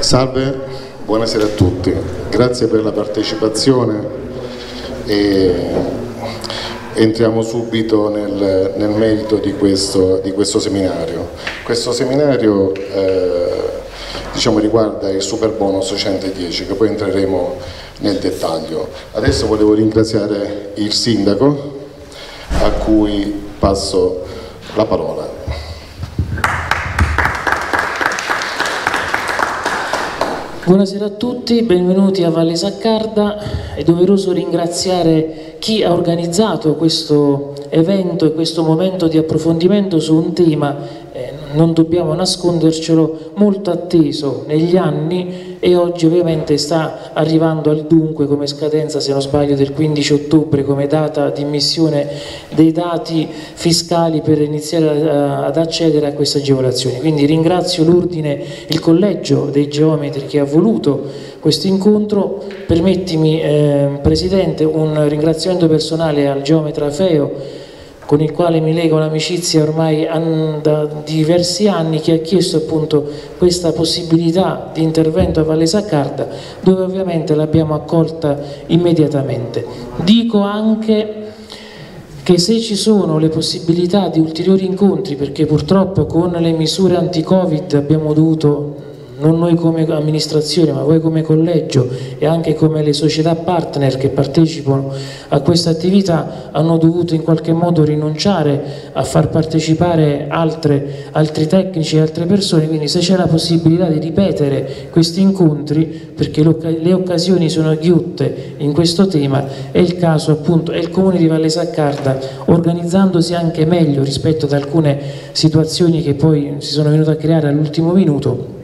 Salve, buonasera a tutti, grazie per la partecipazione e entriamo subito nel, nel merito di questo, di questo, seminario. Questo seminario eh, diciamo, riguarda il super bonus 110 che poi entreremo nel dettaglio. Adesso volevo ringraziare il sindaco a cui passo la parola. Buonasera a tutti, benvenuti a Valle Saccarda. È doveroso ringraziare chi ha organizzato questo evento e questo momento di approfondimento su un tema, eh, non dobbiamo nascondercelo, molto atteso negli anni e oggi ovviamente sta arrivando al dunque come scadenza, se non sbaglio, del 15 ottobre come data di immissione dei dati fiscali per iniziare ad accedere a queste agevolazioni. Quindi ringrazio l'ordine, il collegio dei geometri che ha voluto questo incontro. Permettimi, eh, Presidente, un ringraziamento personale al geometra Feo con il quale mi lega un'amicizia ormai da diversi anni che ha chiesto appunto questa possibilità di intervento a Valle Saccarda dove ovviamente l'abbiamo accolta immediatamente. Dico anche che se ci sono le possibilità di ulteriori incontri perché purtroppo con le misure anti-covid abbiamo dovuto non noi come amministrazione ma voi come collegio e anche come le società partner che partecipano a questa attività hanno dovuto in qualche modo rinunciare a far partecipare altre, altri tecnici e altre persone, quindi se c'è la possibilità di ripetere questi incontri, perché le occasioni sono ghiutte in questo tema, è il caso appunto, è il Comune di Valle Saccarda organizzandosi anche meglio rispetto ad alcune situazioni che poi si sono venute a creare all'ultimo minuto,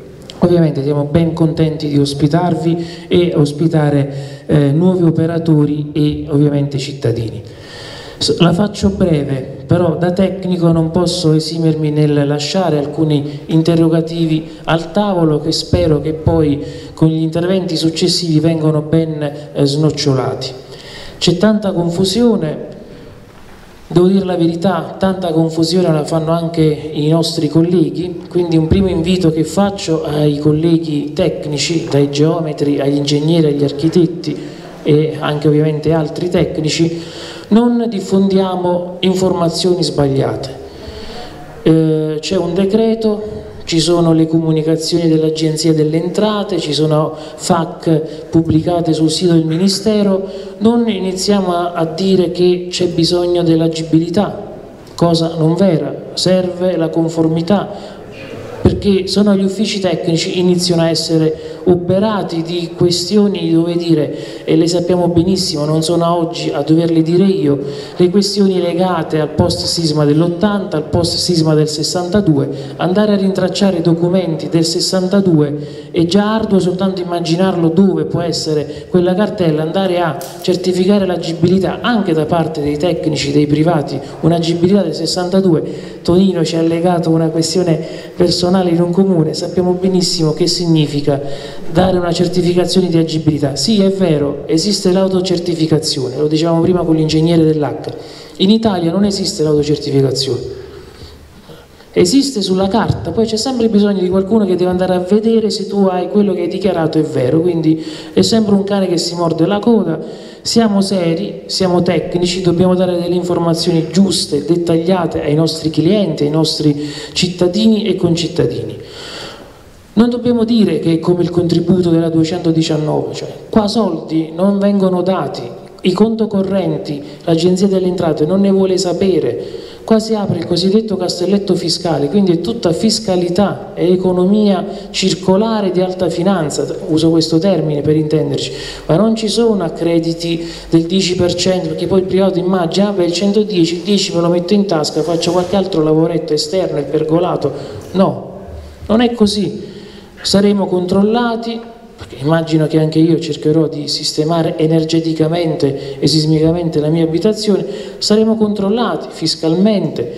Ovviamente siamo ben contenti di ospitarvi e ospitare eh, nuovi operatori e ovviamente cittadini. La faccio breve, però da tecnico non posso esimermi nel lasciare alcuni interrogativi al tavolo che spero che poi con gli interventi successivi vengano ben eh, snocciolati. C'è tanta confusione, Devo dire la verità, tanta confusione la fanno anche i nostri colleghi, quindi un primo invito che faccio ai colleghi tecnici, dai geometri agli ingegneri, agli architetti e anche ovviamente altri tecnici, non diffondiamo informazioni sbagliate. Eh, C'è un decreto, ci sono le comunicazioni dell'Agenzia delle Entrate, ci sono FAC pubblicate sul sito del Ministero, non iniziamo a, a dire che c'è bisogno dell'agibilità, cosa non vera, serve la conformità, perché sono gli uffici tecnici iniziano a essere oberati di questioni dove dire, e le sappiamo benissimo, non sono oggi a doverle dire io, le questioni legate al post sisma dell'80, al post sisma del 62, andare a rintracciare i documenti del 62 è già arduo soltanto immaginarlo dove può essere quella cartella, andare a certificare l'agibilità anche da parte dei tecnici, dei privati, un'agibilità del 62, Tonino ci ha legato una questione personale in un comune, sappiamo benissimo che significa dare una certificazione di agibilità. Sì, è vero, esiste l'autocertificazione, lo dicevamo prima con l'ingegnere dell'H. In Italia non esiste l'autocertificazione. Esiste sulla carta, poi c'è sempre bisogno di qualcuno che deve andare a vedere se tu hai quello che hai dichiarato è vero, quindi è sempre un cane che si morde la coda. Siamo seri, siamo tecnici, dobbiamo dare delle informazioni giuste, dettagliate ai nostri clienti, ai nostri cittadini e concittadini. Non dobbiamo dire che è come il contributo della 219, cioè qua soldi non vengono dati, i conto correnti, l'Agenzia delle Entrate non ne vuole sapere, qua si apre il cosiddetto castelletto fiscale, quindi è tutta fiscalità e economia circolare di alta finanza, uso questo termine per intenderci, ma non ci sono accrediti del 10% perché poi il privato immagina, ah beh il 110, il 10 me lo metto in tasca, faccio qualche altro lavoretto esterno, il pergolato, no, non è così. Saremo controllati, perché immagino che anche io cercherò di sistemare energeticamente e sismicamente la mia abitazione, saremo controllati fiscalmente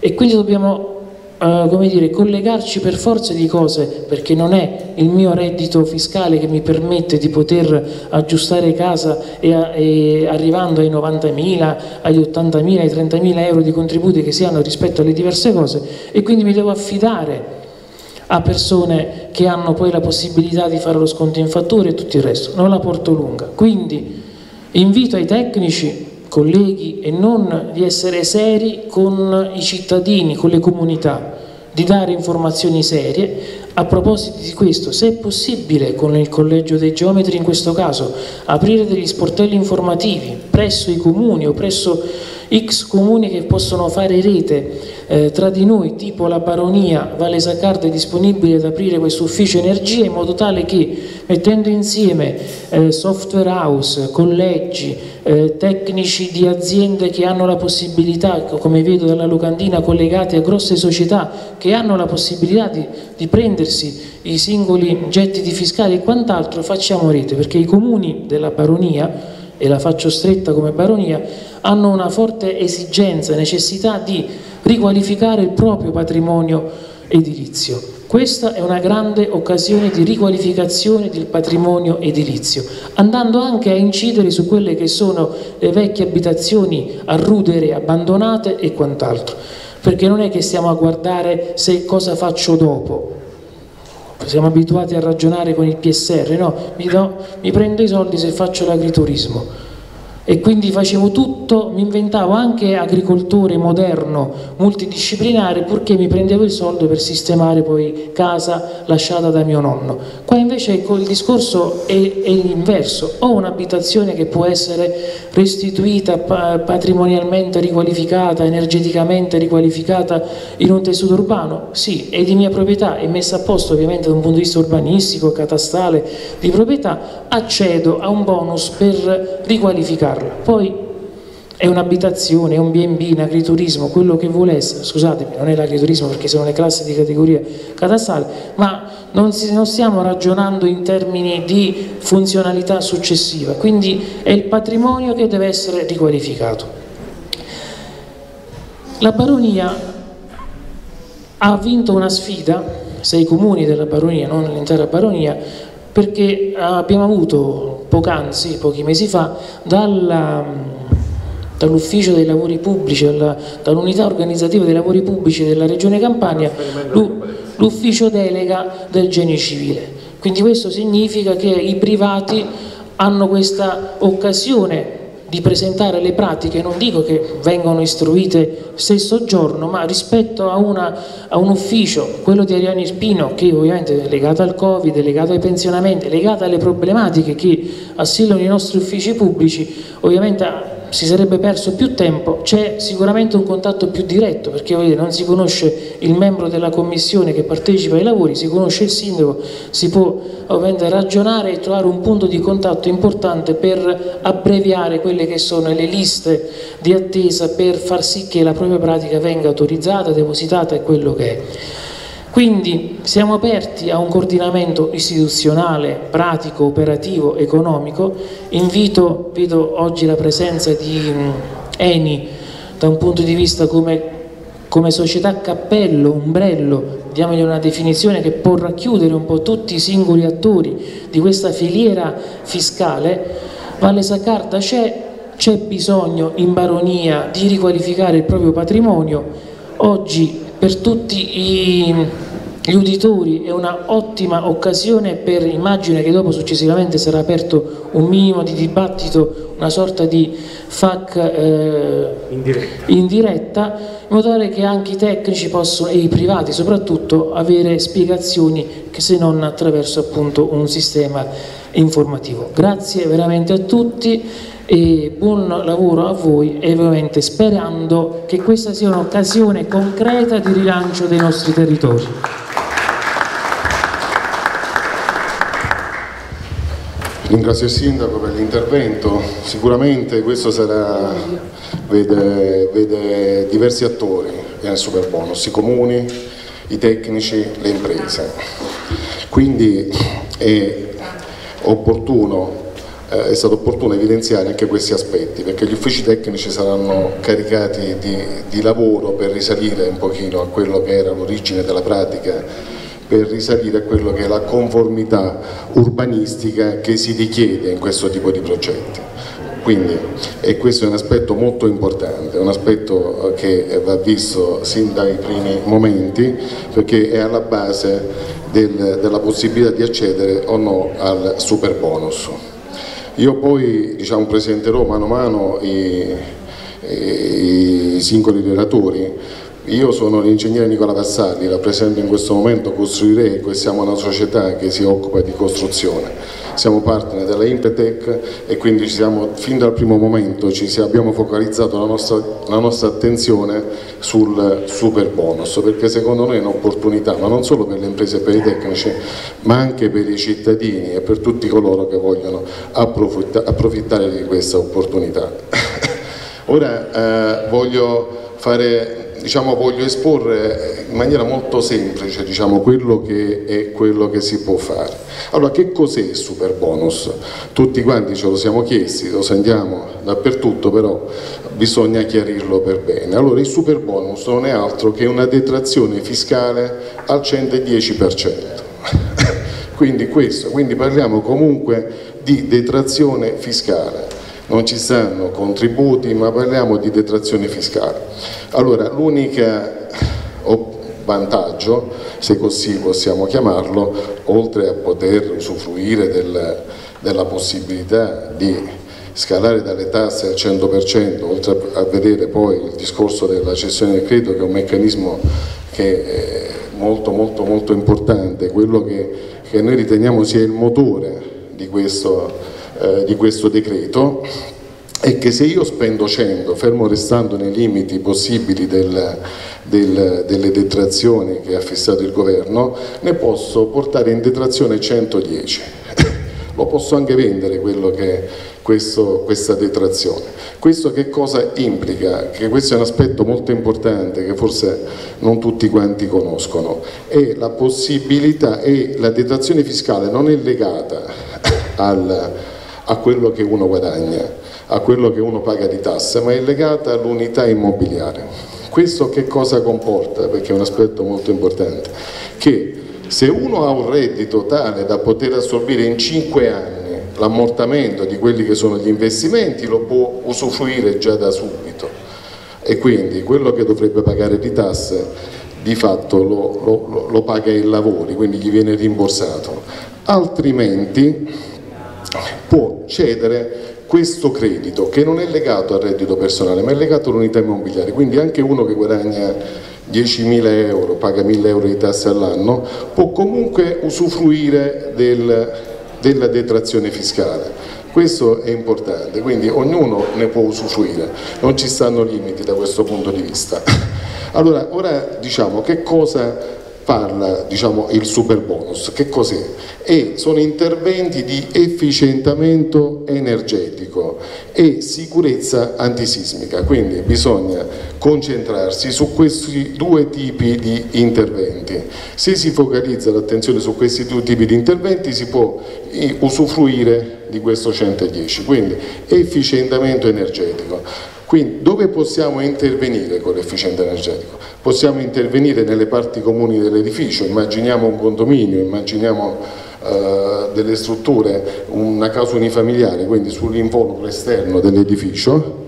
e quindi dobbiamo Uh, come dire, collegarci per forza di cose perché non è il mio reddito fiscale che mi permette di poter aggiustare casa e, a, e arrivando ai 90.000, agli 80.000, ai 30.000 euro di contributi che si hanno rispetto alle diverse cose. E quindi mi devo affidare a persone che hanno poi la possibilità di fare lo sconto in fattura e tutto il resto, non la porto lunga. Quindi invito ai tecnici, colleghi, e non di essere seri con i cittadini, con le comunità, di dare informazioni serie. A proposito di questo, se è possibile con il collegio dei geometri in questo caso aprire degli sportelli informativi presso i comuni o presso X comuni che possono fare rete eh, tra di noi, tipo la Baronia, Valle Saccarda è disponibile ad aprire questo ufficio energia in modo tale che mettendo insieme eh, software house, collegi, eh, tecnici di aziende che hanno la possibilità, come vedo dalla locandina, collegati a grosse società che hanno la possibilità di, di prendersi i singoli gettiti fiscali e quant'altro, facciamo rete, perché i comuni della Baronia e la faccio stretta come baronia, hanno una forte esigenza, necessità di riqualificare il proprio patrimonio edilizio. Questa è una grande occasione di riqualificazione del patrimonio edilizio, andando anche a incidere su quelle che sono le vecchie abitazioni a rudere, abbandonate e quant'altro, perché non è che stiamo a guardare se cosa faccio dopo, siamo abituati a ragionare con il PSR, no, mi, do, mi prendo i soldi se faccio l'agriturismo e quindi facevo tutto, mi inventavo anche agricoltore moderno, multidisciplinare, purché mi prendevo il soldo per sistemare poi casa lasciata da mio nonno. Qua invece il discorso è, è l'inverso, ho un'abitazione che può essere restituita patrimonialmente riqualificata, energeticamente riqualificata in un tessuto urbano? Sì, è di mia proprietà, è messa a posto ovviamente da un punto di vista urbanistico, catastale, di proprietà, accedo a un bonus per riqualificarla farla. Poi è un'abitazione, è un B&B, un agriturismo, quello che vuole essere, scusatemi, non è l'agriturismo perché sono le classi di categoria catastale, ma non, si, non, stiamo ragionando in termini di funzionalità successiva, quindi è il patrimonio che deve essere riqualificato. La baronia ha vinto una sfida, sei comuni della baronia, non l'intera baronia, perché abbiamo avuto poc'anzi, pochi mesi fa, dall'ufficio dei lavori pubblici, dall'unità organizzativa dei lavori pubblici della Regione Campania, l'ufficio delega del genio civile. Quindi questo significa che i privati hanno questa occasione di presentare le pratiche, non dico che vengono istruite stesso giorno, ma rispetto a, una, a un ufficio, quello di Ariani Spino, che ovviamente è legato al Covid, è legato ai pensionamenti, è legato alle problematiche che assillano i nostri uffici pubblici, ovviamente si sarebbe perso più tempo, c'è sicuramente un contatto più diretto perché non si conosce il membro della commissione che partecipa ai lavori, si conosce il sindaco, si può ovviamente ragionare e trovare un punto di contatto importante per abbreviare quelle che sono le liste di attesa per far sì che la propria pratica venga autorizzata, depositata e quello che è. Quindi siamo aperti a un coordinamento istituzionale, pratico, operativo, economico. Invito, vedo oggi la presenza di mm, Eni da un punto di vista come, come società cappello, ombrello, diamogli una definizione che può racchiudere un po' tutti i singoli attori di questa filiera fiscale. Valle Saccarda c'è, c'è bisogno in baronia di riqualificare il proprio patrimonio. Oggi per tutti i, gli uditori è un'ottima occasione per, immagino che dopo successivamente sarà aperto un minimo di dibattito, una sorta di FAC eh, in, diretta. in, diretta. in modo tale che anche i tecnici possono, e i privati soprattutto, avere spiegazioni che se non attraverso appunto un sistema informativo. Grazie veramente a tutti e buon lavoro a voi e ovviamente sperando che questa sia un'occasione concreta di rilancio dei nostri territori. Ringrazio il Sindaco per l'intervento, sicuramente questo sarà, vede, vede diversi attori nel super bonus, i comuni, i tecnici, le imprese. Quindi è opportuno eh, è stato opportuno evidenziare anche questi aspetti perché gli uffici tecnici saranno caricati di, di lavoro per risalire un pochino a quello che era l'origine della pratica per risalire a quello che è la conformità urbanistica che si richiede in questo tipo di progetti. Quindi, e questo è un aspetto molto importante, un aspetto che va visto sin dai primi momenti perché è alla base del, della possibilità di accedere o no al super bonus. Io poi diciamo, presenterò mano a mano i, i, singoli relatori io sono l'ingegnere Nicola Vassalli, rappresento in questo momento Costruireco e siamo una società che si occupa di costruzione. Siamo partner della Impetec e quindi siamo, fin dal primo momento ci abbiamo focalizzato la nostra, la nostra attenzione sul super bonus perché secondo noi è un'opportunità, ma non solo per le imprese e per i tecnici, ma anche per i cittadini e per tutti coloro che vogliono approfittare di questa opportunità. Ora eh, voglio fare diciamo, voglio esporre in maniera molto semplice diciamo, quello che è quello che si può fare. Allora, che cos'è il super bonus? Tutti quanti ce lo siamo chiesti, lo sentiamo dappertutto, però bisogna chiarirlo per bene. Allora, il super bonus non è altro che una detrazione fiscale al 110%. quindi questo, quindi parliamo comunque di detrazione fiscale non ci stanno contributi ma parliamo di detrazione fiscale. Allora l'unico vantaggio, se così possiamo chiamarlo, oltre a poter usufruire del, della possibilità di scalare dalle tasse al 100%, oltre a vedere poi il discorso della cessione del credito che è un meccanismo che è molto molto molto importante, quello che, che noi riteniamo sia il motore di questo eh, di questo decreto è che se io spendo 100, fermo restando nei limiti possibili del, del, delle detrazioni che ha fissato il governo, ne posso portare in detrazione 110. Lo posso anche vendere quello che questo, questa detrazione. Questo che cosa implica? Che questo è un aspetto molto importante che forse non tutti quanti conoscono. È la possibilità e la detrazione fiscale non è legata al a quello che uno guadagna, a quello che uno paga di tasse, ma è legata all'unità immobiliare. Questo che cosa comporta? Perché è un aspetto molto importante, che se uno ha un reddito tale da poter assorbire in 5 anni l'ammortamento di quelli che sono gli investimenti, lo può usufruire già da subito e quindi quello che dovrebbe pagare di tasse di fatto lo, lo, lo paga in lavori, quindi gli viene rimborsato. Altrimenti può cedere questo credito che non è legato al reddito personale ma è legato all'unità immobiliare, quindi anche uno che guadagna 10.000 euro, paga 1.000 euro di tasse all'anno, può comunque usufruire del, della detrazione fiscale. Questo è importante, quindi ognuno ne può usufruire, non ci stanno limiti da questo punto di vista. Allora, ora diciamo che cosa parla diciamo, il super bonus, che cos'è? sono interventi di efficientamento energetico e sicurezza antisismica, quindi bisogna concentrarsi su questi due tipi di interventi. Se si focalizza l'attenzione su questi due tipi di interventi si può usufruire di questo 110, quindi efficientamento energetico. Quindi dove possiamo intervenire con l'efficienza energetico? Possiamo intervenire nelle parti comuni dell'edificio, immaginiamo un condominio, immaginiamo uh, delle strutture, una casa unifamiliare, quindi sull'involucro esterno dell'edificio,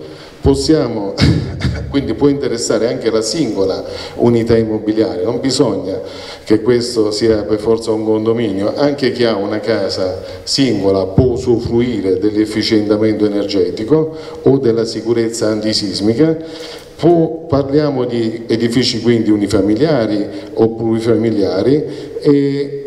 possiamo quindi può interessare anche la singola unità immobiliare, non bisogna che questo sia per forza un condominio, anche chi ha una casa singola può usufruire dell'efficientamento energetico o della sicurezza antisismica, può, parliamo di edifici quindi unifamiliari o plurifamiliari e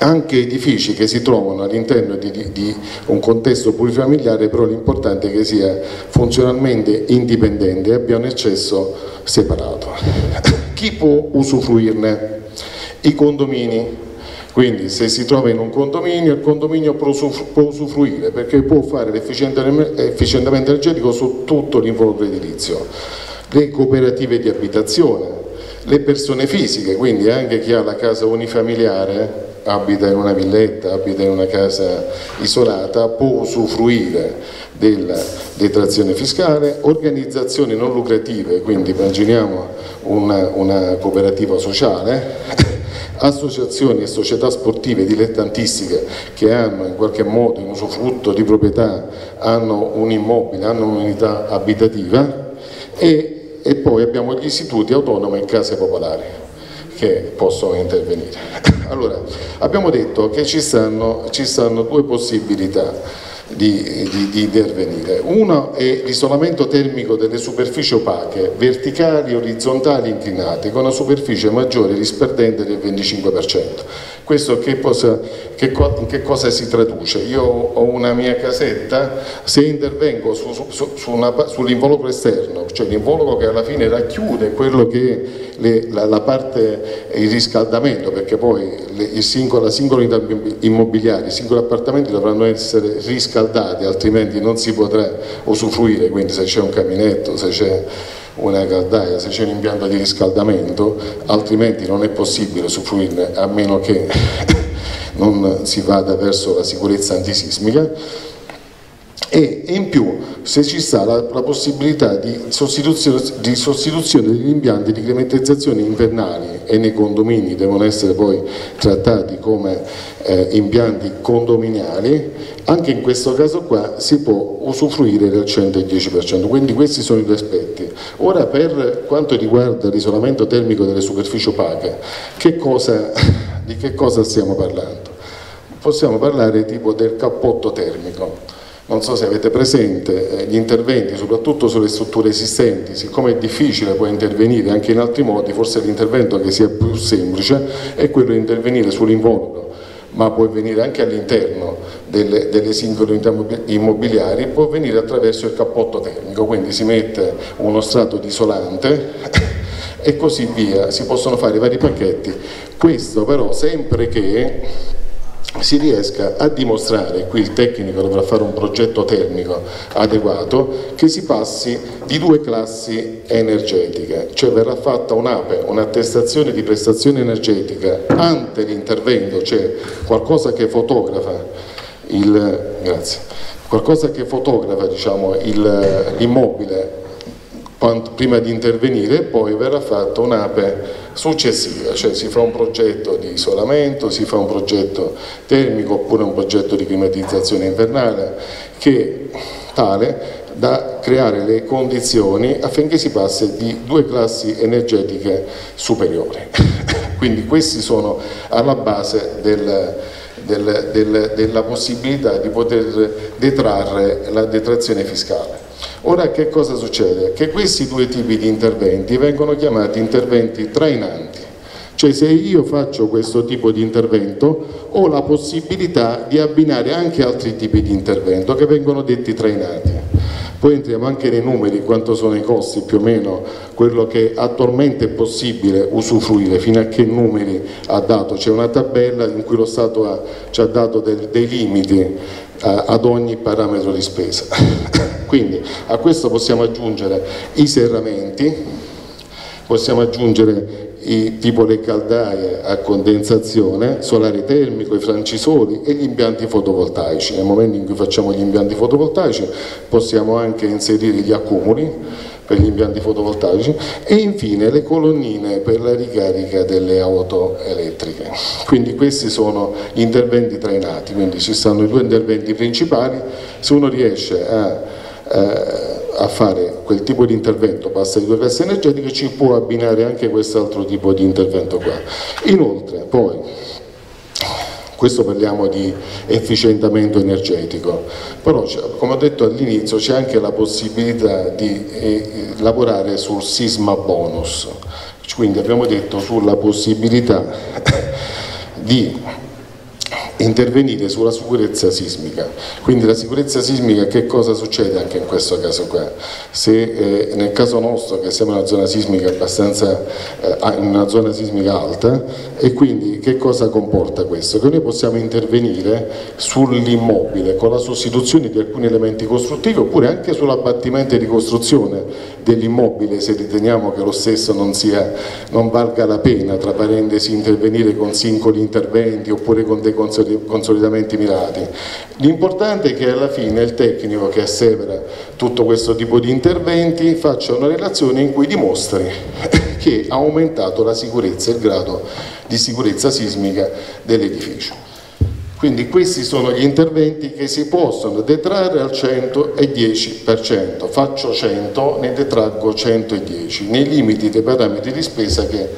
anche edifici che si trovano all'interno di, di, di, un contesto plurifamiliare, però l'importante è che sia funzionalmente indipendente e abbia un accesso separato. Chi può usufruirne? I condomini. Quindi se si trova in un condominio, il condominio può usufruire perché può fare l'efficientamento energetico su tutto l'involucro edilizio. Le cooperative di abitazione, le persone fisiche, quindi anche chi ha la casa unifamiliare abita in una villetta, abita in una casa isolata, può usufruire della detrazione fiscale, organizzazioni non lucrative, quindi immaginiamo una, una cooperativa sociale, associazioni e società sportive dilettantistiche che hanno in qualche modo in usufrutto di proprietà, hanno un immobile, hanno un'unità abitativa e, e poi abbiamo gli istituti autonomi e case popolari che possono intervenire. Allora, abbiamo detto che ci stanno, ci stanno due possibilità di, di, di intervenire. Uno è l'isolamento termico delle superfici opache, verticali, orizzontali, inclinate, con una superficie maggiore risperdente del 25%. Questo che cosa, che, che cosa si traduce? Io ho una mia casetta, se intervengo su, su, su sull'involucro esterno, cioè l'involucro che alla fine racchiude quello che le, la, la, parte, il riscaldamento, perché poi le, singolo, la singola immobiliare, i singoli appartamenti dovranno essere riscaldati, altrimenti non si potrà usufruire, quindi se c'è un caminetto, se c'è una caldaia, se c'è un impianto di riscaldamento, altrimenti non è possibile usufruirne a meno che non si vada verso la sicurezza antisismica. E in più se ci sta la, la possibilità di sostituzione, di sostituzione, degli impianti di climatizzazione invernali e nei condomini devono essere poi trattati come eh, impianti condominiali, anche in questo caso qua si può usufruire del 110%, quindi questi sono i due aspetti. Ora per quanto riguarda l'isolamento termico delle superfici opache, che cosa, di che cosa stiamo parlando? Possiamo parlare tipo del cappotto termico non so se avete presente eh, gli interventi, soprattutto sulle strutture esistenti, siccome è difficile poi intervenire anche in altri modi, forse l'intervento che sia più semplice è quello di intervenire sull'involucro ma può avvenire anche all'interno delle, delle, singole unità immobiliari, può avvenire attraverso il cappotto termico, quindi si mette uno strato di isolante e così via, si possono fare vari pacchetti, questo però sempre che si riesca a dimostrare, qui il tecnico dovrà fare un progetto termico adeguato, che si passi di due classi energetiche, cioè verrà fatta un'APE, un'attestazione di prestazione energetica ante l'intervento, cioè qualcosa che fotografa il, grazie, qualcosa che fotografa diciamo, l'immobile prima di intervenire e poi verrà fatta un'APE successiva, cioè si fa un progetto di isolamento, si fa un progetto termico oppure un progetto di climatizzazione invernale che tale da creare le condizioni affinché si passi di due classi energetiche superiori. Quindi questi sono alla base del, del, del, della possibilità di poter detrarre la detrazione fiscale. Ora che cosa succede? Che questi due tipi di interventi vengono chiamati interventi trainanti, cioè se io faccio questo tipo di intervento ho la possibilità di abbinare anche altri tipi di intervento che vengono detti trainati. Poi entriamo anche nei numeri, quanto sono i costi più o meno, quello che attualmente è possibile usufruire, fino a che numeri ha dato. C'è una tabella in cui lo Stato ha, ci ha dato del, dei limiti eh, ad ogni parametro di spesa. Quindi a questo possiamo aggiungere i serramenti, possiamo aggiungere i, tipo le caldaie a condensazione, solare termico, i francisoli e gli impianti fotovoltaici. Nel momento in cui facciamo gli impianti fotovoltaici possiamo anche inserire gli accumuli per gli impianti fotovoltaici e infine le colonnine per la ricarica delle auto elettriche. Quindi questi sono gli interventi trainati, quindi ci stanno i due interventi principali, se uno riesce a a fare quel tipo di intervento passa di due classi energetiche ci può abbinare anche quest'altro tipo di intervento qua. Inoltre poi questo parliamo di efficientamento energetico, però come ho detto all'inizio c'è anche la possibilità di eh, lavorare sul sisma bonus, quindi abbiamo detto sulla possibilità di intervenire sulla sicurezza sismica. Quindi la sicurezza sismica che cosa succede anche in questo caso qua? Se eh, nel caso nostro che siamo in una zona sismica abbastanza eh, in una zona sismica alta e quindi che cosa comporta questo? Che noi possiamo intervenire sull'immobile con la sostituzione di alcuni elementi costruttivi oppure anche sull'abbattimento e ricostruzione dell'immobile se riteniamo che lo stesso non, sia, non valga la pena, tra parentesi, intervenire con singoli interventi oppure con dei consolidamenti mirati. L'importante è che alla fine il tecnico che assevera tutto questo tipo di interventi faccia una relazione in cui dimostri che ha aumentato la sicurezza, il grado di sicurezza sismica dell'edificio. Quindi questi sono gli interventi che si possono detrarre al 110%, faccio 100, ne detraggo 110, nei limiti dei parametri di spesa che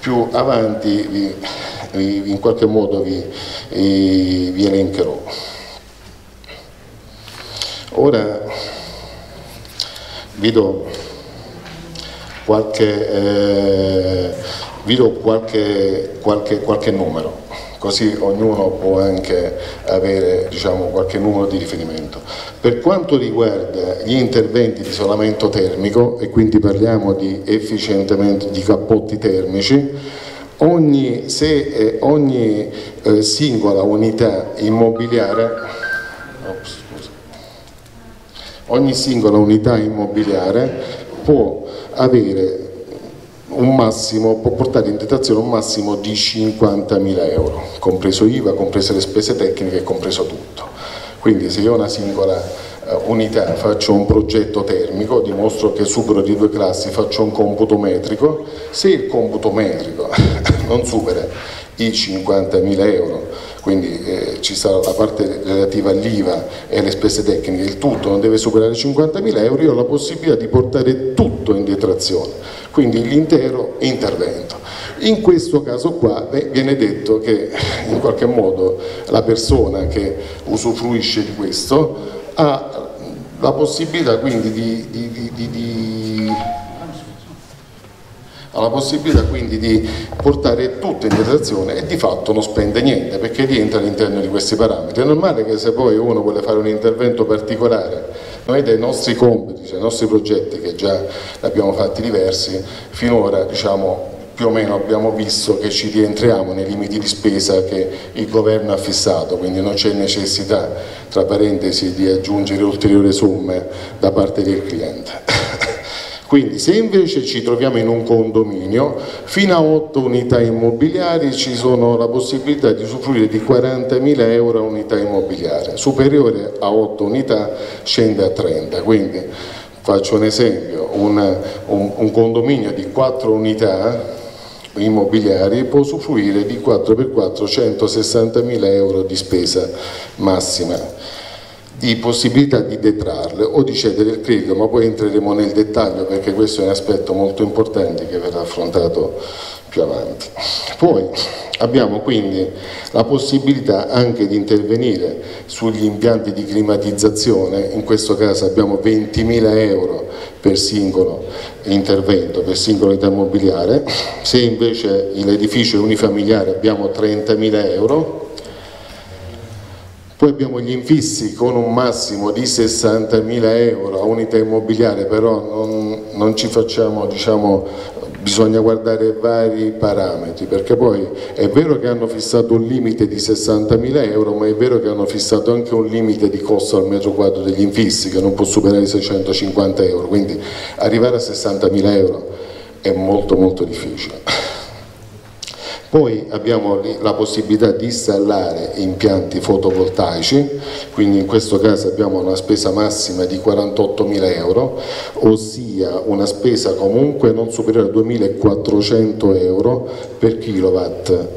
più avanti vi, in qualche modo vi, vi elencherò. Ora vi do qualche, eh, vi do qualche, qualche, qualche numero così ognuno può anche avere diciamo, qualche numero di riferimento. Per quanto riguarda gli interventi di isolamento termico, e quindi parliamo di efficientamento di cappotti termici, ogni, se, eh, ogni eh, singola unità immobiliare ops, ogni singola unità immobiliare può avere un massimo, può portare in detrazione un massimo di 50.000 euro, compreso IVA, comprese le spese tecniche compreso tutto. Quindi se io ho una singola unità faccio un progetto termico, dimostro che supero di due classi, faccio un computo metrico, se il computo metrico non supera i 50.000 euro, quindi eh, ci sarà la parte relativa all'IVA e alle spese tecniche, il tutto non deve superare i 50.000 euro, io ho la possibilità di portare tutto in detrazione, quindi l'intero intervento. In questo caso qua viene detto che in qualche modo la persona che usufruisce di questo ha la possibilità quindi di, di, di, di ha la possibilità quindi di portare tutto in detrazione e di fatto non spende niente perché rientra all'interno di questi parametri. È normale che se poi uno vuole fare un intervento particolare, noi dai nostri compiti, dai nostri progetti che già abbiamo fatti diversi, finora diciamo più o meno abbiamo visto che ci rientriamo nei limiti di spesa che il governo ha fissato, quindi non c'è necessità, tra parentesi, di aggiungere ulteriori somme da parte del cliente. Quindi se invece ci troviamo in un condominio, fino a 8 unità immobiliari ci sono la possibilità di usufruire di 40.000 euro a unità immobiliare, superiore a 8 unità scende a 30, quindi faccio un esempio, un, un, un condominio di 4 unità immobiliari può usufruire di 4x4 160.000 euro di spesa massima. Di possibilità di detrarle o di cedere il credito, ma poi entreremo nel dettaglio perché questo è un aspetto molto importante che verrà affrontato più avanti. Poi abbiamo quindi la possibilità anche di intervenire sugli impianti di climatizzazione, in questo caso abbiamo 20.000 euro per singolo intervento, per singolo unità immobiliare, se invece l'edificio è unifamiliare abbiamo 30.000 euro. Poi abbiamo gli infissi con un massimo di 60.000 euro a unità immobiliare, però non, non ci facciamo, diciamo, bisogna guardare vari parametri, perché poi è vero che hanno fissato un limite di 60.000 euro, ma è vero che hanno fissato anche un limite di costo al metro quadro degli infissi che non può superare i 650 euro, quindi arrivare a 60.000 euro è molto molto difficile. Poi abbiamo la possibilità di installare impianti fotovoltaici, quindi in questo caso abbiamo una spesa massima di 48.000 euro, ossia una spesa comunque non superiore a 2.400 euro per kilowatt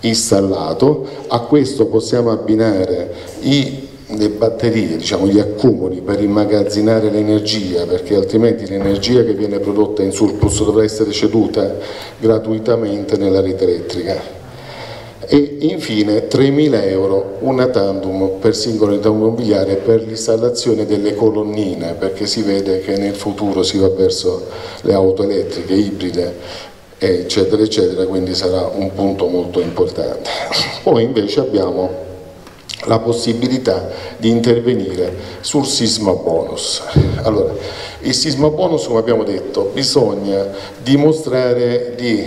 installato, a questo possiamo abbinare i le batterie, diciamo, gli accumuli per immagazzinare l'energia perché altrimenti l'energia che viene prodotta in surplus dovrà essere ceduta gratuitamente nella rete elettrica. E infine 3.000 euro una tandem per singola unità immobiliare per l'installazione delle colonnine perché si vede che nel futuro si va verso le auto elettriche, ibride eccetera eccetera quindi sarà un punto molto importante. Poi invece abbiamo la possibilità di intervenire sul sisma bonus. Allora, il sisma bonus, come abbiamo detto, bisogna dimostrare di,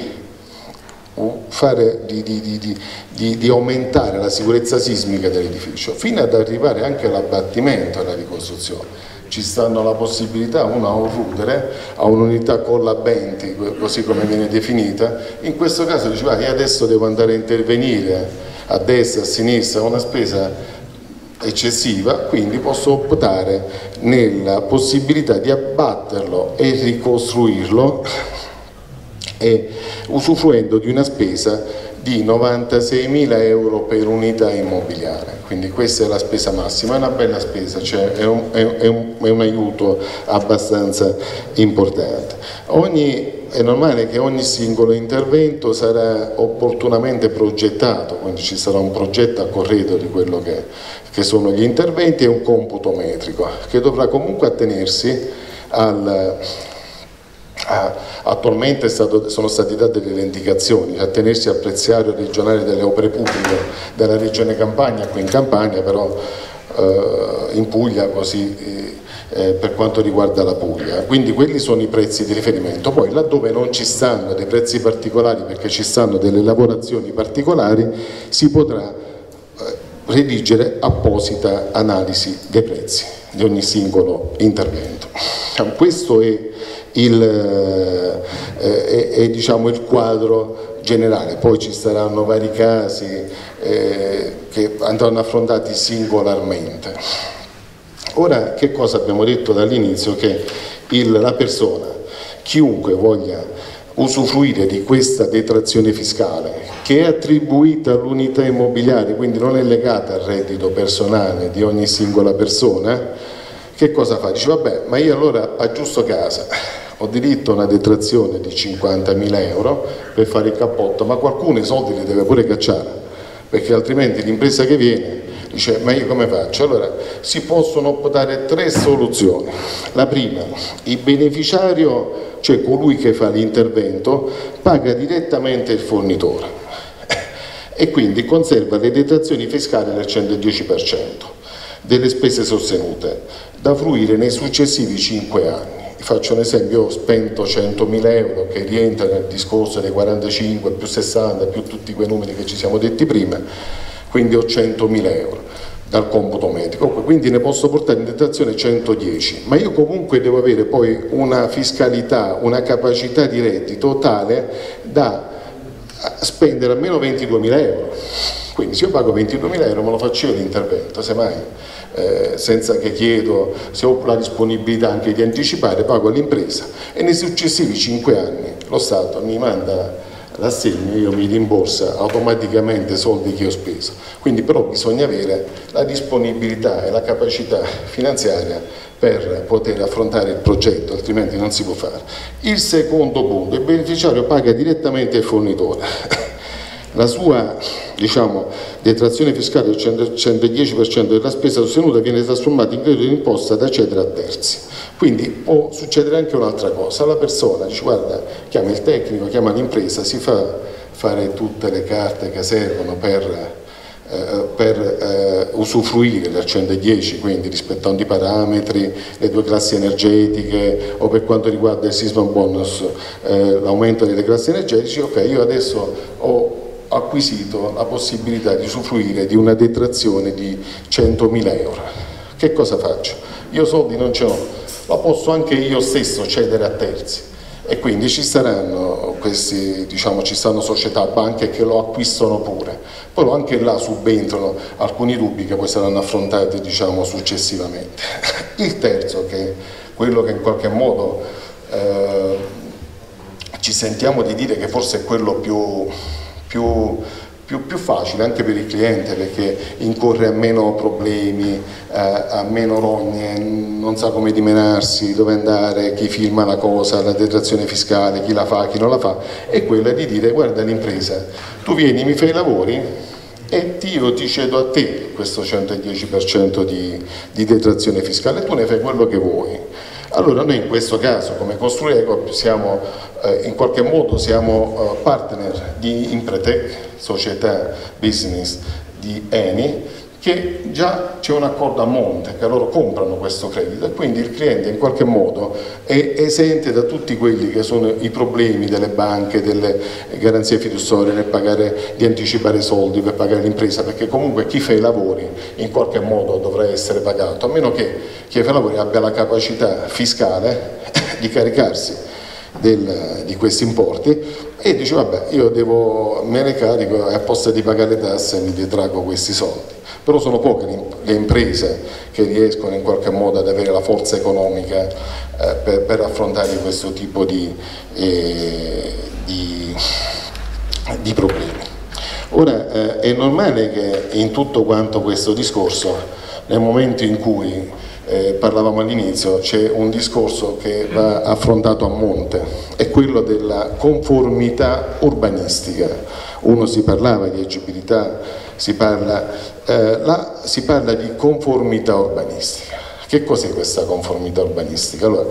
fare, di, di, di aumentare la sicurezza sismica dell'edificio, fino ad arrivare anche all'abbattimento e alla ricostruzione ci stanno la possibilità, uno a un router, a un'unità collabenti, così come viene definita, in questo caso diceva che adesso devo andare a intervenire a destra, a sinistra, una spesa eccessiva, quindi posso optare nella possibilità di abbatterlo e ricostruirlo e usufruendo di una spesa di 96.000 euro per unità immobiliare, quindi questa è la spesa massima, è una bella spesa, cioè è, un, è, un, è un, aiuto abbastanza importante. Ogni, è normale che ogni singolo intervento sarà opportunamente progettato, quindi ci sarà un progetto a corredo di quello che, che sono gli interventi e un computo metrico che dovrà comunque attenersi al attualmente stato, sono state date delle indicazioni, a tenersi al preziario regionale delle opere pubbliche della regione Campania, qui in Campania però eh, in Puglia così eh, per quanto riguarda la Puglia, quindi quelli sono i prezzi di riferimento, poi laddove non ci stanno dei prezzi particolari perché ci stanno delle lavorazioni particolari si potrà eh, redigere apposita analisi dei prezzi di ogni singolo intervento. Questo è il, eh, è, è diciamo, il quadro generale, poi ci saranno vari casi eh, che andranno affrontati singolarmente. Ora che cosa abbiamo detto dall'inizio? Che il, la persona, chiunque voglia usufruire di questa detrazione fiscale che è attribuita all'unità immobiliare, quindi non è legata al reddito personale di ogni singola persona, che cosa fa? Dice vabbè, ma io allora aggiusto casa, ho diritto a una detrazione di 50.000 euro per fare il cappotto, ma qualcuno i soldi li deve pure cacciare, perché altrimenti l'impresa che viene dice ma io come faccio? Allora si possono optare tre soluzioni. La prima, il beneficiario, cioè colui che fa l'intervento, paga direttamente il fornitore e quindi conserva le detrazioni fiscali del 110% delle spese sostenute da fruire nei successivi 5 anni faccio un esempio, ho spento 100.000 euro che rientra nel discorso dei 45 più 60 più tutti quei numeri che ci siamo detti prima, quindi ho 100.000 euro dal computo medico, quindi ne posso portare in detrazione 110, ma io comunque devo avere poi una fiscalità, una capacità di reddito tale da spendere almeno 22.000 euro, quindi se io pago 22.000 euro me lo faccio io l'intervento, semmai eh, senza che chiedo se ho la disponibilità anche di anticipare, pago all'impresa e nei successivi 5 anni lo Stato mi manda l'assegno, io mi rimborsa automaticamente soldi che ho speso. Quindi però bisogna avere la disponibilità e la capacità finanziaria per poter affrontare il progetto, altrimenti non si può fare. Il secondo punto, il beneficiario paga direttamente il fornitore la sua diciamo, detrazione fiscale del 110% della spesa sostenuta viene trasformata in credito d'imposta da cedere a terzi. Quindi può succedere anche un'altra cosa, la persona dice guarda, chiama il tecnico, chiama l'impresa, si fa fare tutte le carte che servono per eh, per eh, usufruire del 110, quindi rispettando i parametri, le due classi energetiche o per quanto riguarda il sisma bonus, eh, l'aumento delle classi energetiche, ok, io adesso ho acquisito la possibilità di usufruire di una detrazione di 100.000 euro. Che cosa faccio? Io soldi non ce l'ho, la posso anche io stesso cedere a terzi e quindi ci saranno questi, diciamo, ci stanno società, banche che lo acquistano pure, però anche là subentrano alcuni dubbi che poi saranno affrontati diciamo, successivamente. Il terzo, che è quello che in qualche modo eh, ci sentiamo di dire che forse è quello più più, più, più, facile anche per il cliente perché incorre a meno problemi, eh, a meno rogne, non sa come dimenarsi, dove andare, chi firma la cosa, la detrazione fiscale, chi la fa, chi non la fa, è quella di dire guarda l'impresa, tu vieni, mi fai i lavori e io ti cedo a te questo 110% di, di detrazione fiscale, tu ne fai quello che vuoi. Allora noi in questo caso come Costrueco siamo eh, in qualche modo siamo eh, partner di Impretec, società business di Eni, che già c'è un accordo a monte, che loro comprano questo credito e quindi il cliente in qualche modo è esente da tutti quelli che sono i problemi delle banche, delle garanzie fiduciarie nel pagare, di anticipare soldi per pagare l'impresa, perché comunque chi fa i lavori in qualche modo dovrà essere pagato, a meno che chi fa i lavori abbia la capacità fiscale di caricarsi del, di questi importi e dice vabbè io devo, me ne carico e a posto di pagare le tasse mi detrago questi soldi però sono poche le imprese che riescono in qualche modo ad avere la forza economica eh, per, per, affrontare questo tipo di, eh, di, di problemi. Ora eh, è normale che in tutto quanto questo discorso, nel momento in cui eh, parlavamo all'inizio, c'è un discorso che va affrontato a monte, è quello della conformità urbanistica. Uno si parlava di agibilità, si parla, eh, là si parla di conformità urbanistica. Che cos'è questa conformità urbanistica? Allora,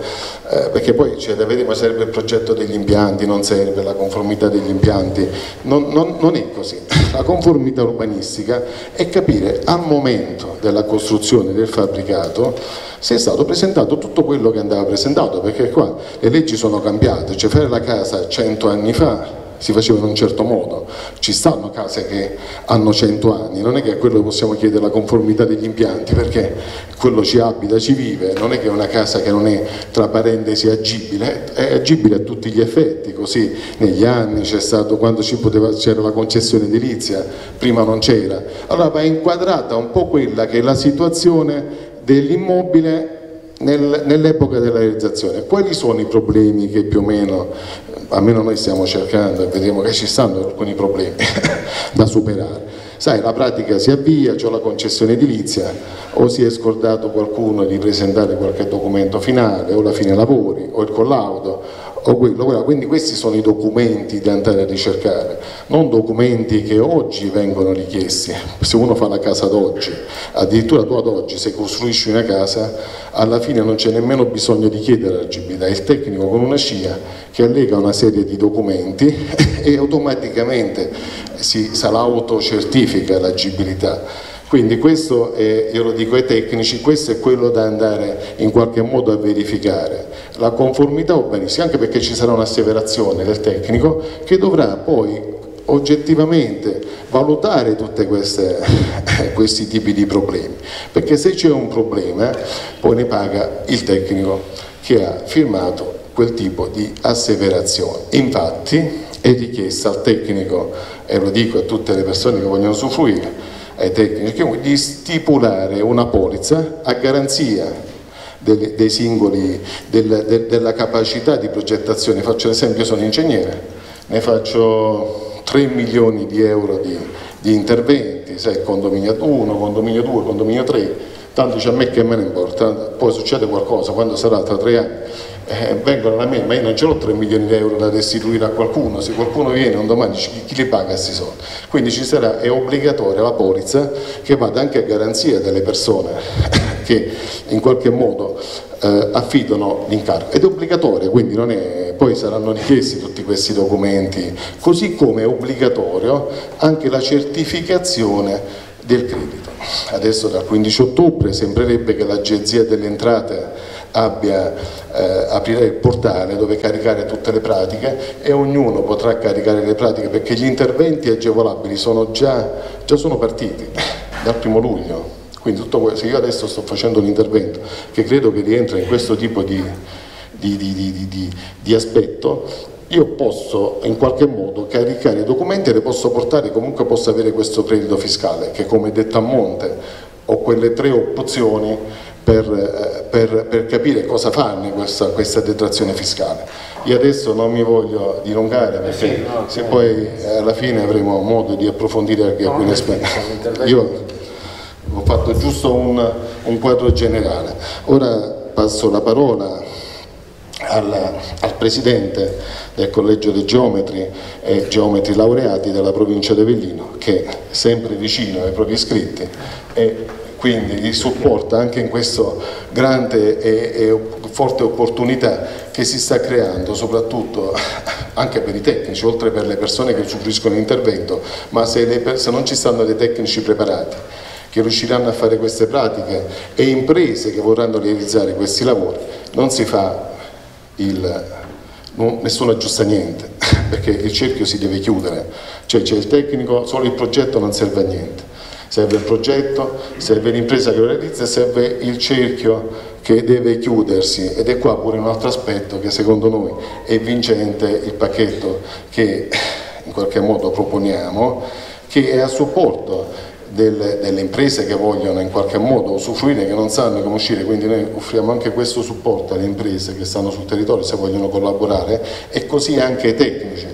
eh, perché poi c'è da vedere, ma serve il progetto degli impianti, non serve la conformità degli impianti, non, non, non è così. La conformità urbanistica è capire al momento della costruzione del fabbricato se è stato presentato tutto quello che andava presentato, perché qua le leggi sono cambiate, cioè fare la casa 100 anni fa si faceva in un certo modo. Ci stanno case che hanno 100 anni, non è che a quello possiamo chiedere la conformità degli impianti, perché quello ci abita, ci vive, non è che è una casa che non è tra parentesi agibile, è agibile a tutti gli effetti, così negli anni c'è stato, quando c'era la concessione edilizia, prima non c'era. Allora va inquadrata un po' quella che è la situazione dell'immobile nel, nell'epoca della realizzazione. Quali sono i problemi che più o meno almeno noi stiamo cercando e vediamo che ci stanno alcuni problemi da superare. Sai, la pratica si avvia, c'è la concessione edilizia, o si è scordato qualcuno di presentare qualche documento finale, o la fine lavori, o il collaudo, quello, quindi questi sono i documenti da andare a ricercare, non documenti che oggi vengono richiesti, se uno fa la casa d'oggi, addirittura tu ad oggi se costruisci una casa, alla fine non c'è nemmeno bisogno di chiedere l'agibilità, il tecnico con una scia che allega una serie di documenti e automaticamente si, se l'autocertifica l'agibilità quindi questo, è, io lo dico ai tecnici, questo è quello da andare in qualche modo a verificare. La conformità urbanistica, anche perché ci sarà un'asseverazione del tecnico che dovrà poi oggettivamente valutare tutti questi tipi di problemi, perché se c'è un problema poi ne paga il tecnico che ha firmato quel tipo di asseverazione. Infatti è richiesta al tecnico, e lo dico a tutte le persone che vogliono usufruire, ai tecnici, di stipulare una polizza a garanzia dei, dei singoli, del, de, della capacità di progettazione. Faccio l'esempio, sono ingegnere, ne faccio 3 milioni di euro di, di interventi, sai, condominio 1, condominio 2, condominio 3, tanto a me che me ne importa, poi succede qualcosa quando sarà tra tre anni eh, vengono da me, ma io non ce l'ho 3 milioni di euro da restituire a qualcuno, se qualcuno viene un domani chi, chi li paga questi soldi? Quindi ci sarà, è obbligatoria la polizza che vada anche a garanzia delle persone che in qualche modo eh, affidano l'incarico ed è obbligatoria, quindi è, poi saranno richiesti tutti questi documenti, così come è obbligatorio anche la certificazione del credito. Adesso dal 15 ottobre sembrerebbe che l'Agenzia delle Entrate abbia, eh, aprirà il portale dove caricare tutte le pratiche e ognuno potrà caricare le pratiche perché gli interventi agevolabili sono già, già sono partiti dal primo luglio. Quindi tutto questo, io adesso sto facendo un intervento che credo che rientra in questo tipo di, di, di, di aspetto, io posso in qualche modo caricare i documenti e le posso portare, comunque posso avere questo credito fiscale che come detto a monte ho quelle tre opzioni per, eh, per, per capire cosa farne questa, questa, detrazione fiscale. Io adesso non mi voglio dilungare perché se poi eh, alla fine avremo modo di approfondire anche alcuni aspetti. Io ho fatto giusto un, un quadro generale. Ora passo la parola al, al, Presidente del Collegio dei Geometri e Geometri Laureati della provincia di Avellino che è sempre vicino ai propri iscritti e quindi li supporta anche in questa grande e, e, forte opportunità che si sta creando soprattutto anche per i tecnici, oltre per le persone che usufruiscono l'intervento, ma se, le, se non ci stanno dei tecnici preparati che riusciranno a fare queste pratiche e imprese che vorranno realizzare questi lavori, non si fa il, non, nessuno aggiusta niente, perché il cerchio si deve chiudere, cioè c'è il tecnico, solo il progetto non serve a niente serve il progetto, serve l'impresa che lo realizza e serve il cerchio che deve chiudersi. Ed è qua pure un altro aspetto che secondo noi è vincente il pacchetto che in qualche modo proponiamo che è a supporto delle, delle, imprese che vogliono in qualche modo usufruire, che non sanno come uscire, quindi noi offriamo anche questo supporto alle imprese che stanno sul territorio se vogliono collaborare e così anche ai tecnici,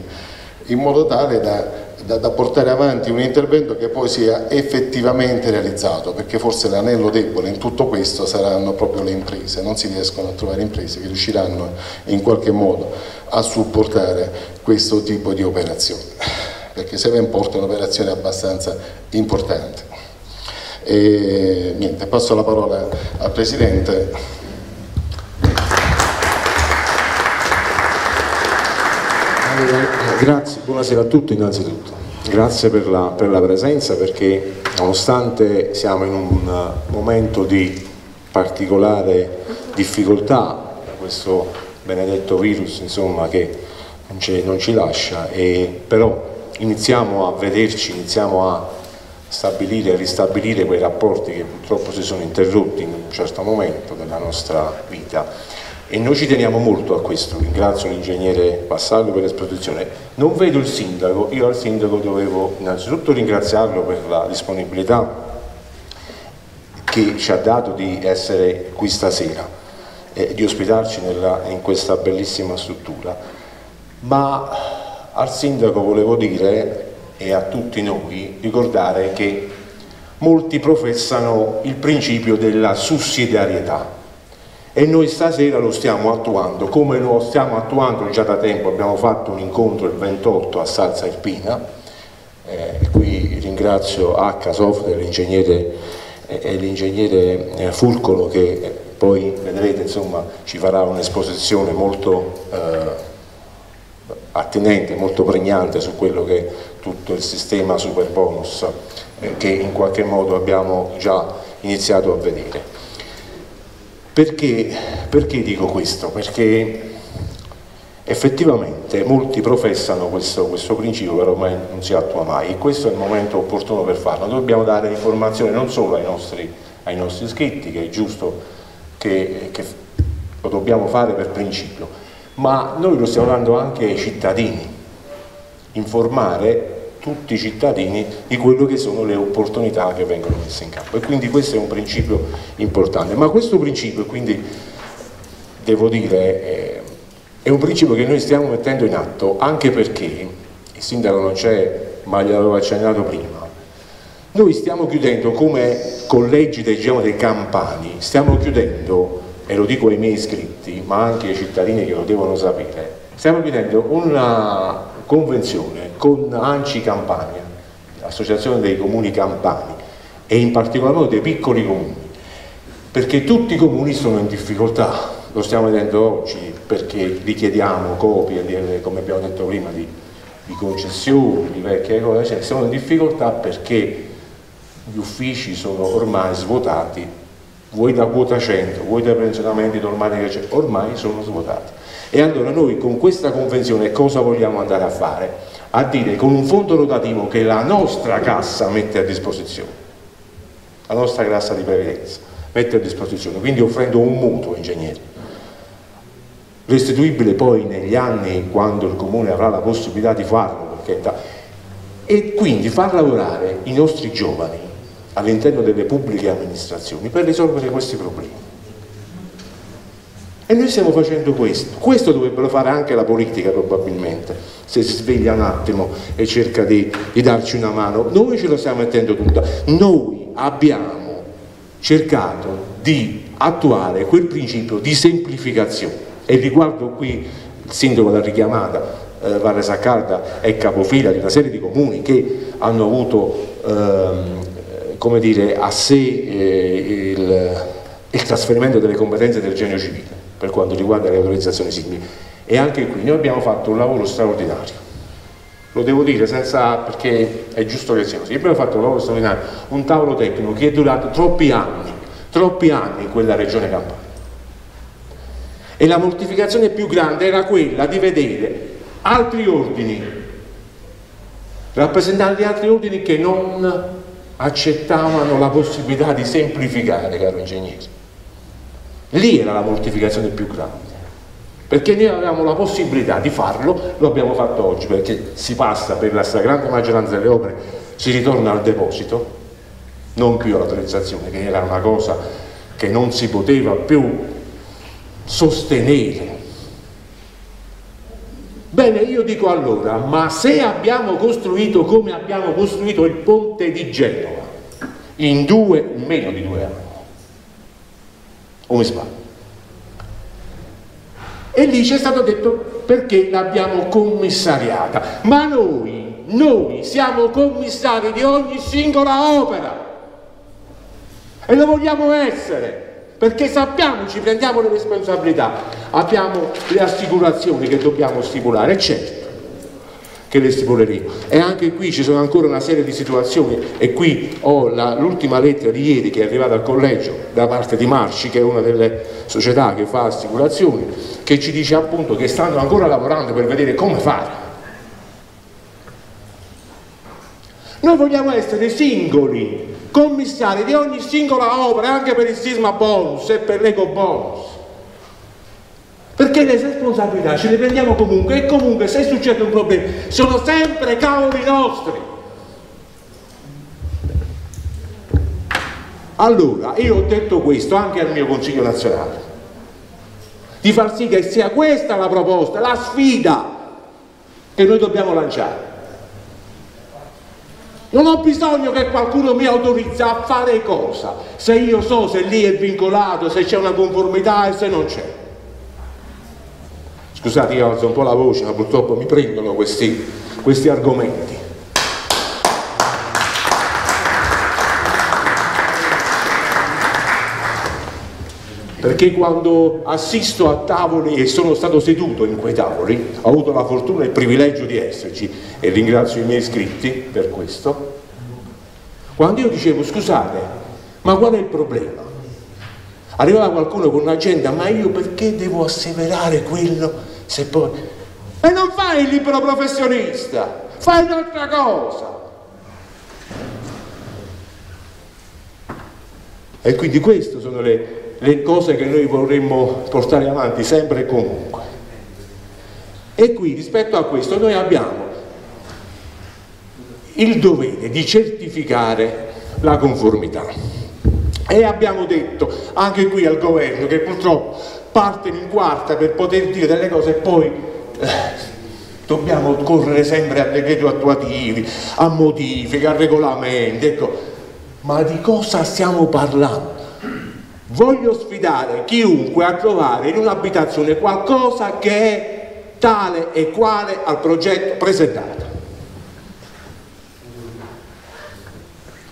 in modo tale da da, da, portare avanti un intervento che poi sia effettivamente realizzato, perché forse l'anello debole in tutto questo saranno proprio le imprese, non si riescono a trovare imprese che riusciranno in qualche modo a supportare questo tipo di operazione, perché se va in porto è un'operazione abbastanza importante. E, niente, passo la parola al Presidente. Grazie, buonasera a tutti innanzitutto. Grazie per la, per la, presenza perché nonostante siamo in un momento di particolare difficoltà questo benedetto virus insomma, che non ci, non ci lascia, e, però iniziamo a vederci, iniziamo a stabilire e ristabilire quei rapporti che purtroppo si sono interrotti in un certo momento della nostra vita e noi ci teniamo molto a questo, ringrazio l'ingegnere Vassallo per l'esposizione. Non vedo il sindaco, io al sindaco dovevo innanzitutto ringraziarlo per la disponibilità che ci ha dato di essere qui stasera e di ospitarci nella, in questa bellissima struttura, ma al sindaco volevo dire e a tutti noi ricordare che molti professano il principio della sussidiarietà e noi stasera lo stiamo attuando, come lo stiamo attuando già da tempo, abbiamo fatto un incontro il 28 a Salsa Irpina, eh, qui ringrazio H. Software l'ingegnere e l'ingegnere eh, Fulcolo che poi vedrete insomma ci farà un'esposizione molto eh, attenente, molto pregnante su quello che è tutto il sistema super bonus eh, che in qualche modo abbiamo già iniziato a vedere. Perché, perché dico questo? Perché effettivamente molti professano questo, questo, principio però ormai non si attua mai e questo è il momento opportuno per farlo. Dobbiamo dare informazione non solo ai nostri, ai nostri iscritti, che è giusto che, che lo dobbiamo fare per principio, ma noi lo stiamo dando anche ai cittadini, informare tutti i cittadini di quello che sono le opportunità che vengono messe in campo. E quindi questo è un principio importante. Ma questo principio quindi devo dire è un principio che noi stiamo mettendo in atto anche perché il sindaco non c'è ma gliel'avevo accennato prima noi stiamo chiudendo come collegi dei, diciamo, dei campani stiamo chiudendo e lo dico ai miei iscritti ma anche ai cittadini che lo devono sapere stiamo chiudendo una convenzione con ANCI Campania, l'Associazione dei Comuni Campani e in particolar modo dei piccoli comuni, perché tutti i comuni sono in difficoltà, lo stiamo vedendo oggi perché richiediamo copie, come abbiamo detto prima, di, di concessioni, di vecchie cose, cioè siamo in difficoltà perché gli uffici sono ormai svuotati, vuoi da quota 100, vuoi da pensionamenti normali che c'è, ormai sono svuotati. E allora noi con questa convenzione cosa vogliamo andare a fare? A dire con un fondo rotativo che la nostra cassa mette a disposizione, la nostra cassa di previdenza mette a disposizione, quindi offrendo un mutuo ingegnere, restituibile poi negli anni quando il comune avrà la possibilità di farlo, da... e quindi far lavorare i nostri giovani all'interno delle pubbliche amministrazioni per risolvere questi problemi. E noi stiamo facendo questo. Questo dovrebbero fare anche la politica probabilmente, se si sveglia un attimo e cerca di, di darci una mano. Noi ce lo stiamo mettendo tutta. Noi abbiamo cercato di attuare quel principio di semplificazione e riguardo qui il sindaco l'ha richiamata, eh, Valle Saccarda è capofila di una serie di comuni che hanno avuto ehm, dire, a sé eh, il, il trasferimento delle competenze del genio civile per quanto riguarda le autorizzazioni simili e anche qui noi abbiamo fatto un lavoro straordinario. Lo devo dire senza perché è giusto che sia così. Abbiamo fatto un lavoro straordinario un tavolo tecnico che è durato troppi anni troppi anni in quella regione Campania. E la mortificazione più grande era quella di vedere altri ordini rappresentanti di altri ordini che non accettavano la possibilità di semplificare caro ingegnere Lì era la mortificazione più grande, perché noi avevamo la possibilità di farlo, lo abbiamo fatto oggi, perché si passa per la stragrande maggioranza delle opere, si ritorna al deposito non più l'autorizzazione, che era una cosa che non si poteva più sostenere. Bene, io dico allora, ma se abbiamo costruito come abbiamo costruito il ponte di Genova, in due, meno di due anni, o mi sbaglio? E lì ci è stato detto perché l'abbiamo commissariata, ma noi, noi siamo commissari di ogni singola opera. E lo vogliamo essere perché sappiamo, ci prendiamo le responsabilità, abbiamo le assicurazioni che dobbiamo stipulare, certo che le stipuleremo. E anche qui ci sono ancora una serie di situazioni e qui ho l'ultima lettera di ieri che è arrivata al collegio da parte di Marci, che è una delle società che fa assicurazioni, che ci dice appunto che stanno ancora lavorando per vedere come fare. Noi vogliamo essere singoli commissari di ogni singola opera, anche per il sisma bonus e per l'eco bonus. Perché le responsabilità ce le prendiamo comunque e comunque se succede un problema sono sempre cavoli nostri. Allora, io ho detto questo anche al mio Consiglio nazionale, di far sì che sia questa la proposta, la sfida che noi dobbiamo lanciare. Non ho bisogno che qualcuno mi autorizza a fare cosa, se io so se lì è vincolato, se c'è una conformità e se non c'è. Scusate, io alzo un po' la voce, ma purtroppo mi prendono questi, questi argomenti. perché quando assisto a tavoli e sono stato seduto in quei tavoli, ho avuto la fortuna e il privilegio di esserci e ringrazio i miei iscritti per questo, quando io dicevo scusate, ma qual è il problema? Arrivava qualcuno con un'agenda, ma io perché devo asseverare quello se poi... E non fai il libero professionista, fai un'altra cosa. E quindi queste sono le, le cose che noi vorremmo portare avanti sempre e comunque. E qui rispetto a questo noi abbiamo il dovere di certificare la conformità. E abbiamo detto anche qui al governo che purtroppo parte in quarta per poter dire delle cose e poi eh, dobbiamo correre sempre a decreti attuativi, a modifiche, a regolamenti, ecco. Ma di cosa stiamo parlando? Voglio sfidare chiunque a trovare in un'abitazione qualcosa che è tale e quale al progetto presentato.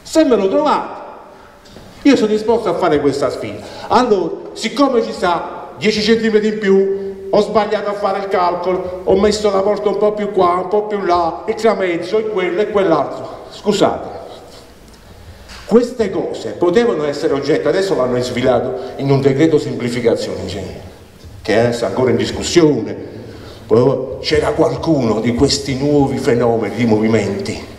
Se me lo trovate, io sono disposto a fare questa sfida. Allora, siccome ci sta 10 cm in più, ho sbagliato a fare il calcolo, ho messo la porta un po' più qua, un po' più là, il tramezzo e quello e quell'altro. Scusate, queste cose potevano essere oggetto, adesso l'hanno sfilato in un decreto semplificazione, che è ancora in discussione. C'era qualcuno di questi nuovi fenomeni di movimenti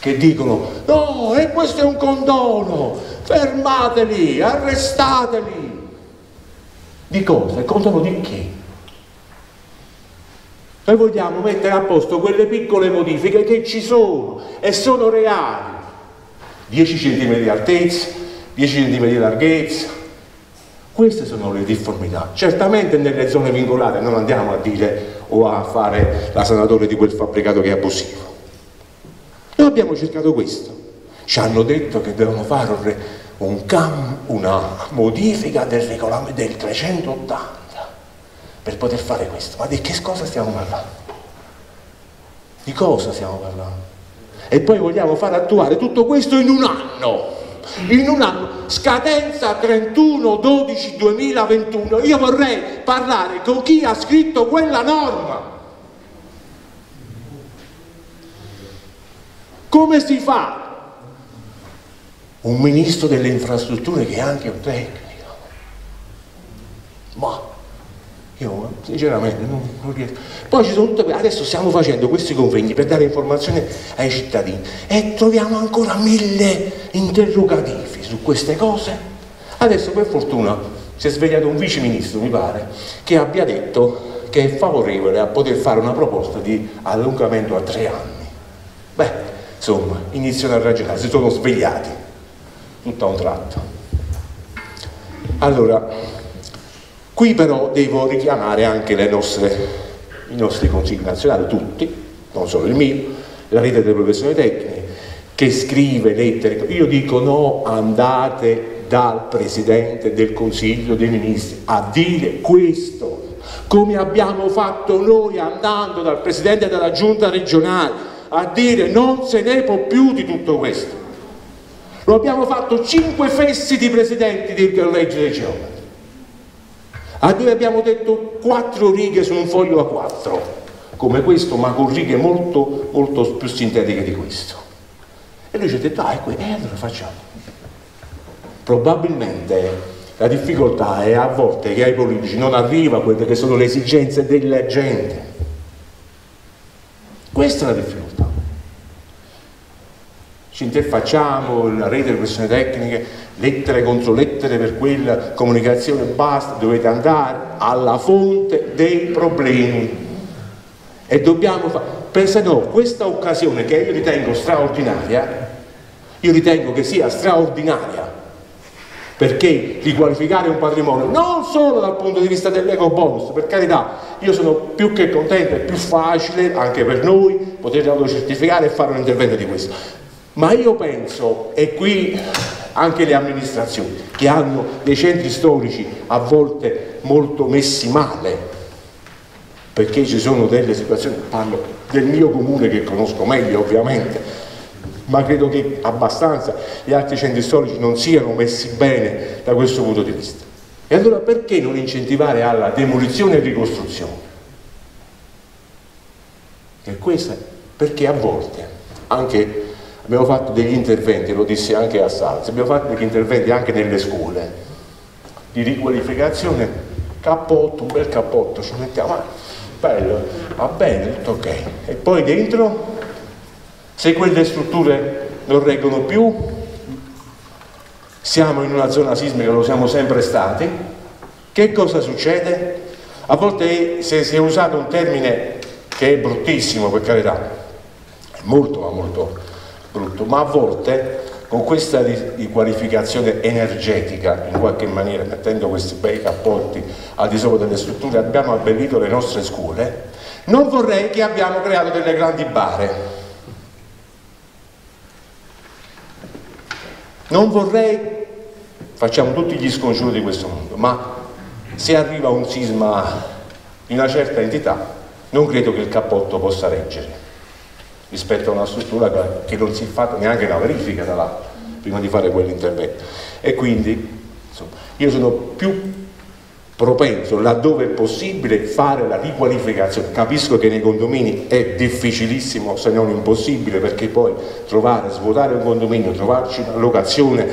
che dicono no, e questo è un condono, fermateli, arrestateli. Di cosa? Il condono di chi? Noi vogliamo mettere a posto quelle piccole modifiche che ci sono e sono reali 10 cm di altezza, 10 cm di larghezza. Queste sono le difformità. Certamente nelle zone vincolate non andiamo a dire o a fare la sanatoria di quel fabbricato che è abusivo. Noi abbiamo cercato questo. Ci hanno detto che devono fare un cam, una modifica del regolamento del 380 per poter fare questo. Ma di che cosa stiamo parlando? Di cosa stiamo parlando? e poi vogliamo far attuare tutto questo in un anno in un anno, scadenza 31-12-2021 io vorrei parlare con chi ha scritto quella norma come si fa un ministro delle infrastrutture che è anche un tecnico ma io sinceramente non, non, riesco. Poi ci sono tutte, adesso stiamo facendo questi convegni per dare informazioni ai cittadini e troviamo ancora mille interrogativi su queste cose. Adesso per fortuna si è svegliato un vice ministro, mi pare, che abbia detto che è favorevole a poter fare una proposta di allungamento a tre anni. Beh, insomma, iniziano a ragionare, si sono svegliati. Tutto a un tratto. Allora, qui però devo richiamare anche nostre, i nostri consigli nazionali, tutti, non solo il mio, la rete delle professioni tecniche, che scrive lettere. Io dico no, andate dal Presidente del Consiglio dei Ministri a dire questo, come abbiamo fatto noi andando dal Presidente della Giunta regionale a dire non se ne può più di tutto questo. Lo abbiamo fatto cinque fessi di presidenti del collegio dei geometri. A dove abbiamo detto quattro righe su un foglio a quattro, come questo, ma con righe molto, molto più sintetiche di questo. E lui ci ha detto, ah, e eh, allora facciamo. Probabilmente la difficoltà è a volte che ai politici non arriva quelle che sono le esigenze della gente. Questa è la difficoltà. Ci interfacciamo, la rete delle questioni tecniche, lettere contro lettere per quella comunicazione, basta, dovete andare alla fonte dei problemi. E dobbiamo fare, per se no, questa occasione che io ritengo straordinaria, io ritengo che sia straordinaria perché riqualificare un patrimonio non solo dal punto di vista dell'eco bonus, per carità, io sono più che contento, è più facile anche per noi poter autocertificare e fare un intervento di questo, ma io penso, e qui anche le amministrazioni, che hanno dei centri storici a volte molto messi male, perché ci sono delle situazioni, parlo del mio comune che conosco meglio ovviamente, ma credo che abbastanza gli altri centri storici non siano messi bene da questo punto di vista. E allora perché non incentivare alla demolizione e ricostruzione? E questo perché a volte, anche abbiamo fatto degli interventi, lo dissi anche a Salz, abbiamo fatto degli interventi anche nelle scuole di riqualificazione, cappotto, un bel cappotto, ci mettiamo, ah, bello, va bene, tutto ok. E poi dentro se quelle strutture non reggono più, siamo in una zona sismica, lo siamo sempre stati, che cosa succede? A volte si è usato un termine che è bruttissimo per carità, molto ma molto brutto, ma a volte con questa riqualificazione energetica, in qualche maniera, mettendo questi bei cappotti al di sopra delle strutture, abbiamo abbellito le nostre scuole, non vorrei che abbiamo creato delle grandi bare. Non vorrei, facciamo tutti gli scongiuri di questo mondo, ma se arriva un sisma di una certa entità, non credo che il cappotto possa reggere rispetto a una struttura che non si è fatta neanche una verifica tra l'altro prima di fare quell'intervento. E quindi insomma, io sono più propenso laddove è possibile fare la riqualificazione. Capisco che nei condomini è difficilissimo se non impossibile perché poi trovare, svuotare un condominio trovarci una locazione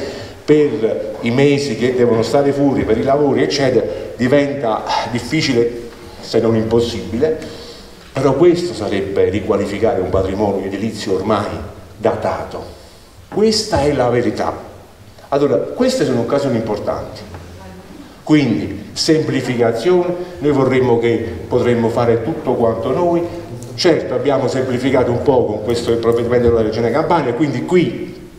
per i mesi che devono stare fuori per i lavori eccetera diventa difficile se non impossibile però questo sarebbe riqualificare un patrimonio edilizio ormai datato. Questa è la verità. Allora queste sono occasioni importanti. Quindi semplificazione, noi vorremmo che potremmo fare tutto quanto noi, certo abbiamo semplificato un po' con questo provvedimento della Regione Campania, quindi qui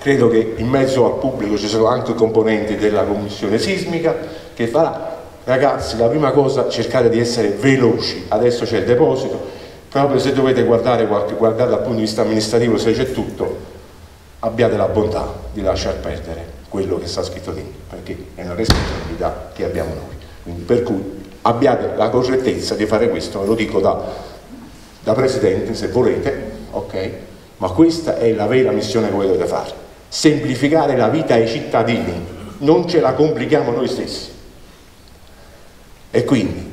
credo che in mezzo al pubblico ci sono anche componenti della commissione sismica che farà ragazzi la prima cosa cercate di essere veloci adesso c'è il deposito proprio se dovete guardare, guardare dal punto di vista amministrativo se c'è tutto abbiate la bontà di lasciar perdere quello che sta scritto dentro, perché è una responsabilità che abbiamo noi. Quindi per cui abbiate la correttezza di fare questo, ve lo dico da, da Presidente se volete, ok? Ma questa è la vera missione che voi dovete fare, semplificare la vita ai cittadini, non ce la complichiamo noi stessi. E quindi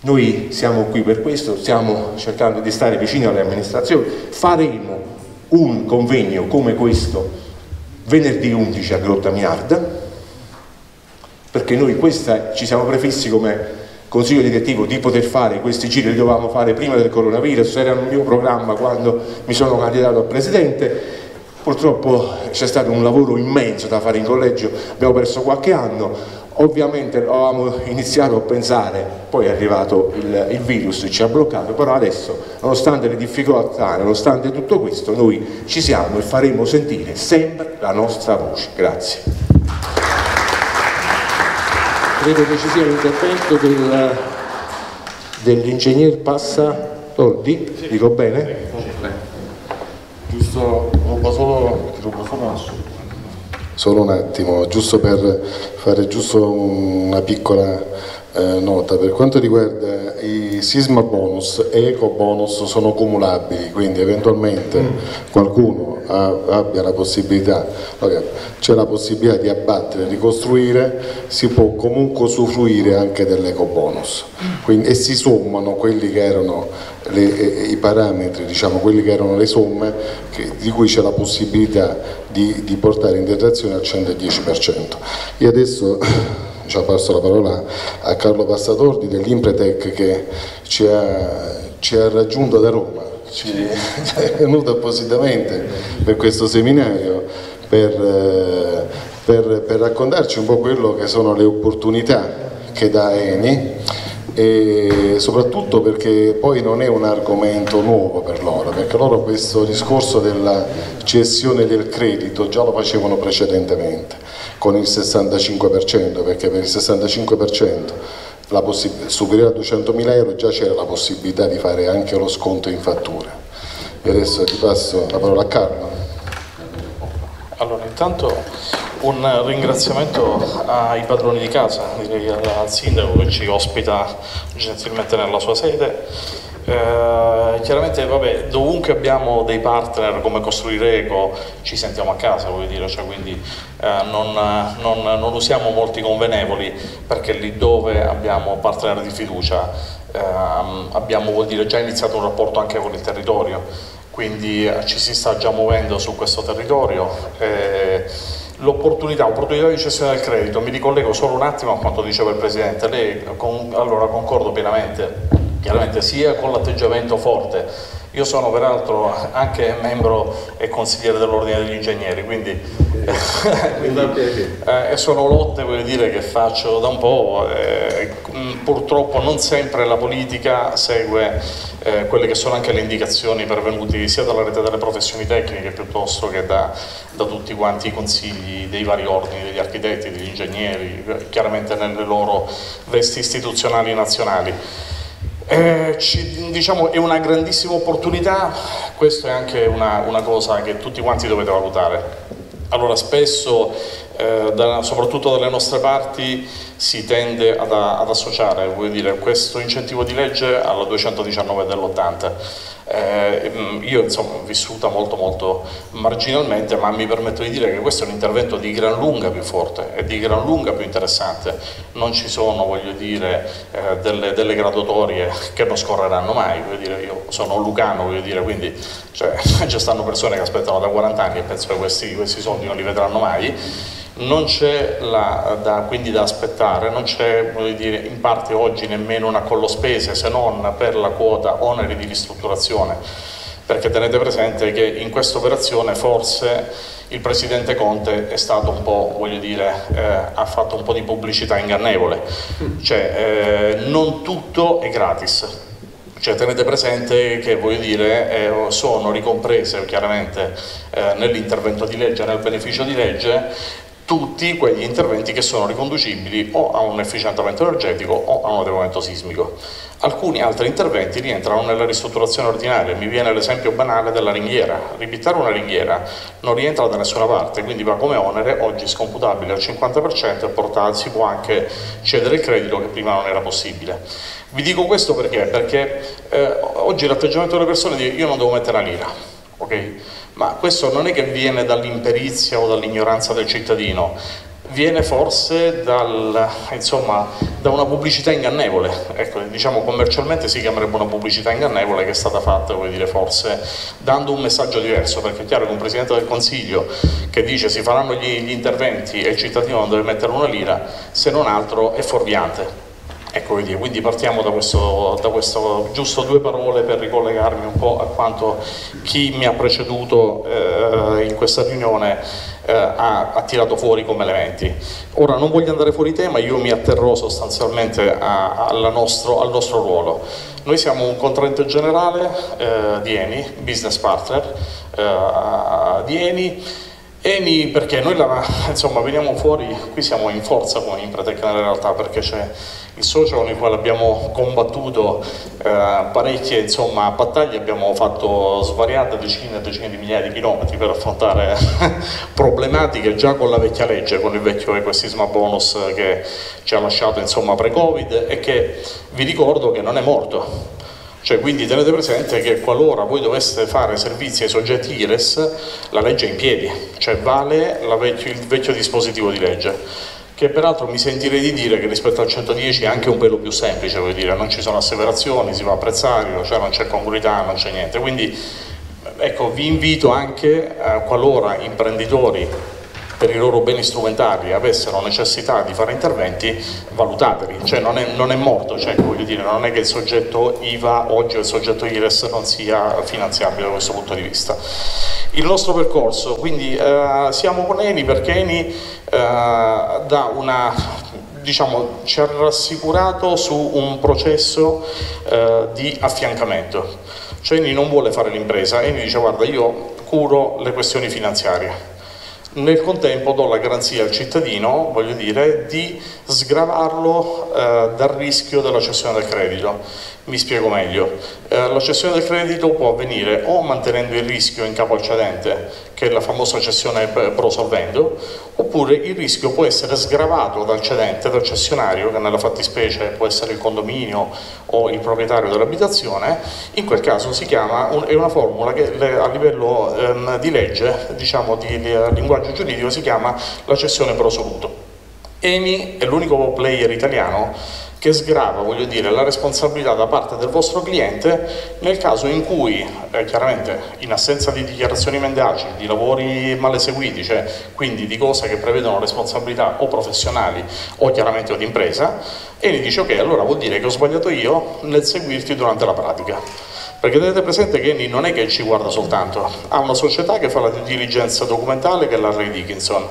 noi siamo qui per questo, stiamo cercando di stare vicino alle amministrazioni, faremo un convegno come questo venerdì 11 a Grotta Miarda, perché noi questa, ci siamo prefissi come consiglio direttivo di poter fare questi giri, li dovevamo fare prima del coronavirus, era il mio programma quando mi sono candidato a presidente, purtroppo c'è stato un lavoro immenso da fare in collegio, abbiamo perso qualche anno, ovviamente avevamo iniziato a pensare, poi è arrivato il, il, virus, ci ha bloccato, però adesso nonostante le difficoltà, nonostante tutto questo, noi ci siamo e faremo sentire sempre la nostra voce. Grazie. Credo che ci sia l'intervento del, dell'ingegner Passa Tordi, dico bene? Giusto, rubo solo, rubo solo Solo un attimo, giusto per fare giusto una piccola eh, nota, per quanto riguarda i sisma bonus e eco bonus sono cumulabili, quindi eventualmente mm. qualcuno ha, abbia la possibilità, okay, c'è la possibilità di abbattere, ricostruire, si può comunque usufruire anche dell'eco bonus quindi, e si sommano quelli che erano le, eh, i parametri, diciamo, quelli che erano le somme che, di cui c'è la possibilità di, di portare in detrazione al 110%. Io adesso ci ha passo la parola a Carlo Passatordi dell'Impretec che ci ha, ci ha raggiunto da Roma, ci è venuto appositamente per questo seminario per, eh, per, per raccontarci un po' quello che sono le opportunità che dà Eni e soprattutto perché poi non è un argomento nuovo per loro, perché loro questo discorso della cessione del credito già lo facevano precedentemente con il 65%, perché per il 65% superiore a 200.000 euro già c'era la possibilità di fare anche lo sconto in fattura. E adesso ti passo la parola a Carlo. Allora, intanto un ringraziamento ai padroni di casa, direi al sindaco che ci ospita gentilmente nella sua sede. Eh, chiaramente vabbè, dovunque abbiamo dei partner come Costruire Eco ci sentiamo a casa, voglio dire, cioè, quindi eh, non, non, non, usiamo molti convenevoli perché lì dove abbiamo partner di fiducia eh, abbiamo dire, già iniziato un rapporto anche con il territorio, quindi eh, ci si sta già muovendo su questo territorio. L'opportunità, opportunità di cessione del credito, mi ricollego solo un attimo a quanto diceva il Presidente, lei con, allora concordo pienamente, chiaramente sia con l'atteggiamento forte, io sono peraltro anche membro e consigliere dell'Ordine degli Ingegneri, quindi, quindi eh, sono lotte dire, che faccio da un po', eh, purtroppo non sempre la politica segue eh, quelle che sono anche le indicazioni pervenute sia dalla rete delle professioni tecniche piuttosto che da, da tutti quanti i consigli dei vari ordini, degli architetti, degli ingegneri, chiaramente nelle loro vesti istituzionali nazionali. Eh, ci, diciamo, è una grandissima opportunità, questa è anche una, una, cosa che tutti quanti dovete valutare. Allora spesso, eh, da, soprattutto dalle nostre parti, si tende ad, ad associare dire, questo incentivo di legge alla 219 dell'80 eh, mm, io insomma ho vissuta molto molto marginalmente ma mi permetto di dire che questo è un intervento di gran lunga più forte e di gran lunga più interessante. Non ci sono voglio dire eh, delle, delle, graduatorie che non scorreranno mai. Voglio dire, io sono lucano voglio dire quindi cioè, ci stanno persone che aspettano da 40 anni e penso che questi, questi soldi non li vedranno mai non c'è da, quindi da aspettare, non c'è in parte oggi nemmeno una collo spese se non per la quota oneri di ristrutturazione, perché tenete presente che in questa operazione forse il Presidente Conte è stato un po', voglio dire, eh, ha fatto un po' di pubblicità ingannevole, cioè eh, non tutto è gratis. Cioè, tenete presente che dire, eh, sono ricomprese chiaramente eh, nell'intervento di legge, nel beneficio di legge, tutti quegli interventi che sono riconducibili o a un efficientamento energetico o a un adeguamento sismico. Alcuni altri interventi rientrano nella ristrutturazione ordinaria, mi viene l'esempio banale della ringhiera. Ripittare una ringhiera non rientra da nessuna parte, quindi va come onere, oggi scomputabile al 50% e portato, si può anche cedere il credito che prima non era possibile. Vi dico questo perché? Perché eh, oggi l'atteggiamento delle persone è io non devo mettere la lira, ok? Ma questo non è che viene dall'imperizia o dall'ignoranza del cittadino, viene forse dal, insomma, da una pubblicità ingannevole, ecco, diciamo commercialmente si chiamerebbe una pubblicità ingannevole che è stata fatta, dire, forse dando un messaggio diverso, perché è chiaro che un Presidente del Consiglio che dice si faranno gli, gli interventi e il cittadino non deve mettere una lira, se non altro è fuorviante Ecco, quindi partiamo da questo, da questo, giusto due parole per ricollegarmi un po' a quanto chi mi ha preceduto eh, in questa riunione eh, ha, ha, tirato fuori come elementi. Ora non voglio andare fuori tema, io mi atterrò sostanzialmente a, a nostro, al nostro ruolo. Noi siamo un contraente generale eh, di Eni, business partner eh, di Eni, Eni perché noi la, insomma, veniamo fuori, qui siamo in forza come Impretec nella realtà perché c'è il socio con il quale abbiamo combattuto eh, parecchie insomma, battaglie, abbiamo fatto svariate decine e decine di migliaia di chilometri per affrontare problematiche già con la vecchia legge, con il vecchio ecosistema bonus che ci ha lasciato pre-Covid e che vi ricordo che non è morto. Cioè, quindi tenete presente che qualora voi doveste fare servizi ai soggetti IRES, la legge è in piedi, cioè vale vecchio, il vecchio dispositivo di legge, che peraltro mi sentirei di dire che rispetto al 110 è anche un pelo più semplice, vuol dire, non ci sono asseverazioni, si va a prezzario, cioè non c'è congruità, non c'è niente. Quindi ecco, vi invito anche, eh, qualora imprenditori per i loro beni strumentali avessero necessità di fare interventi, valutateli, cioè non è, non è morto, cioè, dire, non è che il soggetto IVA oggi o il soggetto IRES non sia finanziabile da questo punto di vista. Il nostro percorso, quindi eh, siamo con Eni perché Eni eh, dà una diciamo, ci ha rassicurato su un processo eh, di affiancamento. Cioè Eni non vuole fare l'impresa, Eni dice guarda io curo le questioni finanziarie, nel contempo do la garanzia al cittadino, voglio dire, di sgravarlo eh, dal rischio della cessione del credito. Mi spiego meglio. Eh, la cessione del credito può avvenire o mantenendo il rischio in capo al cedente, che è la famosa cessione pro solvendo, oppure il rischio può essere sgravato dal cedente, dal cessionario, che nella fattispecie può essere il condominio o il proprietario dell'abitazione, in quel caso si chiama, è una formula che a livello ehm, di legge, diciamo di, di linguaggio giuridico, si chiama la cessione pro soluto. Eni è l'unico player italiano che sgrava, voglio dire, la responsabilità da parte del vostro cliente nel caso in cui, eh, chiaramente, in assenza di dichiarazioni mendaci, di lavori mal eseguiti, cioè quindi di cose che prevedono responsabilità o professionali o chiaramente o di impresa, e gli dice ok, allora vuol dire che ho sbagliato io nel seguirti durante la pratica. Perché tenete presente che Eni non è che ci guarda soltanto, ha una società che fa la diligenza documentale che è la Ray Dickinson,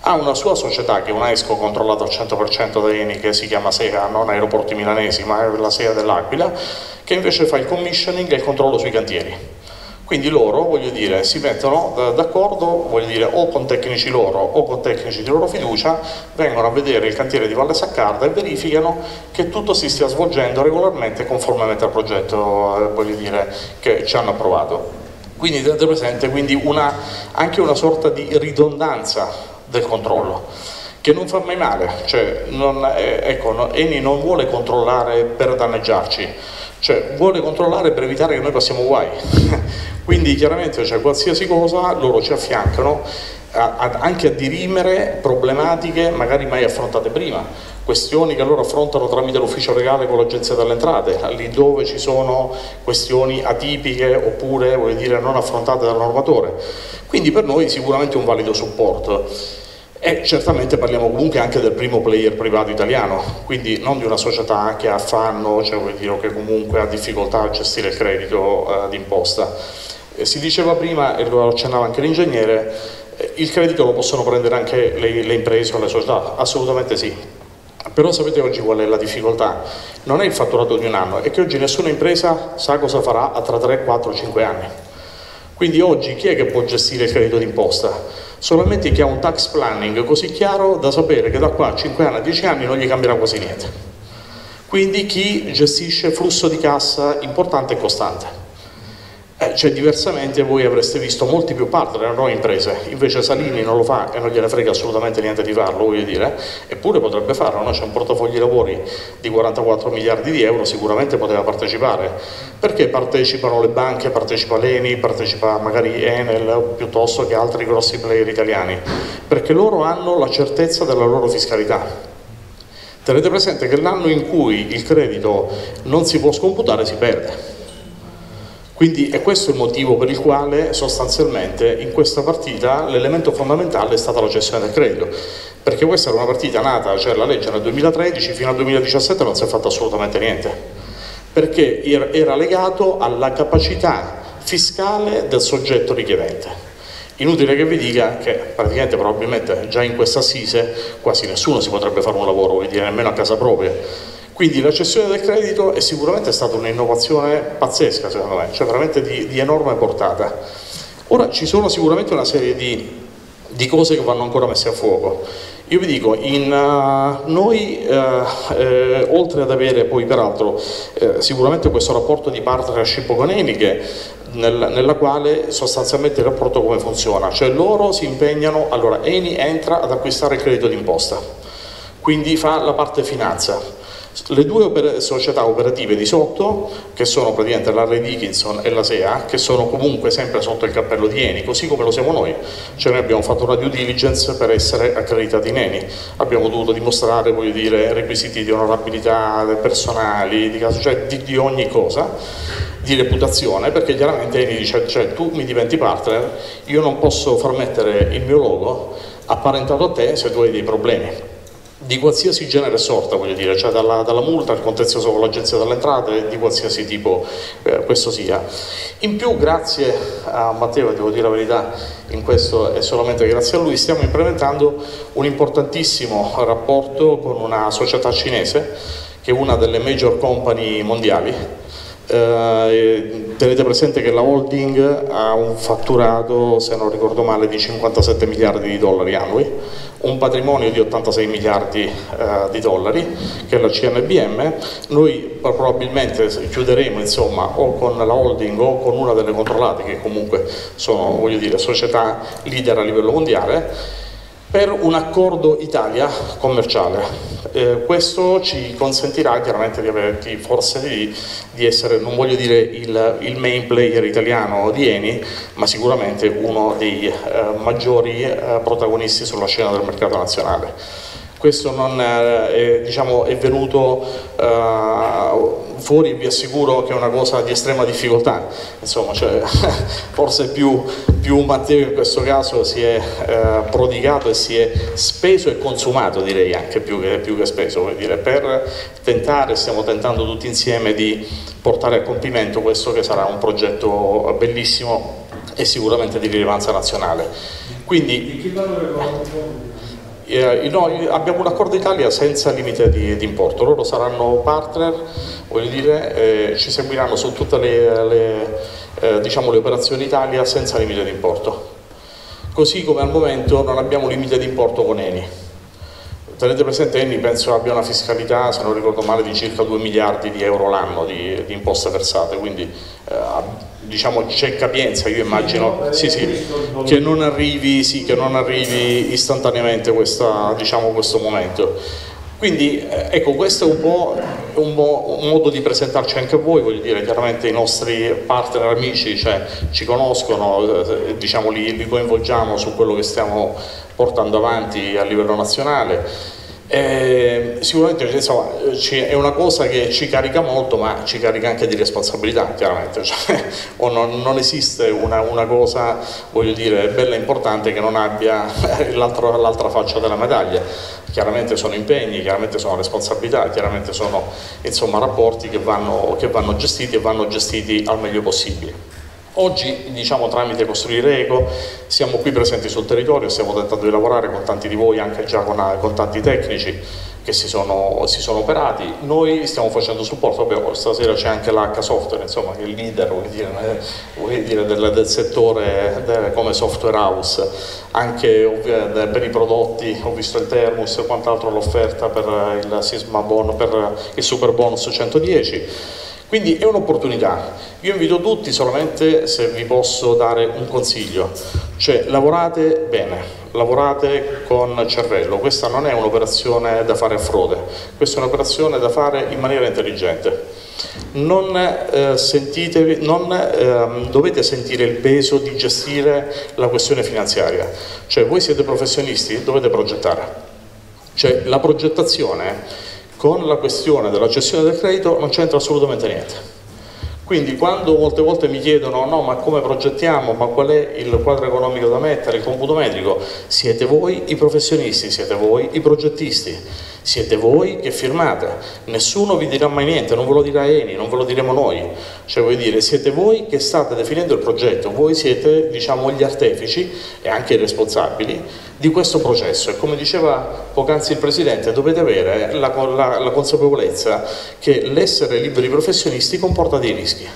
ha una sua società che è una ESCO controllata al 100% da Eni che si chiama SEA, non Aeroporti Milanesi ma è la SEA dell'Aquila, che invece fa il commissioning e il controllo sui cantieri. Quindi loro, voglio dire, si mettono d'accordo, voglio dire, o con tecnici loro o con tecnici di loro fiducia, vengono a vedere il cantiere di Valle Saccarda e verificano che tutto si stia svolgendo regolarmente conformemente al progetto, eh, voglio dire, che ci hanno approvato. Quindi tenete presente quindi una, anche una sorta di ridondanza del controllo che non fa mai male, cioè, non, eh, ecco, no, Eni non vuole controllare per danneggiarci, cioè vuole controllare per evitare che noi passiamo guai, quindi chiaramente cioè, qualsiasi cosa loro ci affiancano a, a, anche a dirimere problematiche magari mai affrontate prima, questioni che loro affrontano tramite l'ufficio legale con l'agenzia delle entrate, lì dove ci sono questioni atipiche oppure dire, non affrontate dal normatore. Quindi per noi sicuramente un valido supporto. E certamente parliamo comunque anche del primo player privato italiano, quindi non di una società che ha affanno, cioè che comunque ha difficoltà a gestire il credito eh, d'imposta. Eh, si diceva prima, e lo accennava anche l'ingegnere, eh, il credito lo possono prendere anche le, le imprese o le società? Assolutamente sì, però sapete oggi qual è la difficoltà? Non è il fatturato di un anno, è che oggi nessuna impresa sa cosa farà tra 3, 4, 5 anni. Quindi oggi chi è che può gestire il credito d'imposta? Solamente chi ha un tax planning così chiaro da sapere che da qua a 5 anni, a 10 anni non gli cambierà quasi niente. Quindi chi gestisce flusso di cassa importante e costante. Eh, cioè diversamente voi avreste visto molti più partner, non imprese, invece Salini non lo fa e non gliene frega assolutamente niente di farlo, voglio dire, eppure potrebbe farlo, no? c'è un portafoglio lavori di 44 miliardi di euro, sicuramente poteva partecipare, perché partecipano le banche, partecipa l'ENI, partecipa magari Enel piuttosto che altri grossi player italiani, perché loro hanno la certezza della loro fiscalità. Tenete presente che l'anno in cui il credito non si può scomputare si perde Quindi è questo il motivo per il quale sostanzialmente in questa partita l'elemento fondamentale è stata la cessione del credito, perché questa era una partita nata, cioè la legge nel 2013, fino al 2017 non si è fatto assolutamente niente, perché era legato alla capacità fiscale del soggetto richiedente. Inutile che vi dica che praticamente probabilmente già in questa assise quasi nessuno si potrebbe fare un lavoro, dire nemmeno a casa propria quindi la cessione del credito è sicuramente stata un'innovazione pazzesca secondo me, cioè veramente di, di, enorme portata. Ora ci sono sicuramente una serie di, di, cose che vanno ancora messe a fuoco. Io vi dico, in, uh, noi uh, eh, oltre ad avere poi peraltro eh, sicuramente questo rapporto di partnership con Eniche nel, nella quale sostanzialmente il rapporto come funziona, cioè loro si impegnano, allora Eni entra ad acquistare il credito d'imposta, quindi fa la parte finanza, le due oper società operative di sotto, che sono praticamente l'Harley Dickinson e la SEA, che sono comunque sempre sotto il cappello di Eni, così come lo siamo noi. Cioè noi abbiamo fatto una due diligence per essere accreditati in Eni, abbiamo dovuto dimostrare, voglio dire, requisiti di onorabilità personali, di, caso, cioè di, di ogni cosa di reputazione perché chiaramente Eni dice cioè tu mi diventi partner io non posso far mettere il mio logo apparentato a te se tu hai dei problemi di qualsiasi genere sorta, voglio dire, cioè dalla, dalla multa al contenzioso con l'agenzia delle entrate, di qualsiasi tipo eh, questo sia. In più, grazie a Matteo, devo dire la verità, in questo è solamente grazie a lui, stiamo implementando un importantissimo rapporto con una società cinese che è una delle major company mondiali. Eh, tenete presente che la holding ha un fatturato, se non ricordo male, di 57 miliardi di dollari annui un patrimonio di 86 miliardi eh, di dollari che è la CNBM, noi probabilmente chiuderemo insomma o con la holding o con una delle controllate che comunque sono dire, società leader a livello mondiale per un accordo Italia commerciale. Eh, questo ci consentirà chiaramente di avere forse di, di essere, non voglio dire il, il, main player italiano di Eni, ma sicuramente uno dei eh, maggiori eh, protagonisti sulla scena del mercato nazionale. Questo non è, diciamo, è venuto eh, fuori vi assicuro che è una cosa di estrema difficoltà, insomma, cioè, forse più, più, Matteo in questo caso si è eh, prodigato e si è speso e consumato direi anche più che, più che speso, dire, per tentare, stiamo tentando tutti insieme di portare a compimento questo che sarà un progetto bellissimo e sicuramente di rilevanza nazionale. Quindi, eh, no, abbiamo un accordo Italia senza limite di, di importo, loro saranno partner, dire, eh, ci seguiranno su tutte le, le, eh, diciamo, le operazioni Italia senza limite di importo. Così come al momento non abbiamo limite di importo con Eni. Tenete presente Eni penso abbia una fiscalità, se non ricordo male, di circa 2 miliardi di euro l'anno di, di imposte versate, quindi eh, diciamo, c'è capienza, io immagino sì, sì, che, non arrivi, sì, che non arrivi istantaneamente questa, diciamo, questo momento. Quindi eh, ecco, questo è un po' un, mo un, modo di presentarci anche a voi, voglio dire, chiaramente i nostri partner amici cioè, ci conoscono, eh, diciamo, li, li coinvolgiamo su quello che stiamo portando avanti a livello nazionale eh, sicuramente insomma, è una cosa che ci carica molto ma ci carica anche di responsabilità chiaramente, cioè, non, non, esiste una, una, cosa voglio dire bella e importante che non abbia l'altra faccia della medaglia, chiaramente sono impegni, chiaramente sono responsabilità, chiaramente sono insomma, rapporti che vanno, che vanno gestiti e vanno gestiti al meglio possibile. Oggi, diciamo, tramite Costruire Eco, siamo qui presenti sul territorio, stiamo tentando di lavorare con tanti di voi, anche già con, con tanti tecnici che si sono, si sono, operati. Noi stiamo facendo supporto, Vabbè, stasera c'è anche l'H Software, insomma, che è il leader dire, eh, dire del, del, settore del, come software house, anche per i prodotti, ho visto il Thermos e quant'altro l'offerta per il Sisma Bon, per il Super Bonus 110 quindi è un'opportunità. Io invito tutti solamente se vi posso dare un consiglio, cioè lavorate bene, lavorate con cervello, questa non è un'operazione da fare a frode, questa è un'operazione da fare in maniera intelligente. Non, eh, non eh, dovete sentire il peso di gestire la questione finanziaria, cioè voi siete professionisti, dovete progettare. Cioè la progettazione con la questione della cessione del credito non c'entra assolutamente niente. Quindi quando molte volte mi chiedono no ma come progettiamo, ma qual è il quadro economico da mettere, il computo metrico, siete voi i professionisti, siete voi i progettisti, siete voi che firmate, nessuno vi dirà mai niente, non ve lo dirà Eni, non ve lo diremo noi, cioè vuol dire siete voi che state definendo il progetto, voi siete diciamo gli artefici e anche i responsabili di questo processo. E come diceva poc'anzi il Presidente dovete avere la, la, la consapevolezza che l'essere liberi professionisti comporta dei rischi,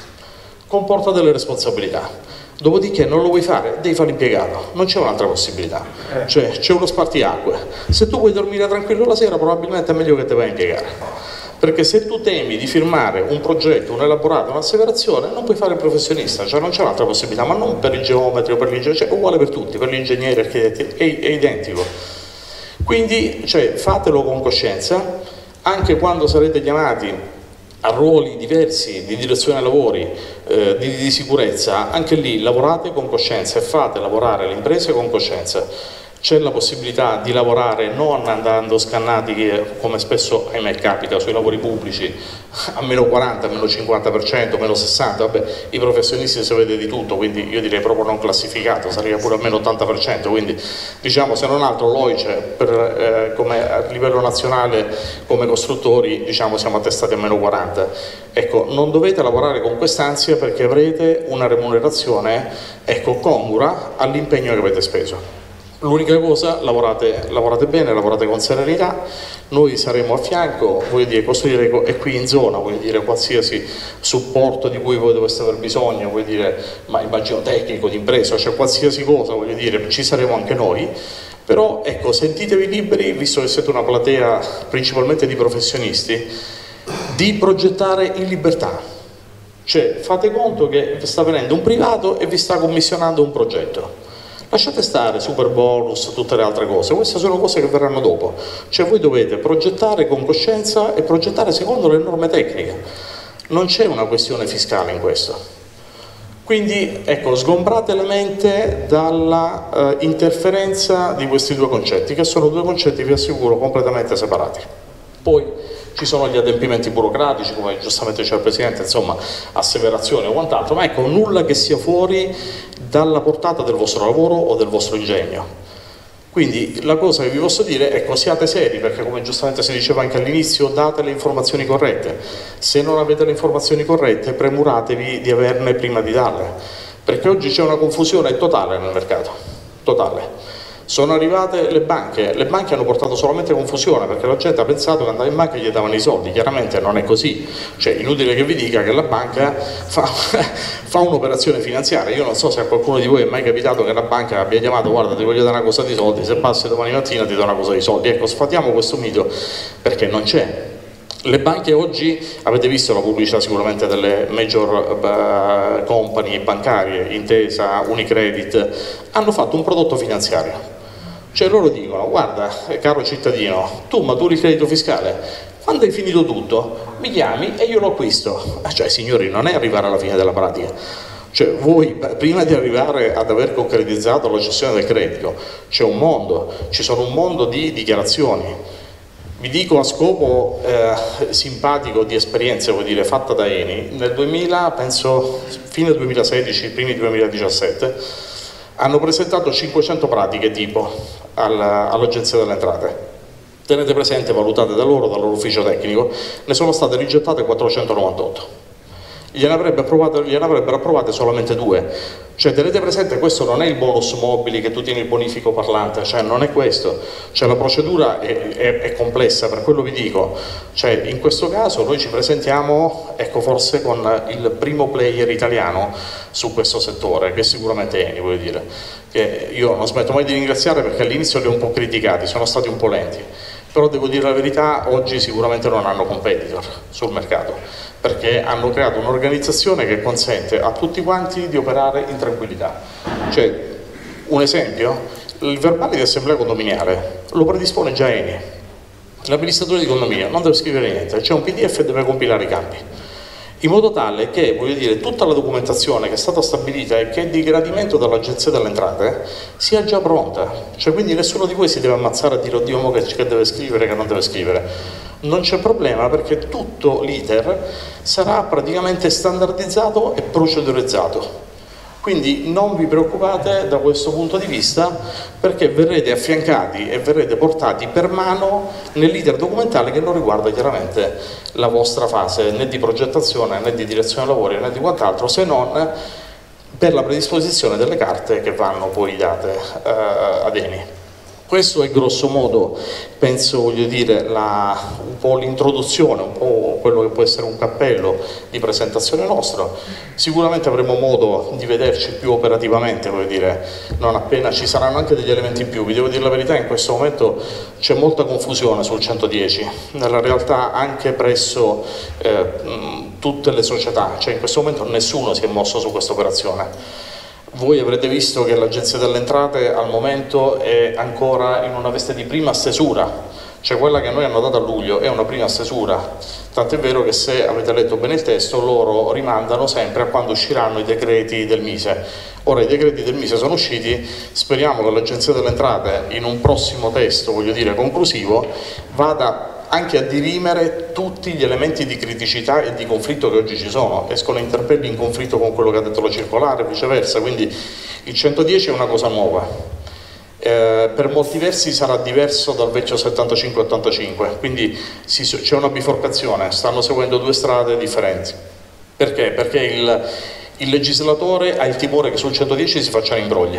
comporta delle responsabilità. Dopodiché non lo vuoi fare, devi fare l'impiegato, non c'è un'altra possibilità, eh. cioè c'è uno spartiacque. Se tu vuoi dormire tranquillo la sera probabilmente è meglio che ti vai a impiegare perché se tu temi di firmare un progetto, un elaborato, un'asseverazione, non puoi fare il professionista, cioè non c'è un'altra possibilità, ma non per il geometri o per l'ingegnere, cioè uguale per tutti, per gli ingegneri, architetti, è, è identico. Quindi cioè, fatelo con coscienza, anche quando sarete chiamati a ruoli diversi di direzione lavori, eh, di, di sicurezza, anche lì lavorate con coscienza e fate lavorare le imprese con coscienza c'è la possibilità di lavorare non andando scannati come spesso ahimè capita sui lavori pubblici a meno 40, a meno 50%, a meno 60%, vabbè i professionisti si vede di tutto quindi io direi proprio non classificato, sarebbe pure a meno 80% quindi diciamo se non altro l'OICE eh, come, a livello nazionale come costruttori diciamo siamo attestati a meno 40% ecco non dovete lavorare con quest'ansia perché avrete una remunerazione ecco, congrua all'impegno che avete speso L'unica cosa, lavorate, lavorate, bene, lavorate con serenità, noi saremo a fianco, voglio dire, costruire è qui in zona, voglio dire, qualsiasi supporto di cui voi dovreste aver bisogno, voglio dire, ma immagino tecnico, di impresa, cioè qualsiasi cosa, voglio dire, ci saremo anche noi, però ecco, sentitevi liberi, visto che siete una platea principalmente di professionisti, di progettare in libertà. Cioè, fate conto che sta venendo un privato e vi sta commissionando un progetto Lasciate stare super bonus, tutte le altre cose, queste sono cose che verranno dopo. Cioè voi dovete progettare con coscienza e progettare secondo le norme tecniche. Non c'è una questione fiscale in questo. Quindi ecco, sgombrate la mente dalla uh, interferenza di questi due concetti, che sono due concetti, vi assicuro, completamente separati. Poi ci sono gli adempimenti burocratici, come giustamente c'è il Presidente, insomma, asseverazioni o quant'altro, ma ecco, nulla che sia fuori dalla portata del vostro lavoro o del vostro ingegno. Quindi la cosa che vi posso dire è ecco, siate seri, perché come giustamente si diceva anche all'inizio, date le informazioni corrette. Se non avete le informazioni corrette, premuratevi di averne prima di darle, perché oggi c'è una confusione totale nel mercato, totale. Sono arrivate le banche, le banche hanno portato solamente confusione perché la gente ha pensato che andava in banca e gli davano i soldi, chiaramente non è così, cioè inutile che vi dica che la banca fa, fa un'operazione finanziaria, io non so se a qualcuno di voi è mai capitato che la banca abbia chiamato guarda ti voglio dare una cosa di soldi, se passi domani mattina ti do una cosa di soldi, ecco sfatiamo questo mito perché non c'è, le banche oggi, avete visto la pubblicità sicuramente delle major uh, company bancarie, Intesa, Unicredit, hanno fatto un prodotto finanziario. Cioè loro dicono, guarda caro cittadino, tu maturi il credito fiscale, quando hai finito tutto mi chiami e io lo acquisto. Cioè signori, non è arrivare alla fine della pratica. Cioè voi prima di arrivare ad aver concretizzato la gestione del credito c'è un mondo, ci sono un mondo di dichiarazioni, vi dico a scopo eh, simpatico di esperienza, vuol dire, fatta da Eni, nel 2000, penso fine 2016, primi 2017, hanno presentato 500 pratiche tipo all'Agenzia delle Entrate. Tenete presente, valutate da loro, dal loro ufficio tecnico, ne sono state rigettate 498 gliene, avrebbe gliene avrebbero approvate solamente due. Cioè tenete presente, questo non è il bonus mobili che tu tieni il bonifico parlante, cioè non è questo, cioè la procedura è, è, è complessa, per quello vi dico, cioè in questo caso noi ci presentiamo, ecco forse con il primo player italiano su questo settore, che sicuramente è Eni, voglio dire, che io non smetto mai di ringraziare perché all'inizio li ho un po' criticati, sono stati un po' lenti, però devo dire la verità, oggi sicuramente non hanno competitor sul mercato perché hanno creato un'organizzazione che consente a tutti quanti di operare in tranquillità. Cioè, un esempio, il verbale di assemblea condominiale lo predispone già Eni, l'amministratore di condominio non deve scrivere niente, c'è un pdf e deve compilare i campi. In modo tale che dire, tutta la documentazione che è stata stabilita e che è di gradimento dall'Agenzia delle Entrate sia già pronta, cioè quindi nessuno di voi si deve ammazzare a dire oddio mo che, che deve scrivere, che non deve scrivere. Non c'è problema perché tutto l'iter sarà praticamente standardizzato e procedurizzato. Quindi non vi preoccupate da questo punto di vista perché verrete affiancati e verrete portati per mano nell'iter documentale che non riguarda chiaramente la vostra fase né di progettazione né di direzione lavori né di quant'altro se non per la predisposizione delle carte che vanno poi date eh, ad Eni. Questo è grosso modo, penso, voglio dire, la, un po' l'introduzione, un po' quello che può essere un cappello di presentazione nostro. Sicuramente avremo modo di vederci più operativamente, voglio dire, non appena ci saranno anche degli elementi in più. Vi devo dire la verità, in questo momento c'è molta confusione sul 110, nella realtà anche presso eh, tutte le società, cioè in questo momento nessuno si è mosso su questa operazione voi avrete visto che l'Agenzia delle Entrate al momento è ancora in una veste di prima stesura, cioè quella che noi hanno dato a luglio è una prima stesura, tant'è vero che se avete letto bene il testo loro rimandano sempre a quando usciranno i decreti del Mise. Ora i decreti del Mise sono usciti, speriamo che l'Agenzia delle Entrate in un prossimo testo, voglio dire conclusivo, vada anche a dirimere tutti gli elementi di criticità e di conflitto che oggi ci sono, escono interpelli in conflitto con quello che ha detto la circolare, viceversa, quindi il 110 è una cosa nuova, eh, per molti versi sarà diverso dal vecchio 75-85, quindi c'è una biforcazione, stanno seguendo due strade differenti. Perché? Perché il, il legislatore ha il timore che sul 110 si facciano imbrogli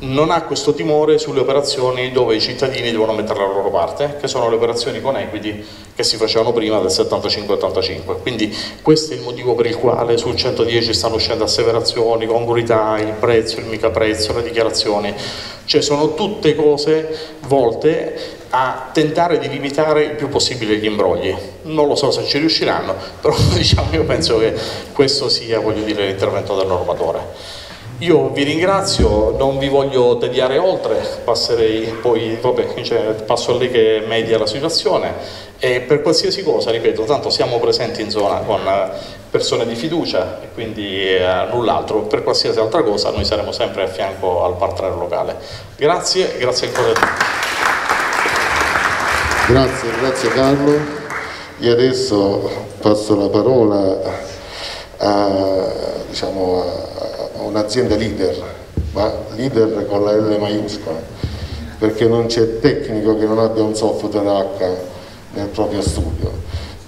non ha questo timore sulle operazioni dove i cittadini devono mettere la loro parte, che sono le operazioni con equity che si facevano prima del 75-85. Quindi questo è il motivo per il quale sul 110 stanno uscendo asseverazioni, congruità, il prezzo, il mica prezzo, le dichiarazioni. Cioè sono tutte cose volte a tentare di limitare il più possibile gli imbrogli. Non lo so se ci riusciranno, però diciamo, io penso che questo sia l'intervento del normatore. Io vi ringrazio, non vi voglio tediare oltre, passerei poi, vabbè, cioè, passo a lei che media la situazione e per qualsiasi cosa, ripeto, tanto siamo presenti in zona con persone di fiducia e quindi eh, null'altro, per qualsiasi altra cosa noi saremo sempre a fianco al partner locale. Grazie, grazie ancora a tutti. Grazie, grazie Carlo. Io adesso passo la parola a, diciamo, a un'azienda leader, ma leader con la L maiuscola, perché non c'è tecnico che non abbia un software H nel proprio studio.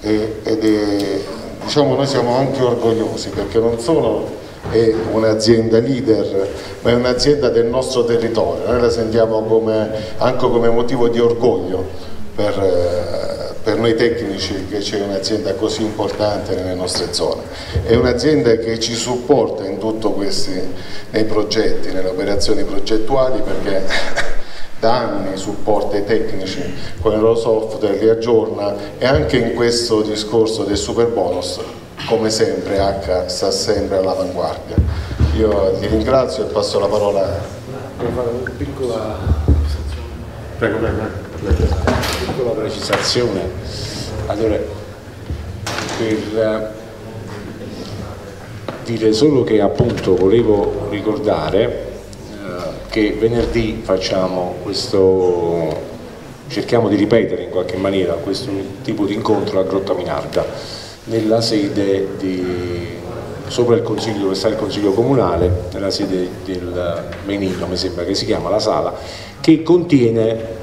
E, ed è, diciamo noi siamo anche orgogliosi perché non solo è un'azienda leader, ma è un'azienda del nostro territorio, noi la sentiamo come, anche come motivo di orgoglio per, per noi tecnici che c'è un'azienda così importante nelle nostre zone. È un'azienda che ci supporta in tutti questi nei progetti, nelle operazioni progettuali perché da anni supporta i tecnici con il loro software, li aggiorna e anche in questo discorso del super bonus come sempre H sta sempre all'avanguardia. Io ti ringrazio e passo la parola a... fare una piccola prego, prego piccola precisazione. Allora, per eh, dire solo che appunto volevo ricordare eh, che venerdì facciamo questo, cerchiamo di ripetere in qualche maniera questo tipo di incontro a Grotta Minarda nella sede di sopra il consiglio dove sta il consiglio comunale, nella sede del Menino mi sembra che si chiama la sala, che contiene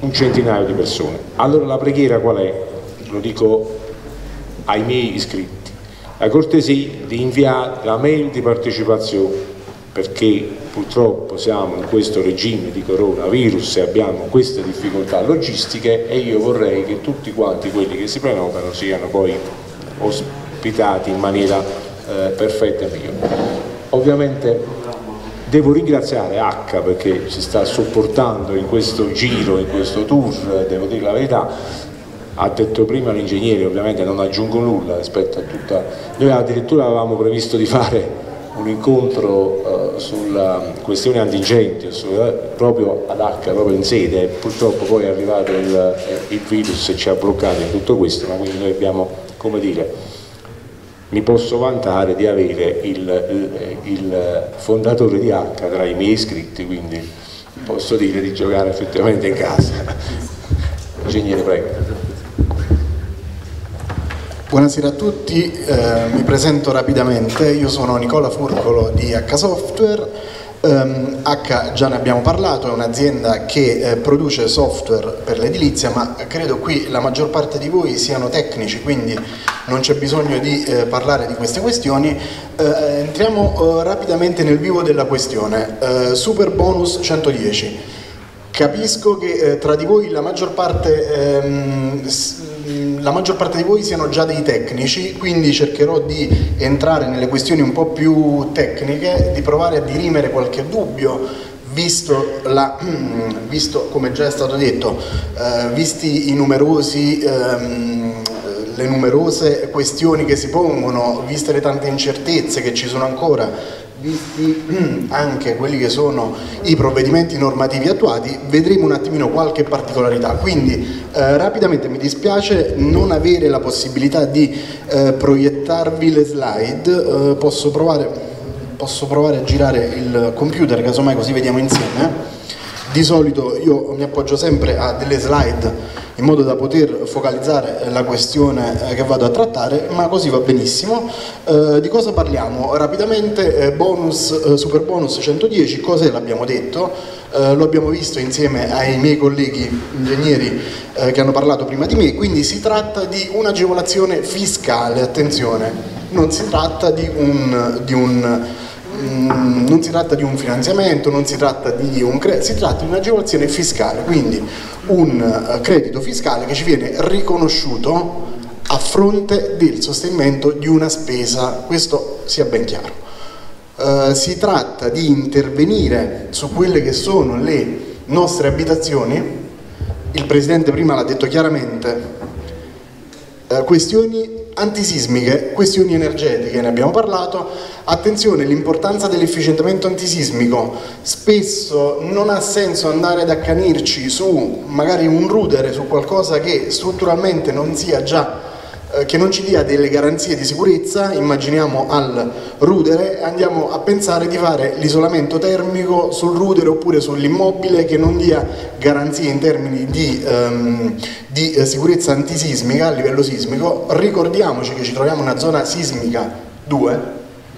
un centinaio di persone. Allora la preghiera qual è? Lo dico ai miei iscritti. La cortesia di inviare la mail di partecipazione perché purtroppo siamo in questo regime di coronavirus e abbiamo queste difficoltà logistiche e io vorrei che tutti quanti quelli che si prenotano siano poi ospitati in maniera eh, perfetta e migliore. Ovviamente Devo ringraziare H perché ci sta sopportando in questo giro, in questo tour, devo dire la verità, ha detto prima l'ingegnere, ovviamente non aggiungo nulla rispetto a tutta... Noi addirittura avevamo previsto di fare un incontro uh, sulla questione antingenti, su, uh, proprio ad H, proprio in sede, purtroppo poi è arrivato il, il virus e ci ha bloccato in tutto questo, ma quindi noi abbiamo, come dire, mi posso vantare di avere il, il, fondatore di H tra i miei iscritti, quindi posso dire di giocare effettivamente in casa. Ingegnere, prego. Buonasera a tutti, eh, mi presento rapidamente, io sono Nicola Furcolo di H Software Um, H già ne abbiamo parlato, è un'azienda che eh, produce software per l'edilizia, ma credo qui la maggior parte di voi siano tecnici, quindi non c'è bisogno di eh, parlare di queste questioni. Eh, entriamo eh, rapidamente nel vivo della questione. Eh, super bonus 110. Capisco che eh, tra di voi la maggior parte ehm, la maggior parte di voi siano già dei tecnici, quindi cercherò di entrare nelle questioni un po' più tecniche, di provare a dirimere qualche dubbio, visto, la, visto come già è stato detto, eh, visti i numerosi... Ehm, le numerose questioni che si pongono, viste le tante incertezze che ci sono ancora visti anche quelli che sono i provvedimenti normativi attuati, vedremo un attimino qualche particolarità. Quindi eh, rapidamente mi dispiace non avere la possibilità di eh, proiettarvi le slide, eh, posso, provare, posso provare a girare il computer, casomai così vediamo insieme. Di solito io mi appoggio sempre a delle slide in modo da poter focalizzare la questione eh, che vado a trattare, ma così va benissimo. Eh, di cosa parliamo? Rapidamente eh, bonus, eh, super bonus 110, cos'è l'abbiamo detto? Eh, lo abbiamo visto insieme ai miei colleghi ingegneri eh, che hanno parlato prima di me, quindi si tratta di un'agevolazione fiscale, attenzione, non si tratta di un, di un Mm, non si tratta di un finanziamento, non si tratta di un credito, si tratta di un'agevolazione fiscale, quindi un eh, credito fiscale che ci viene riconosciuto a fronte del sostenimento di una spesa, questo sia ben chiaro. Uh, si tratta di intervenire su quelle che sono le nostre abitazioni, il Presidente prima l'ha detto chiaramente, uh, questioni antisismiche, questioni energetiche, ne abbiamo parlato, attenzione l'importanza dell'efficientamento antisismico, spesso non ha senso andare ad accanirci su magari un rudere, su qualcosa che strutturalmente non sia già che non ci dia delle garanzie di sicurezza, immaginiamo al rudere, andiamo a pensare di fare l'isolamento termico sul rudere oppure sull'immobile che non dia garanzie in termini di, um, di eh, sicurezza antisismica a livello sismico. Ricordiamoci che ci troviamo in una zona sismica 2,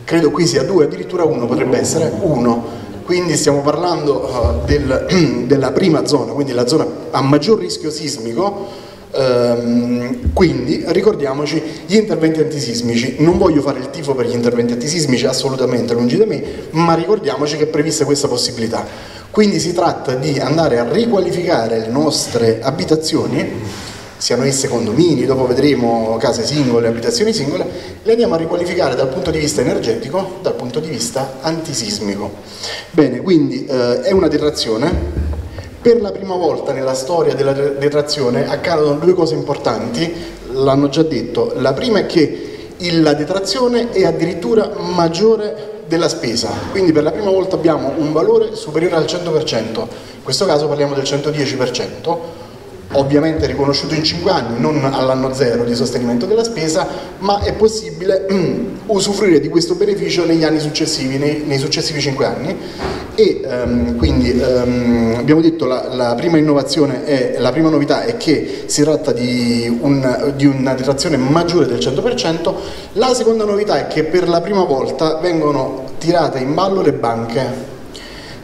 credo qui sia 2, addirittura 1 potrebbe essere 1 quindi stiamo parlando uh, del, della prima zona, quindi la zona a maggior rischio sismico Ehm, quindi ricordiamoci gli interventi antisismici, non voglio fare il tifo per gli interventi antisismici assolutamente lungi da me, ma ricordiamoci che è prevista questa possibilità. Quindi si tratta di andare a riqualificare le nostre abitazioni, siano esse condomini, dopo vedremo case singole, abitazioni singole, le andiamo a riqualificare dal punto di vista energetico, dal punto di vista antisismico. Bene, quindi eh, è una detrazione per la prima volta nella storia della detrazione accadono due cose importanti, l'hanno già detto. La prima è che la detrazione è addirittura maggiore della spesa, quindi per la prima volta abbiamo un valore superiore al 100%, in questo caso parliamo del 110%, ovviamente riconosciuto in 5 anni, non all'anno zero di sostenimento della spesa, ma è possibile usufruire di questo beneficio negli anni successivi, nei, nei successivi 5 anni e um, quindi um, abbiamo detto la, la prima innovazione è, la prima novità è che si tratta di, un, di una detrazione maggiore del 100%, la seconda novità è che per la prima volta vengono tirate in ballo le banche.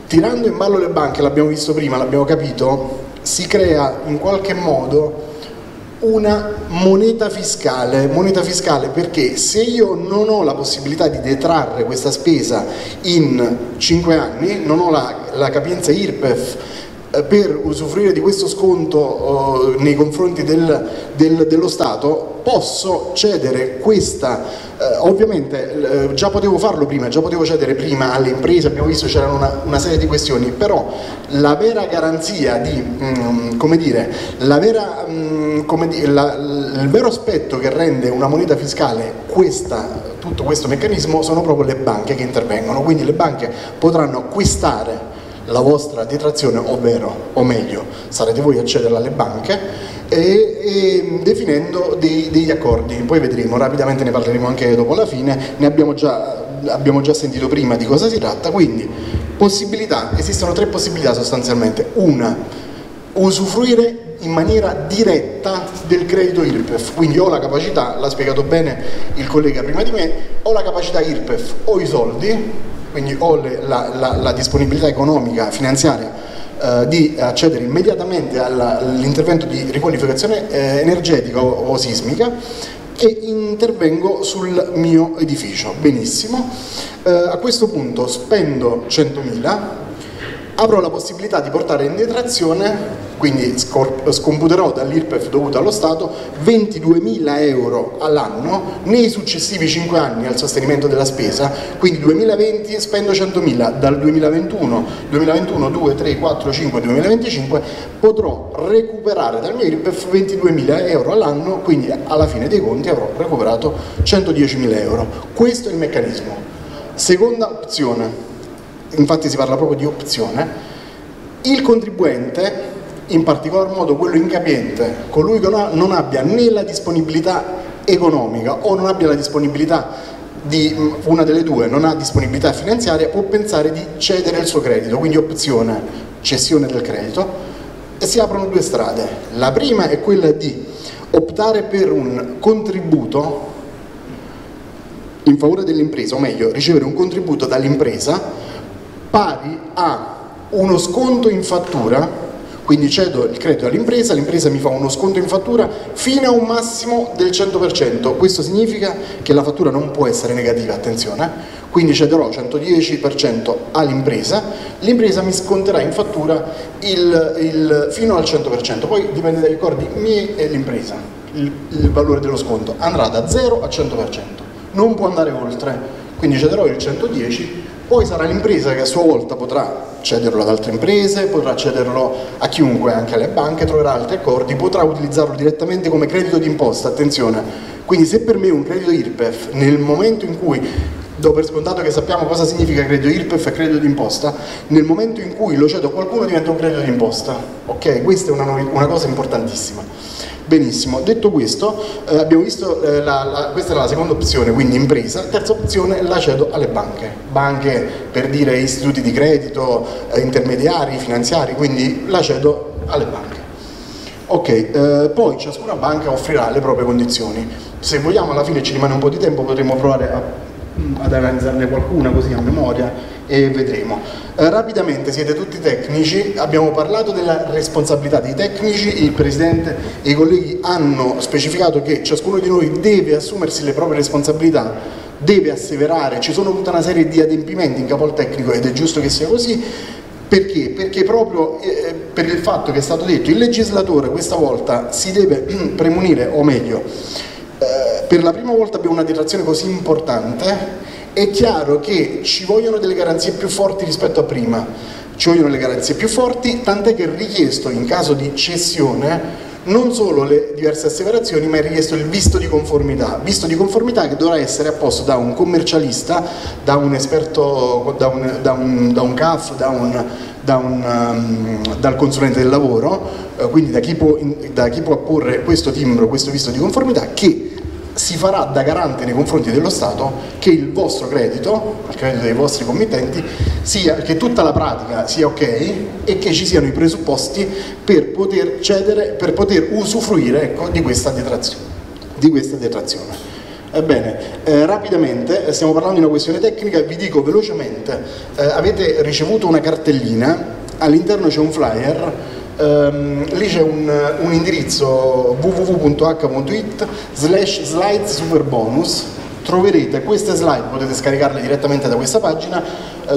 Tirando in ballo le banche, l'abbiamo visto prima, l'abbiamo capito, si crea in qualche modo una moneta fiscale, moneta fiscale perché se io non ho la possibilità di detrarre questa spesa in 5 anni, non ho la, la capienza IRPEF per usufruire di questo sconto eh, nei confronti del, del, dello Stato posso cedere questa, eh, ovviamente eh, già potevo farlo prima, già potevo cedere prima alle imprese, abbiamo visto c'erano una, una, serie di questioni, però la vera garanzia di, mh, mm, come dire, la vera, mh, mm, come dire la, il vero aspetto che rende una moneta fiscale questa, tutto questo meccanismo sono proprio le banche che intervengono, quindi le banche potranno acquistare la vostra detrazione, ovvero, o meglio, sarete voi a cederla alle banche, e, e definendo dei, degli accordi, poi vedremo, rapidamente ne parleremo anche dopo la fine, ne abbiamo già, abbiamo già sentito prima di cosa si tratta, quindi possibilità, esistono tre possibilità sostanzialmente, una, usufruire in maniera diretta del credito IRPEF, quindi ho la capacità, l'ha spiegato bene il collega prima di me, ho la capacità IRPEF, ho i soldi, quindi ho le, la, la, la disponibilità economica, finanziaria eh, di accedere immediatamente all'intervento di riqualificazione eh, energetica o, sismica e intervengo sul mio edificio. Benissimo, eh, a questo punto spendo 100.000, avrò la possibilità di portare in detrazione quindi scomputerò dall'IRPEF dovuto allo Stato 22.000 euro all'anno nei successivi 5 anni al sostenimento della spesa, quindi 2020 spendo 100.000, dal 2021, 2021, 2, 3, 4, 5, 2025 potrò recuperare dal mio IRPEF 22.000 euro all'anno, quindi alla fine dei conti avrò recuperato 110.000 euro. Questo è il meccanismo. Seconda opzione, infatti si parla proprio di opzione, il contribuente in particolar modo quello incapiente, colui che non abbia né la disponibilità economica o non abbia la disponibilità di una delle due, non ha disponibilità finanziaria, può pensare di cedere il suo credito, quindi opzione cessione del credito e si aprono due strade. La prima è quella di optare per un contributo in favore dell'impresa, o meglio, ricevere un contributo dall'impresa pari a uno sconto in fattura quindi cedo il credito all'impresa, l'impresa mi fa uno sconto in fattura fino a un massimo del 100%, questo significa che la fattura non può essere negativa, attenzione, quindi cederò 110% all'impresa, l'impresa mi sconterà in fattura il, il, fino al 100%, poi dipende dai ricordi miei e l'impresa, il, il valore dello sconto andrà da 0 a 100%, non può andare oltre, quindi cederò il 110%, poi sarà l'impresa che a sua volta potrà cederlo ad altre imprese, potrà cederlo a chiunque, anche alle banche, troverà altri accordi, potrà utilizzarlo direttamente come credito d'imposta, attenzione, quindi se per me un credito IRPEF nel momento in cui do per scontato che sappiamo cosa significa credito IRPEF e credito d'imposta, nel momento in cui lo cedo a qualcuno diventa un credito d'imposta, ok? Questa è una, una cosa importantissima. Benissimo, detto questo eh, abbiamo visto eh, la, la, questa è la seconda opzione, quindi impresa, terza opzione la cedo alle banche, banche per dire istituti di credito, eh, intermediari, finanziari, quindi la cedo alle banche. Ok, eh, poi ciascuna banca offrirà le proprie condizioni, se vogliamo alla fine ci rimane un po' di tempo potremo provare a, ad analizzarne qualcuna così a memoria e vedremo. Eh, rapidamente, siete tutti tecnici, abbiamo parlato della responsabilità dei tecnici, il Presidente e i colleghi hanno specificato che ciascuno di noi deve assumersi le proprie responsabilità, deve asseverare, ci sono tutta una serie di adempimenti in capo al tecnico ed è giusto che sia così, perché? Perché proprio eh, per il fatto che è stato detto il legislatore questa volta si deve premunire, o meglio, eh, per la prima volta abbiamo una detrazione così importante è chiaro che ci vogliono delle garanzie più forti rispetto a prima, ci vogliono le garanzie più forti, tant'è che è richiesto in caso di cessione non solo le diverse asseverazioni, ma è richiesto il visto di conformità, visto di conformità che dovrà essere apposto da un commercialista, da un esperto, da un, da un, da un CAF, da un, um, dal consulente del lavoro, eh, quindi da chi, può, da chi può apporre questo timbro, questo visto di conformità, che si farà da garante nei confronti dello Stato che il vostro credito, il credito dei vostri committenti, sia, che tutta la pratica sia ok e che ci siano i presupposti per poter cedere, per poter usufruire ecco, di questa. Di questa detrazione. Ebbene, eh, rapidamente, stiamo parlando di una questione tecnica, vi dico velocemente, eh, avete ricevuto una cartellina, all'interno c'è un flyer Um, lì c'è un, un, indirizzo www.h.it slash slides super bonus troverete queste slide, potete scaricarle direttamente da questa pagina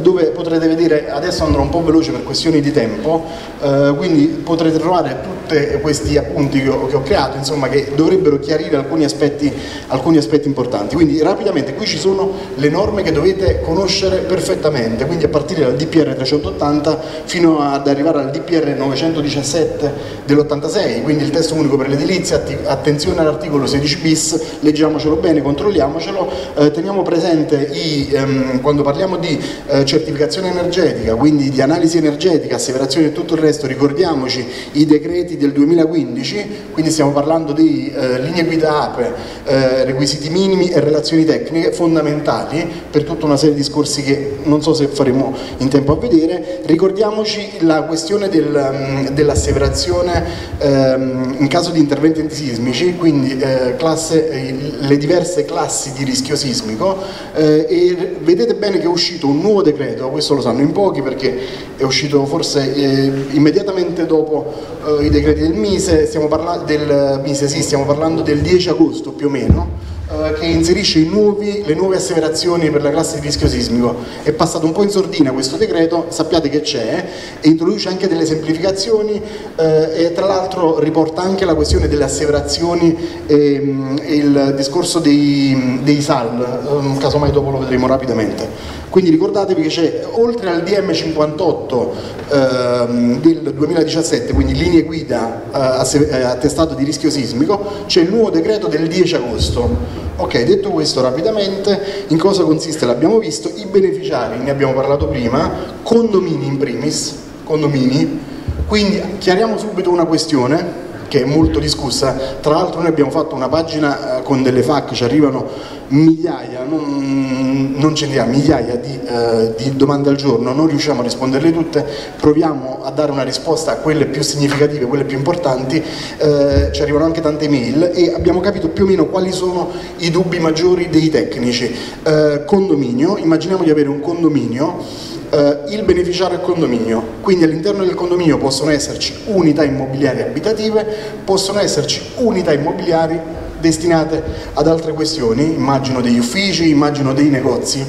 dove potrete vedere, adesso andrò un po' veloce per questioni di tempo, eh, quindi potrete trovare tutti questi appunti che ho, creato, insomma che dovrebbero chiarire alcuni aspetti, alcuni aspetti importanti. Quindi rapidamente qui ci sono le norme che dovete conoscere perfettamente, quindi a partire dal DPR 380 fino ad arrivare al DPR 917 dell'86, quindi il testo unico per l'edilizia, attenzione all'articolo 16 bis, leggiamocelo bene, controlliamocelo, eh, teniamo presente i, ehm, quando parliamo di eh, eh, certificazione energetica, quindi di analisi energetica, asseverazione e tutto il resto, ricordiamoci i decreti del 2015, quindi stiamo parlando di eh, linee guida APE, eh, requisiti minimi e relazioni tecniche fondamentali per tutta una serie di discorsi che non so se faremo in tempo a vedere, ricordiamoci la questione del, mm, dell'asseverazione ehm, in caso di interventi antisismici, quindi eh, classe, le diverse classi di rischio sismico eh, e vedete bene che è uscito un nuovo decreto, questo lo sanno in pochi perché è uscito forse eh, immediatamente dopo eh, i decreti del Mise, stiamo parlando del Mise, sì, stiamo parlando del 10 agosto più o meno eh, che inserisce nuovi, le nuove asseverazioni per la classe di rischio sismico. È passato un po' in sordina questo decreto, sappiate che c'è, e introduce anche delle semplificazioni eh, e tra l'altro riporta anche la questione delle asseverazioni e, ehm, e il discorso dei, dei SAL, eh, casomai dopo lo vedremo rapidamente. Quindi ricordatevi che c'è, oltre al DM58 ehm, del 2017, quindi linee guida eh, eh, attestato di rischio sismico, c'è il nuovo decreto del 10 agosto. Ok, detto questo rapidamente, in cosa consiste? L'abbiamo visto, i beneficiari, ne abbiamo parlato prima, condomini in primis, condomini, quindi chiariamo subito una questione che è molto discussa, tra l'altro noi abbiamo fatto una pagina eh, con delle FAC, ci arrivano migliaia, non, non centinaia, migliaia di, eh, di, domande al giorno, non riusciamo a risponderle tutte, proviamo a dare una risposta a quelle più significative, quelle più importanti, eh, ci arrivano anche tante mail e abbiamo capito più o meno quali sono i dubbi maggiori dei tecnici. Eh, condominio, immaginiamo di avere un condominio eh, il beneficiario è condominio, quindi all'interno del condominio possono esserci unità immobiliari abitative, possono esserci unità immobiliari destinate ad altre questioni, immagino degli uffici, immagino dei negozi.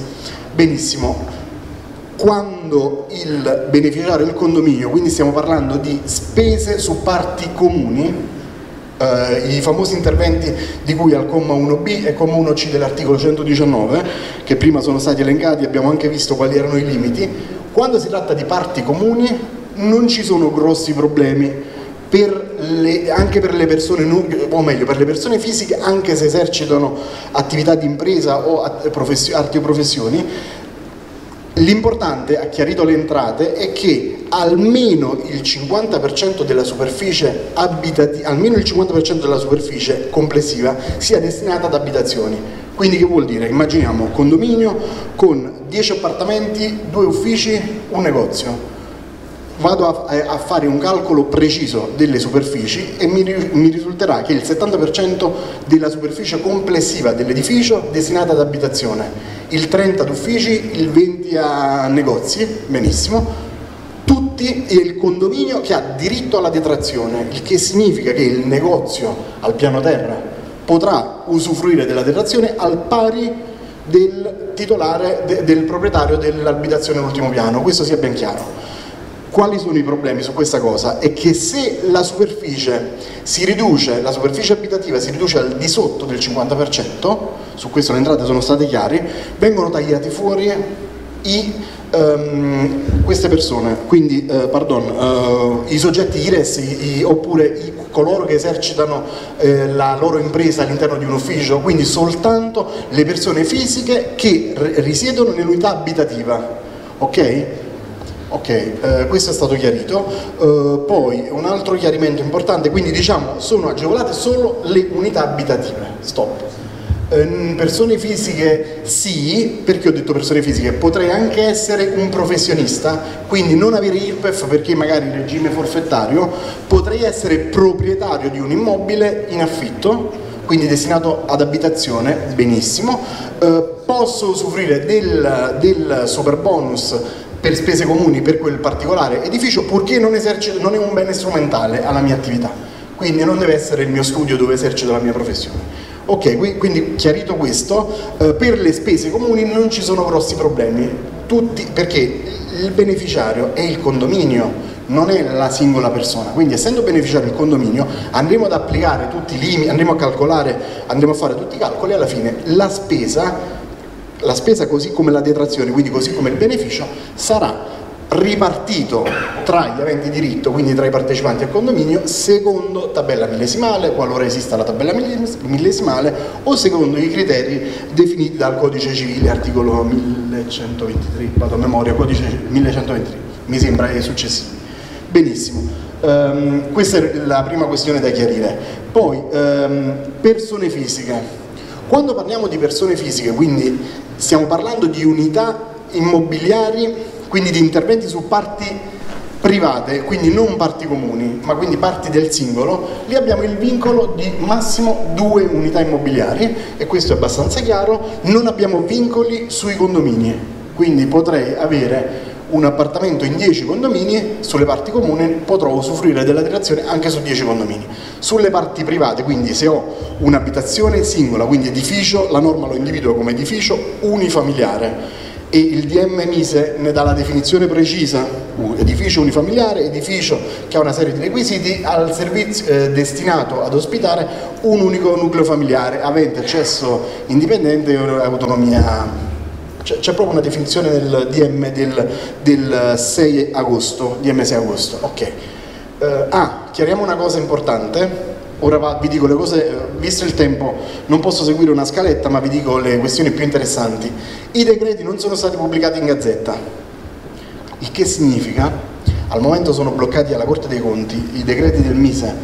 Benissimo, quando il beneficiario il condominio, quindi stiamo parlando di spese su parti comuni, eh, i famosi interventi di cui al comma 1b e comma 1c dell'articolo 119, che prima sono stati elencati, abbiamo anche visto quali erano i limiti, quando si tratta di parti comuni non ci sono grossi problemi per le, anche per le persone, o meglio per le persone fisiche, anche se esercitano attività di impresa o arti o professioni, L'importante, ha chiarito le entrate, è che almeno il 50% della superficie, il 50% della superficie complessiva sia destinata ad abitazioni. Quindi che vuol dire? Immaginiamo condominio con 10 appartamenti, 2 uffici, un negozio vado a, a, fare un calcolo preciso delle superfici e mi, mi risulterà che il 70% della superficie complessiva dell'edificio è destinata ad abitazione, il 30% ad uffici, il 20% a negozi, benissimo, tutti e il condominio che ha diritto alla detrazione, il che significa che il negozio al piano terra potrà usufruire della detrazione al pari del titolare, de, del proprietario dell'abitazione all'ultimo piano, questo sia ben chiaro. Quali sono i problemi su questa cosa? È che se la superficie si riduce, la superficie abitativa si riduce al di sotto del 50%, su questo le entrate sono state chiare, vengono tagliati fuori i, um, queste persone, quindi uh, pardon, uh, i soggetti IRES i, oppure i, coloro che esercitano uh, la loro impresa all'interno di un ufficio, quindi soltanto le persone fisiche che risiedono nell'unità abitativa. Ok? Ok, eh, questo è stato chiarito. Eh, poi un altro chiarimento importante, quindi diciamo sono agevolate solo le unità abitative. Stop. Eh, persone fisiche sì, perché ho detto persone fisiche? Potrei anche essere un professionista, quindi non avere IRPEF perché magari in regime forfettario, potrei essere proprietario di un immobile in affitto, quindi destinato ad abitazione, benissimo, eh, posso usufruire del, del super bonus per spese comuni per quel particolare edificio purché non, non è un bene strumentale alla mia attività, quindi non deve essere il mio studio dove esercito la mia professione. Ok, quindi chiarito questo, eh, per le spese comuni non ci sono grossi problemi, tutti, perché il beneficiario è il condominio, non è la singola persona, quindi essendo beneficiario il condominio andremo ad applicare tutti i limiti, andremo a calcolare, andremo a fare tutti i calcoli e alla fine la spesa la spesa così come la detrazione, quindi così come il beneficio, sarà ripartito tra gli aventi diritto, quindi tra i partecipanti al condominio, secondo tabella millesimale, qualora esista la tabella millesimale, o secondo i criteri definiti dal codice civile, articolo 1123, vado a memoria, codice 1123, mi sembra è successivo. Benissimo, um, questa è la prima questione da chiarire. Poi, um, persone fisiche. Quando parliamo di persone fisiche, quindi stiamo parlando di unità immobiliari quindi di interventi su parti private, quindi non parti comuni, ma quindi parti del singolo, lì abbiamo il vincolo di massimo due unità immobiliari e questo è abbastanza chiaro, non abbiamo vincoli sui condomini, quindi potrei avere un appartamento in 10 condomini, sulle parti comuni potrò usufruire della detrazione anche su 10 condomini. Sulle parti private, quindi se ho un'abitazione singola, quindi edificio, la norma lo individua come edificio unifamiliare e il DM Mise ne dà la definizione precisa, edificio unifamiliare, edificio che ha una serie di requisiti al servizio eh, destinato ad ospitare un unico nucleo familiare avente accesso indipendente e autonomia. C'è, proprio una definizione del DM del, del 6 agosto, DM 6 agosto, ok. Uh, ah, chiariamo una cosa importante, Ora vi dico le cose, visto il tempo non posso seguire una scaletta ma vi dico le questioni più interessanti. I decreti non sono stati pubblicati in gazzetta, il che significa, al momento sono bloccati alla Corte dei Conti, i decreti del Mise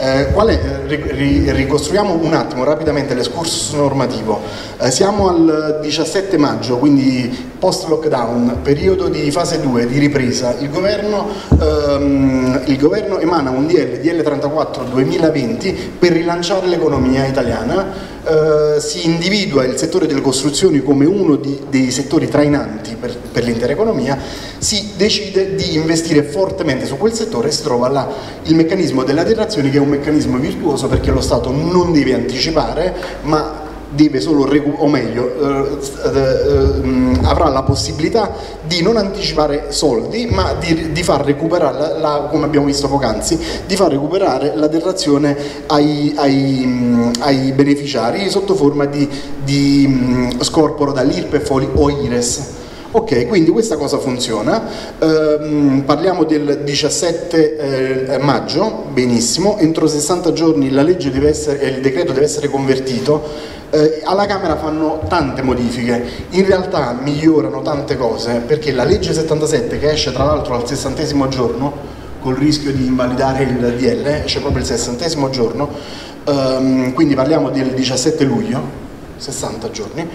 eh, quale, ri, ricostruiamo un attimo rapidamente l'escursus normativo. Eh, siamo al 17 maggio, quindi post lockdown, periodo di fase 2 di ripresa. Il governo, ehm, il governo emana un DL, DL 34 2020 per rilanciare l'economia italiana. Eh, si individua il settore delle costruzioni come uno di, dei settori trainanti per, per l'intera economia, si decide di investire fortemente su quel settore e si trova là. Il meccanismo della detrazione che è un meccanismo virtuoso perché lo Stato non deve anticipare ma deve solo o meglio eh, eh, avrà la possibilità di non anticipare soldi ma di, di far recuperare la, la, come abbiamo visto poc'anzi di far recuperare la detrazione ai, ai, ai beneficiari sotto forma di, di scorporo dall'IRPEF o IRES Ok, quindi questa cosa funziona, ehm, parliamo del 17 eh, maggio, benissimo, entro 60 giorni la legge deve essere, il decreto deve essere convertito, eh, alla Camera fanno tante modifiche, in realtà migliorano tante cose, perché la legge 77 che esce tra l'altro al sessantesimo giorno, col rischio di invalidare il DL, esce proprio il sessantesimo giorno, ehm, quindi parliamo del 17 luglio, 60 giorni,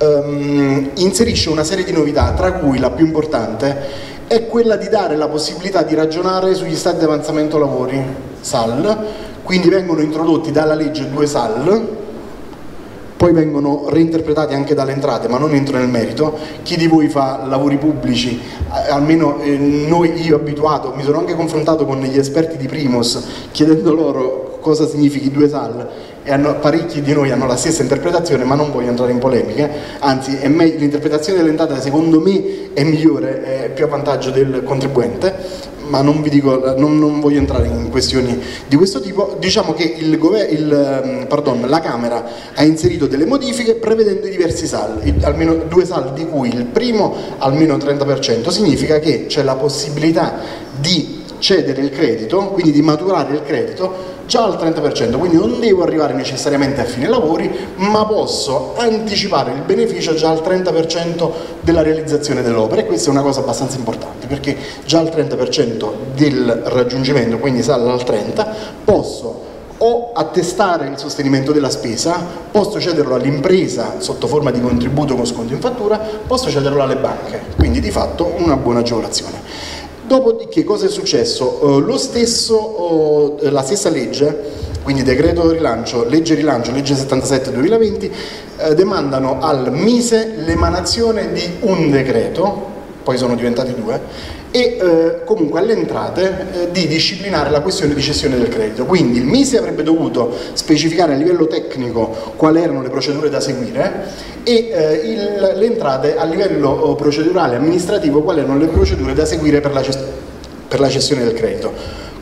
um, inserisce una serie di novità, tra cui la più importante è quella di dare la possibilità di ragionare sugli stati di avanzamento lavori, SAL, quindi vengono introdotti dalla legge due SAL, poi vengono reinterpretati anche dalle entrate, ma non entro nel merito. Chi di voi fa lavori pubblici, eh, almeno eh, noi, io abituato, mi sono anche confrontato con gli esperti di Primos chiedendo loro cosa significhi due SAL e hanno, parecchi di noi hanno la stessa interpretazione, ma non voglio entrare in polemiche, anzi l'interpretazione delle entrate secondo me è migliore, è più a vantaggio del contribuente, ma non dico, non, non voglio entrare in questioni di questo tipo, diciamo che il, il, ehm, pardon, la Camera ha inserito delle modifiche prevedendo diversi saldi, almeno due saldi di cui il primo almeno 30% significa che c'è la possibilità di cedere il credito, quindi di maturare il credito già al 30%, quindi non devo arrivare necessariamente a fine lavori, ma posso anticipare il beneficio già al 30% della realizzazione dell'opera e questa è una cosa abbastanza importante perché già al 30% del raggiungimento, quindi sale al 30%, posso o attestare il sostenimento della spesa, posso cederlo all'impresa sotto forma di contributo con sconto in fattura, posso cederlo alle banche, quindi di fatto una buona agevolazione. Dopodiché cosa è successo? Lo stesso, uh, la stessa legge, quindi decreto rilancio, legge rilancio, legge 77-2020, uh, demandano al Mise l'emanazione di un decreto, poi sono diventati due, e eh, comunque alle entrate eh, di disciplinare la questione di cessione del credito. Quindi il Mise avrebbe dovuto specificare a livello tecnico quali erano le procedure da seguire e eh, il, le entrate a livello oh, procedurale amministrativo quali erano le procedure da seguire per la, per la cessione del credito.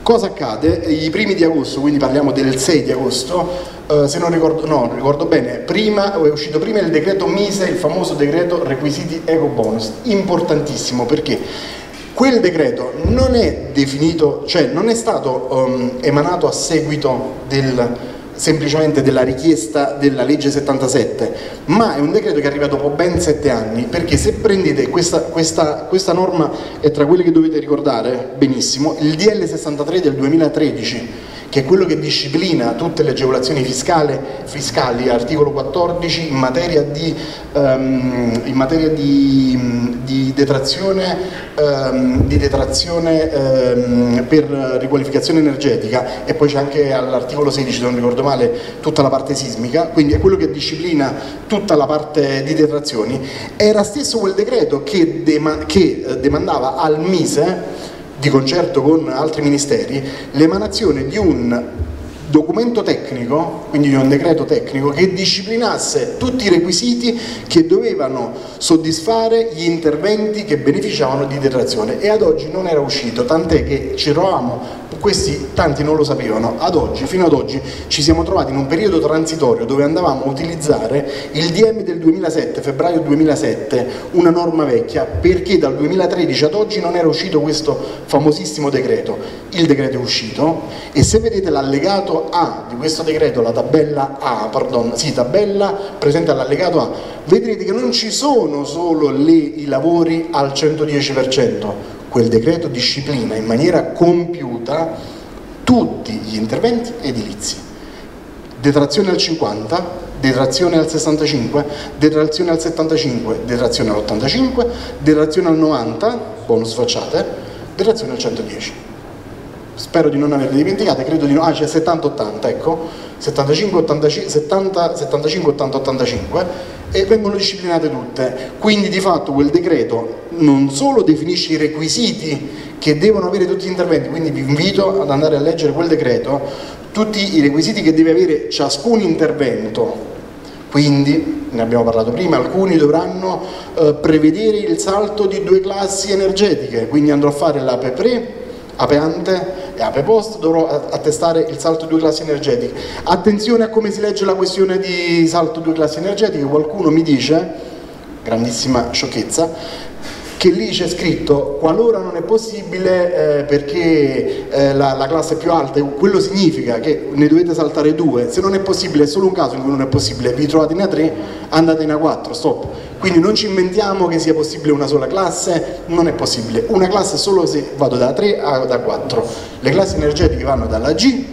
Cosa accade? I primi di agosto, quindi parliamo del 6 di agosto, eh, se non ricordo, no, ricordo bene, prima, è uscito prima il decreto Mise, il famoso decreto requisiti eco bonus, importantissimo perché Quel decreto non è definito, cioè non è stato um, emanato a seguito del, semplicemente della richiesta della legge 77, ma è un decreto che arriva dopo ben sette anni, perché se prendete questa, questa, questa norma è tra quelle che dovete ricordare benissimo, il DL 63 del 2013 che è quello che disciplina tutte le agevolazioni fiscali, fiscali articolo 14, in materia di, um, in materia di, di detrazione, um, di detrazione um, per riqualificazione energetica. E poi c'è anche all'articolo 16, se non ricordo male, tutta la parte sismica, quindi è quello che disciplina tutta la parte di detrazioni, era stesso quel decreto che, dema che eh, demandava al Mise di concerto con altri ministeri, l'emanazione di un documento tecnico, quindi di un decreto tecnico, che disciplinasse tutti i requisiti che dovevano soddisfare gli interventi che beneficiavano di detrazione. E ad oggi non era uscito, tant'è che ci trovavamo questi tanti non lo sapevano, ad oggi, fino ad oggi ci siamo trovati in un periodo transitorio dove andavamo a utilizzare il DM del 2007, febbraio 2007, una norma vecchia, perché dal 2013 ad oggi non era uscito questo famosissimo decreto. Il decreto è uscito e se vedete l'allegato A di questo decreto, la tabella A, pardon, sì, tabella presente all'allegato A, vedrete che non ci sono solo le, i lavori al 110%, quel decreto disciplina in maniera compiuta tutti gli interventi edilizi. Detrazione al 50, detrazione al 65, detrazione al 75, detrazione all'85, detrazione al 90, bonus facciate, detrazione al 110. Spero di non averle dimenticate, credo di no, ah c'è 70-80, ecco, 75, 85, 70, 75, 80, 85 e vengono disciplinate tutte. Quindi di fatto quel decreto non solo definisce i requisiti che devono avere tutti gli interventi, quindi vi invito ad andare a leggere quel decreto, tutti i requisiti che deve avere ciascun intervento, quindi ne abbiamo parlato prima, alcuni dovranno eh, prevedere il salto di due classi energetiche, quindi andrò a fare l'APE-PRE, APE-ANTE e APE-POST, dovrò attestare il salto due classi energetiche. Attenzione a come si legge la questione di salto due classi energetiche, qualcuno mi dice, grandissima sciocchezza, che lì c'è scritto qualora non è possibile eh, perché eh, la, la, classe è più alta, quello significa che ne dovete saltare due, se non è possibile, è solo un caso in cui non è possibile, vi trovate in A3, andate in A4, stop. Quindi non ci inventiamo che sia possibile una sola classe, non è possibile. Una classe solo se vado da 3 ad A4. Le classi energetiche vanno dalla G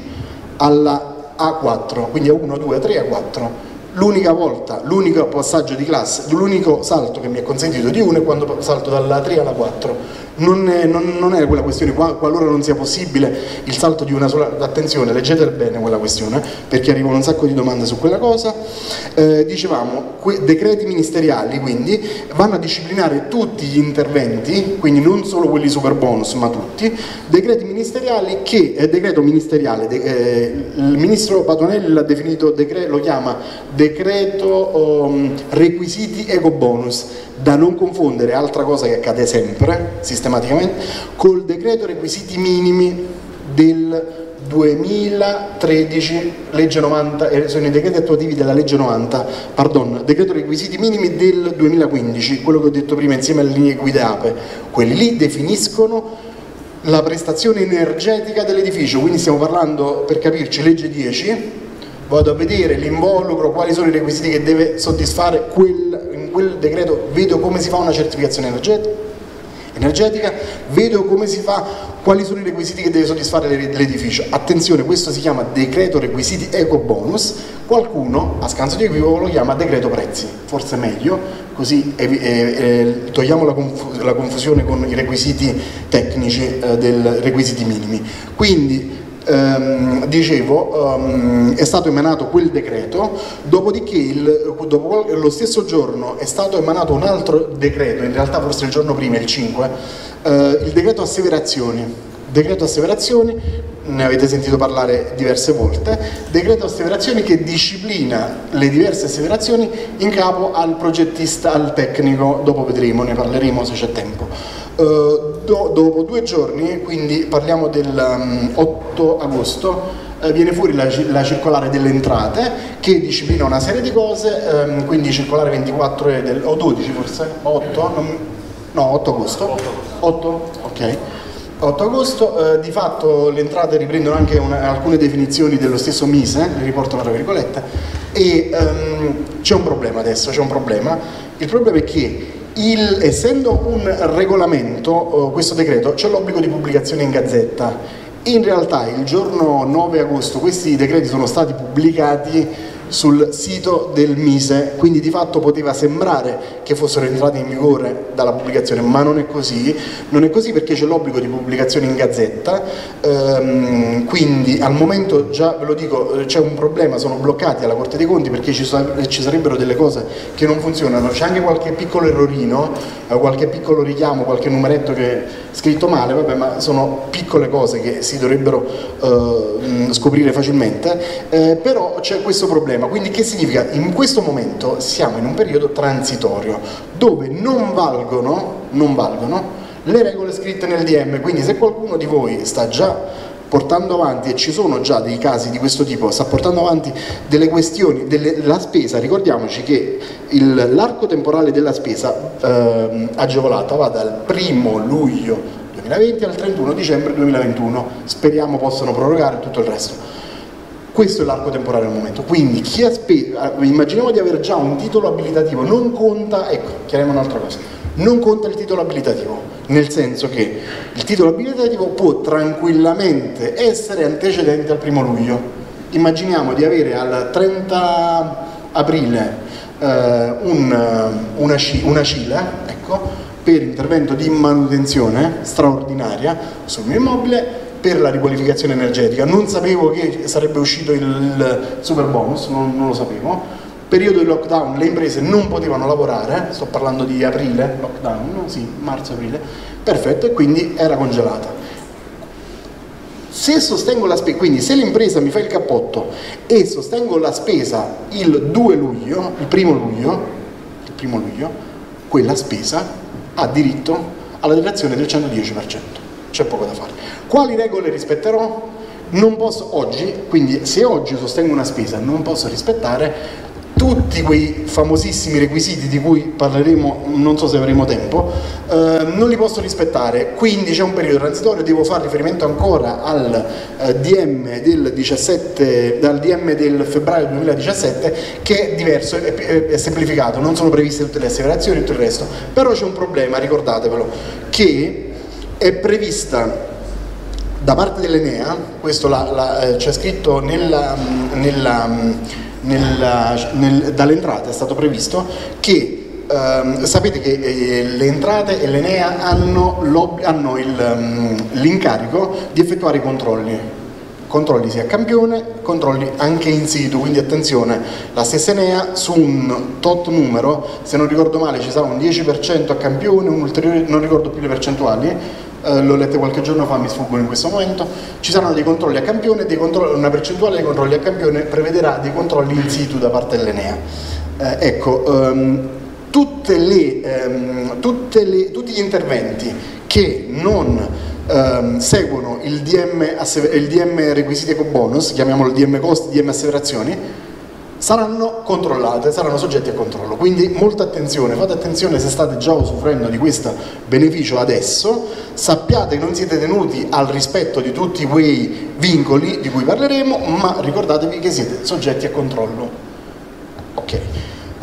alla A4, quindi A1, 2, 3, A4 l'unica volta, l'unico passaggio di classe, l'unico salto che mi è consentito di 1 è quando salto dalla 3 alla 4 non è, non, non è quella questione, qualora non sia possibile il salto di una sola, attenzione, leggete bene quella questione, perché arrivano un sacco di domande su quella cosa, eh, dicevamo, decreti ministeriali quindi vanno a disciplinare tutti gli interventi, quindi non solo quelli super bonus, ma tutti, decreti ministeriali che, eh, decreto ministeriale, de, eh, il ministro Patonelli l'ha definito, decre, lo chiama decreto um, requisiti eco bonus, da non confondere, altra cosa che accade sempre, sistematicamente, col decreto requisiti minimi del 2013, legge 90, eh, sono i decreti attuativi della legge 90, pardon, decreto requisiti minimi del 2015, quello che ho detto prima insieme alle linee guida APE, quelli lì definiscono la prestazione energetica dell'edificio, quindi stiamo parlando, per capirci, legge 10, vado a vedere l'involucro, quali sono i requisiti che deve soddisfare quel quel decreto vedo come si fa una certificazione energetica, vedo come si fa, quali sono i requisiti che deve soddisfare l'edificio. Attenzione, questo si chiama decreto requisiti eco bonus, qualcuno a scanso di equivoco lo chiama decreto prezzi, forse meglio, così eh, eh, togliamo la, conf la, confusione con i requisiti tecnici eh, dei requisiti minimi. Quindi ehm, dicevo, ehm, è stato emanato quel decreto, dopodiché il, dopo lo stesso giorno è stato emanato un altro decreto, in realtà forse il giorno prima, il 5, eh, il decreto asseverazioni. Decreto asseverazioni, ne avete sentito parlare diverse volte, decreto asseverazioni che disciplina le diverse asseverazioni in capo al progettista, al tecnico, dopo vedremo, ne parleremo se c'è tempo. Uh, do, dopo due giorni, quindi parliamo del um, 8 agosto, uh, viene fuori la, la, circolare delle entrate che disciplina una serie di cose, um, quindi circolare 24 del, o 12 forse, 8, non, no 8 agosto, 8? 8 ok? 8 agosto, eh, di fatto le entrate riprendono anche una, alcune definizioni dello stesso Mise, le riportano tra virgolette, e ehm, c'è un problema adesso, c'è un problema. Il problema è che il, essendo un regolamento, eh, questo decreto, c'è l'obbligo di pubblicazione in gazzetta. In realtà il giorno 9 agosto questi decreti sono stati pubblicati sul sito del Mise, quindi di fatto poteva sembrare che fossero entrati in vigore dalla pubblicazione, ma non è così, non è così perché c'è l'obbligo di pubblicazione in gazzetta, ehm, quindi al momento già ve lo dico c'è un problema, sono bloccati alla Corte dei Conti perché ci, ci sarebbero delle cose che non funzionano, c'è anche qualche piccolo errorino, eh, qualche piccolo richiamo, qualche numeretto che è scritto male, vabbè, ma sono piccole cose che si dovrebbero eh, scoprire facilmente, eh, però c'è questo problema problema. Quindi che significa? In questo momento siamo in un periodo transitorio dove non valgono, non valgono le regole scritte nel DM, quindi se qualcuno di voi sta già portando avanti, e ci sono già dei casi di questo tipo, sta portando avanti delle questioni, delle, la spesa, ricordiamoci che l'arco temporale della spesa eh, agevolata va dal primo luglio 2020 al 31 dicembre 2021, speriamo possano prorogare tutto il resto. Questo è l'arco temporale al momento, quindi chi ha speso, eh, immaginiamo di avere già un titolo abilitativo, non conta, ecco, chiariamo un'altra cosa, non conta il titolo abilitativo, nel senso che il titolo abilitativo può tranquillamente essere antecedente al primo luglio. Immaginiamo di avere al 30 aprile eh, un, una, una CILA, ecco, per intervento di manutenzione straordinaria sul mio immobile per la riqualificazione energetica. Non sapevo che sarebbe uscito il super bonus, non, non lo sapevo. Periodo di lockdown, le imprese non potevano lavorare, sto parlando di aprile, lockdown, sì, marzo-aprile, perfetto, e quindi era congelata. Se sostengo la spesa, quindi se l'impresa mi fa il cappotto e sostengo la spesa il 2 luglio, il primo luglio, il primo luglio, quella spesa ha diritto alla detrazione del 110% c'è poco da fare. Quali regole rispetterò? Non posso oggi, quindi se oggi sostengo una spesa non posso rispettare tutti quei famosissimi requisiti di cui parleremo, non so se avremo tempo, eh, non li posso rispettare, quindi c'è un periodo transitorio, devo fare riferimento ancora al eh, DM del 17, dal DM del febbraio 2017 che è diverso, è, è, è semplificato, non sono previste tutte le asseverazioni e tutto il resto, però c'è un problema, ricordatevelo, che è prevista da parte dell'Enea, questo eh, c'è scritto nella, nella, nella, nel, dall'entrata, è stato previsto che ehm, sapete che eh, le entrate e l'Enea hanno, mm, l'incarico di effettuare i controlli. Controlli sia a campione, controlli anche in situ, quindi attenzione, la stessa Enea su un tot numero, se non ricordo male ci sarà un 10% a campione, un ulteriore, non ricordo più le percentuali, eh, l'ho letto qualche giorno fa, mi sfuggono in questo momento, ci saranno dei controlli a campione, controlli, una percentuale dei controlli a campione prevederà dei controlli in situ da parte dell'Enea. Eh, ecco, um, le, um, le, tutti gli interventi che non um, seguono il DM, il DM requisiti eco bonus, chiamiamolo DM costi, DM asseverazioni, saranno controllate, saranno soggetti a controllo. Quindi molta attenzione, fate attenzione se state già usufruendo di questo beneficio adesso, sappiate che non siete tenuti al rispetto di tutti quei vincoli di cui parleremo, ma ricordatevi che siete soggetti a controllo. Ok.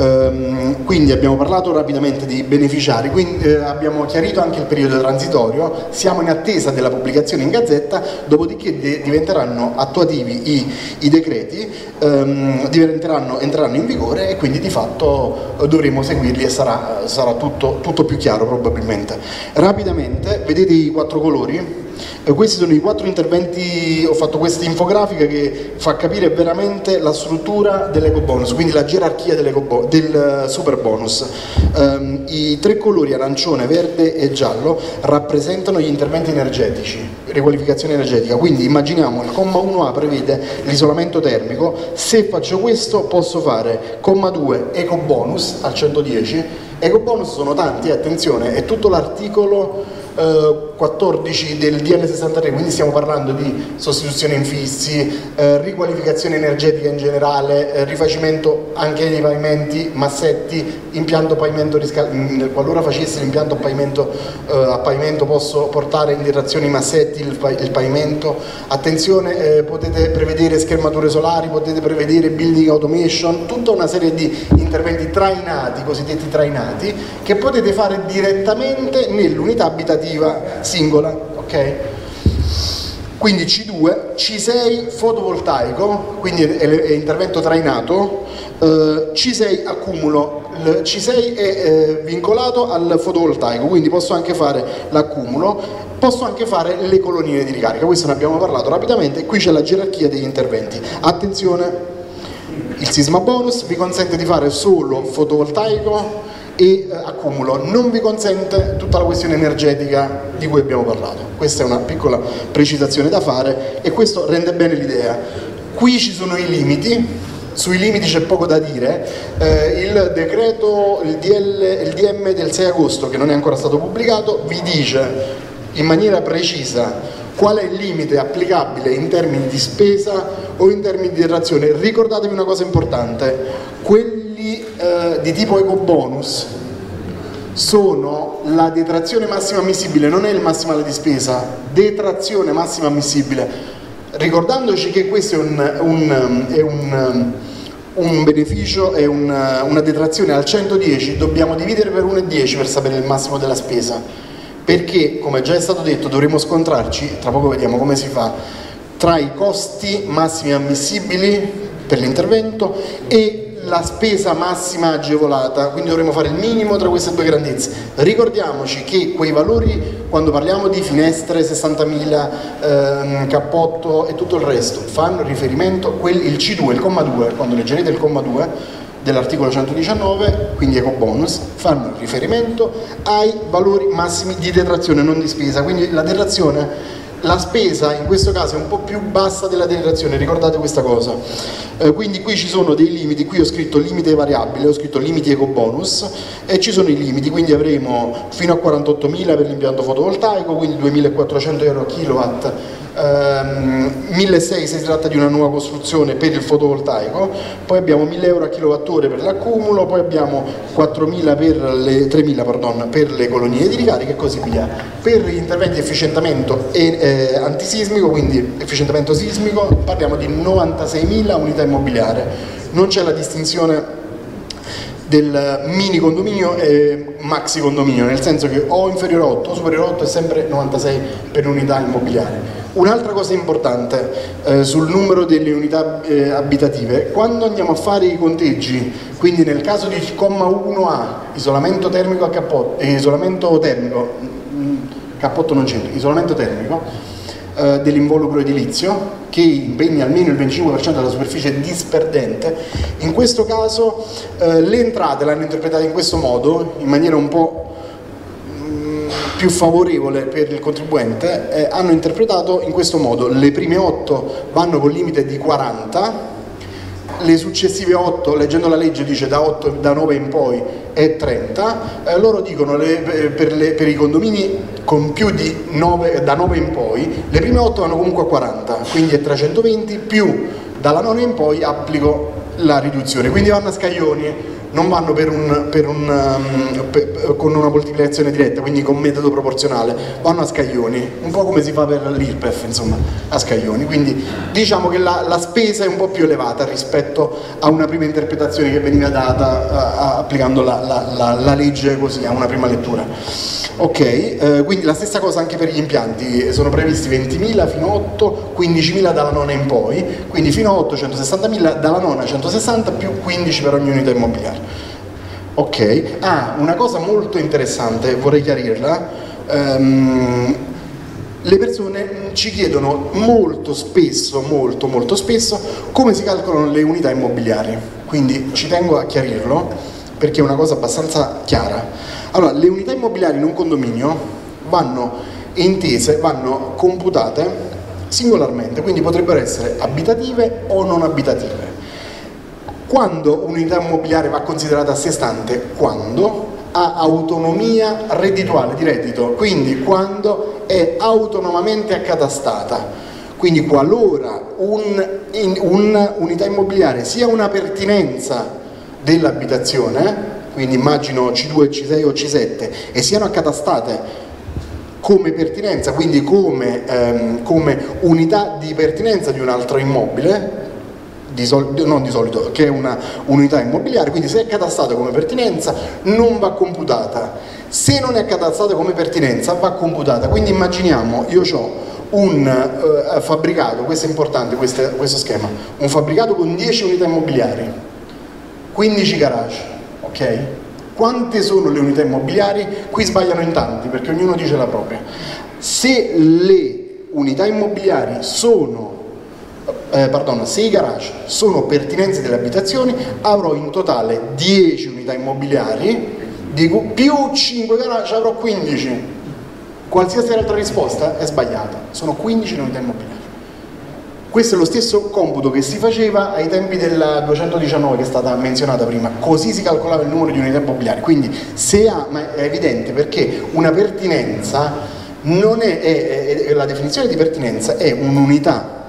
Ehm, quindi abbiamo parlato rapidamente di beneficiari, quindi, eh, abbiamo chiarito anche il periodo transitorio, siamo in attesa della pubblicazione in gazzetta, dopodiché diventeranno attuativi i, i decreti, ehm, diventeranno, entreranno in vigore e quindi di fatto eh, dovremo seguirli e sarà, sarà tutto, tutto più chiaro probabilmente. Rapidamente, vedete i quattro colori? E questi sono i quattro interventi, ho fatto questa infografica che fa capire veramente la struttura dell'eco bonus, quindi la gerarchia del eh, super bonus. Um, I tre colori arancione, verde e giallo rappresentano gli interventi energetici, riqualificazione energetica, quindi immaginiamo il comma 1A prevede l'isolamento termico, se faccio questo posso fare comma 2 eco bonus al 110, eco bonus sono tanti, attenzione, è tutto l'articolo 14 del DL63, quindi stiamo parlando di sostituzione infissi, eh, riqualificazione energetica in generale, eh, rifacimento anche dei pavimenti, massetti, impianto pavimento qualora facessi l'impianto eh, a pavimento posso portare in direzione i massetti, il, pavimento, attenzione potete prevedere schermature solari, potete prevedere building automation, tutta una serie di interventi trainati, cosiddetti trainati, che potete fare direttamente nell'unità abitativa singola. Okay? Quindi C2, C6 fotovoltaico, quindi è, è intervento trainato, eh, C6 accumulo, il C6 è eh, vincolato al fotovoltaico, quindi posso anche fare l'accumulo, posso anche fare le colonnine di ricarica, questo ne abbiamo parlato rapidamente, qui c'è la gerarchia degli interventi. Attenzione, il sisma bonus vi consente di fare solo fotovoltaico, e eh, accumulo, non vi consente tutta la questione energetica di cui abbiamo parlato. Questa è una piccola precisazione da fare e questo rende bene l'idea. Qui ci sono i limiti, sui limiti c'è poco da dire, eh, il decreto, il, DL, il DM del 6 agosto che non è ancora stato pubblicato vi dice in maniera precisa qual è il limite applicabile in termini di spesa o in termini di detrazione. Ricordatevi una cosa importante, quelli eh, di tipo eco bonus sono la detrazione massima ammissibile, non è il massimale di spesa, detrazione massima ammissibile, ricordandoci che questo è un, un, è un, un beneficio, è una, una detrazione al 110, dobbiamo dividere per 1,10 per sapere il massimo della spesa, perché come già è stato detto dovremo scontrarci, tra poco vediamo come si fa, tra i costi massimi ammissibili per l'intervento e la spesa massima agevolata, quindi dovremo fare il minimo tra queste due grandezze. Ricordiamoci che quei valori, quando parliamo di finestre, 60.000, ehm, cappotto e tutto il resto, fanno riferimento, quel, il C2, il comma 2, quando leggerete il comma 2 dell'articolo 119, quindi eco bonus, fanno riferimento ai valori massimi di detrazione, non di spesa, quindi la detrazione la spesa in questo caso è un po' più bassa della detrazione, ricordate questa cosa. Eh, quindi qui ci sono dei limiti, qui ho scritto limite variabile, ho scritto limiti eco bonus e ci sono i limiti, quindi avremo fino a 48.000 per l'impianto fotovoltaico, quindi 2.400 euro a kilowatt ehm, 1.600 se si tratta di una nuova costruzione per il fotovoltaico, poi abbiamo 1.000 euro a kilowattora per l'accumulo, poi abbiamo 4.000 per le, 3.000 pardon, per le colonie di ricarica e così via. Per gli interventi di efficientamento e, eh, antisismico, quindi efficientamento sismico, parliamo di 96.000 unità immobiliari. Non c'è la distinzione del mini condominio e maxi condominio, nel senso che o inferiore a 8 o superiore a 8 è sempre 96 per unità immobiliare. Un'altra cosa importante eh, sul numero delle unità eh, abitative, quando andiamo a fare i conteggi, quindi nel caso di comma 1A, isolamento termico a cappotto, eh, isolamento termico, mm, cappotto non c'entra, isolamento termico eh, dell'involucro edilizio, che impegna almeno il 25% della superficie disperdente, in questo caso eh, le entrate l'hanno interpretata in questo modo, in maniera un po' più favorevole per il contribuente eh, hanno interpretato in questo modo. Le prime 8 vanno col limite di 40 le successive 8, leggendo la legge dice da, 8, da 9 in poi è 30, eh, loro dicono le, per, le, per, i condomini con più di 9, da 9 in poi, le prime 8 vanno comunque a 40, quindi è 320 più dalla 9 in poi applico la riduzione, quindi vanno a scaglioni non vanno per un, per un, um, per, con una moltiplicazione diretta, quindi con metodo proporzionale, vanno a scaglioni, un po' come si fa per l'IRPEF, insomma, a scaglioni. Quindi diciamo che la, la, spesa è un po' più elevata rispetto a una prima interpretazione che veniva data uh, applicando la, la, la, legge così, a una prima lettura. Ok, eh, quindi la stessa cosa anche per gli impianti, sono previsti 20.000 fino a 8, 15.000 dalla nona in poi, quindi fino a 8 160.000, dalla nona 160 più 15 per ogni unità immobiliare. Ok, ah, una cosa molto interessante, vorrei chiarirla, um, le persone ci chiedono molto spesso, molto molto spesso, come si calcolano le unità immobiliari, quindi ci tengo a chiarirlo perché è una cosa abbastanza chiara. Allora, le unità immobiliari in un condominio vanno intese, vanno computate singolarmente, quindi potrebbero essere abitative o non abitative. Quando un'unità immobiliare va considerata a sé stante? Quando ha autonomia reddituale di reddito, quindi quando è autonomamente accatastata. Quindi qualora un'unità un immobiliare sia una pertinenza dell'abitazione, quindi immagino C2, C6 o C7, e siano accatastate come pertinenza, quindi come, ehm, come unità di pertinenza di un altro immobile, di solito, non di solito, che è una unità immobiliare, quindi se è catastata come pertinenza non va computata. Se non è catastata come pertinenza va computata, quindi immaginiamo, io ho un uh, fabbricato, questo è importante questo, questo schema, un fabbricato con 10 unità immobiliari, 15 garage, ok? Quante sono le unità immobiliari? Qui sbagliano in tanti perché ognuno dice la propria. Se le unità immobiliari sono eh, pardon, se i garage sono pertinenze delle abitazioni avrò in totale 10 unità immobiliari più 5 garage avrò 15 qualsiasi altra risposta è sbagliata sono 15 unità immobiliari. Questo è lo stesso computo che si faceva ai tempi della 219 che è stata menzionata prima, così si calcolava il numero di unità immobiliari, quindi se ha, ma è evidente perché una pertinenza non è, è, è la definizione di pertinenza è un'unità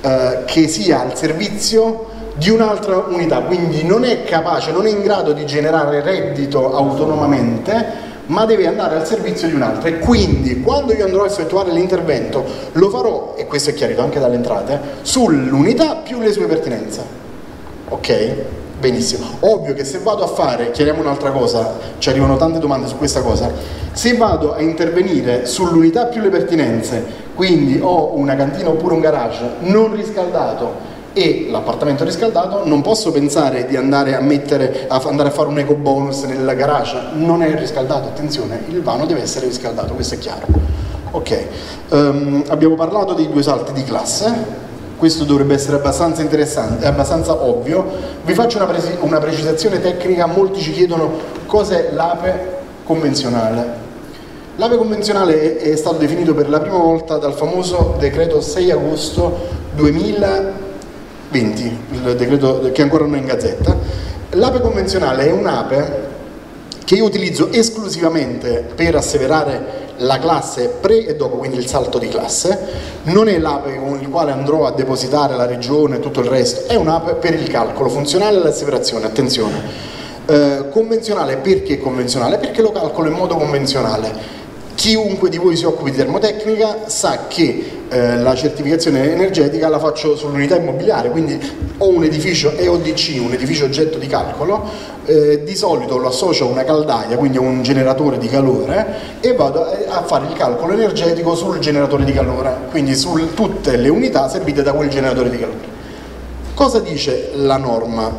eh, che sia al servizio di un'altra unità, quindi non è capace, non è in grado di generare reddito autonomamente, ma deve andare al servizio di un'altra e quindi quando io andrò a effettuare l'intervento lo farò, e questo è chiarito anche dalle entrate, sull'unità più le sue pertinenze. Ok? Benissimo. Ovvio che se vado a fare, chiariamo un'altra cosa, ci arrivano tante domande su questa cosa, se vado a intervenire sull'unità più le pertinenze, quindi ho una cantina oppure un garage non riscaldato e l'appartamento riscaldato, non posso pensare di andare a, mettere, a andare a fare un eco bonus nel garage, non è riscaldato, attenzione, il vano deve essere riscaldato, questo è chiaro. Ok, um, abbiamo parlato dei due salti di classe, questo dovrebbe essere abbastanza interessante, abbastanza ovvio. Vi faccio una, una precisazione tecnica, molti ci chiedono cos'è l'APE convenzionale. L'APE convenzionale è, stato definito per la prima volta dal famoso decreto 6 agosto 2000 20, il decreto che ancora non è in gazzetta. L'ape convenzionale è un'ape che io utilizzo esclusivamente per asseverare la classe pre e dopo, quindi il salto di classe, non è l'ape con il quale andrò a depositare la regione e tutto il resto, è un'ape per il calcolo funzionale e l'asseverazione, attenzione. Eh, convenzionale perché convenzionale? Perché lo calcolo in modo convenzionale. Chiunque di voi si occupi di termotecnica sa che eh, la certificazione energetica la faccio sull'unità immobiliare, quindi ho un edificio EODC, un edificio oggetto di calcolo, eh, di solito lo associo a una caldaia, quindi a un generatore di calore e vado a fare il calcolo energetico sul generatore di calore, quindi su tutte le unità servite da quel generatore di calore. Cosa dice la norma?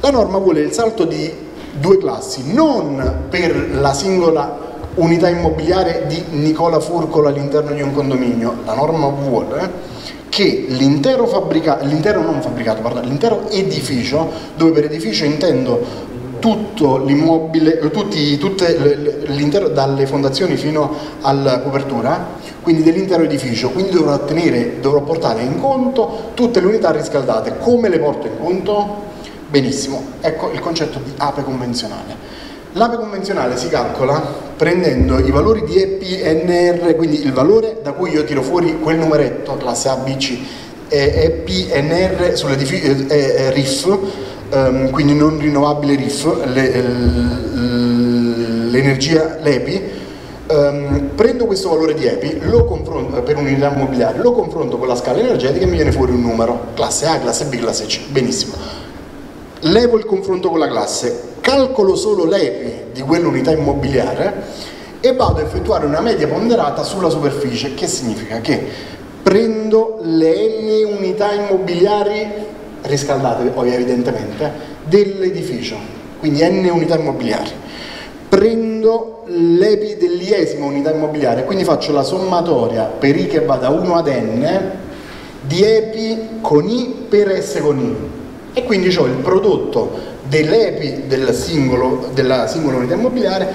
La norma vuole il salto di due classi, non per la singola unità immobiliare di Nicola Furcolo all'interno di un condominio, la norma vuole che l'intero fabbricato, l'intero non fabbricato, pardon, l'intero edificio, dove per edificio intendo tutto l'immobile, tutte, l'intero, dalle fondazioni fino alla copertura, quindi dell'intero edificio, quindi dovrò, tenere, dovrò portare in conto tutte le unità riscaldate. Come le porto in conto? Benissimo, ecco il concetto di ape convenzionale. L'ape convenzionale si calcola prendendo i valori di EPNR, quindi il valore da cui io tiro fuori quel numeretto, classe A, B, C, EPNR sulle eh, eh, RIF, ehm, quindi non rinnovabile RIF, l'energia, l'EPI, ehm, prendo questo valore di EPI, per un'unità immobiliare, lo confronto con la scala energetica e mi viene fuori un numero, classe A, classe B, classe C, benissimo. Levo il confronto con la classe, calcolo solo l'EPI di quell'unità immobiliare e vado a effettuare una media ponderata sulla superficie, che significa? Che prendo le n unità immobiliari riscaldate poi evidentemente dell'edificio, quindi n unità immobiliari. Prendo l'EPI dell'iesima unità immobiliare, quindi faccio la sommatoria per i che va da 1 ad n di EPI con i per S con i. E quindi ho il prodotto dell'EPI del singolo, della singola unità immobiliare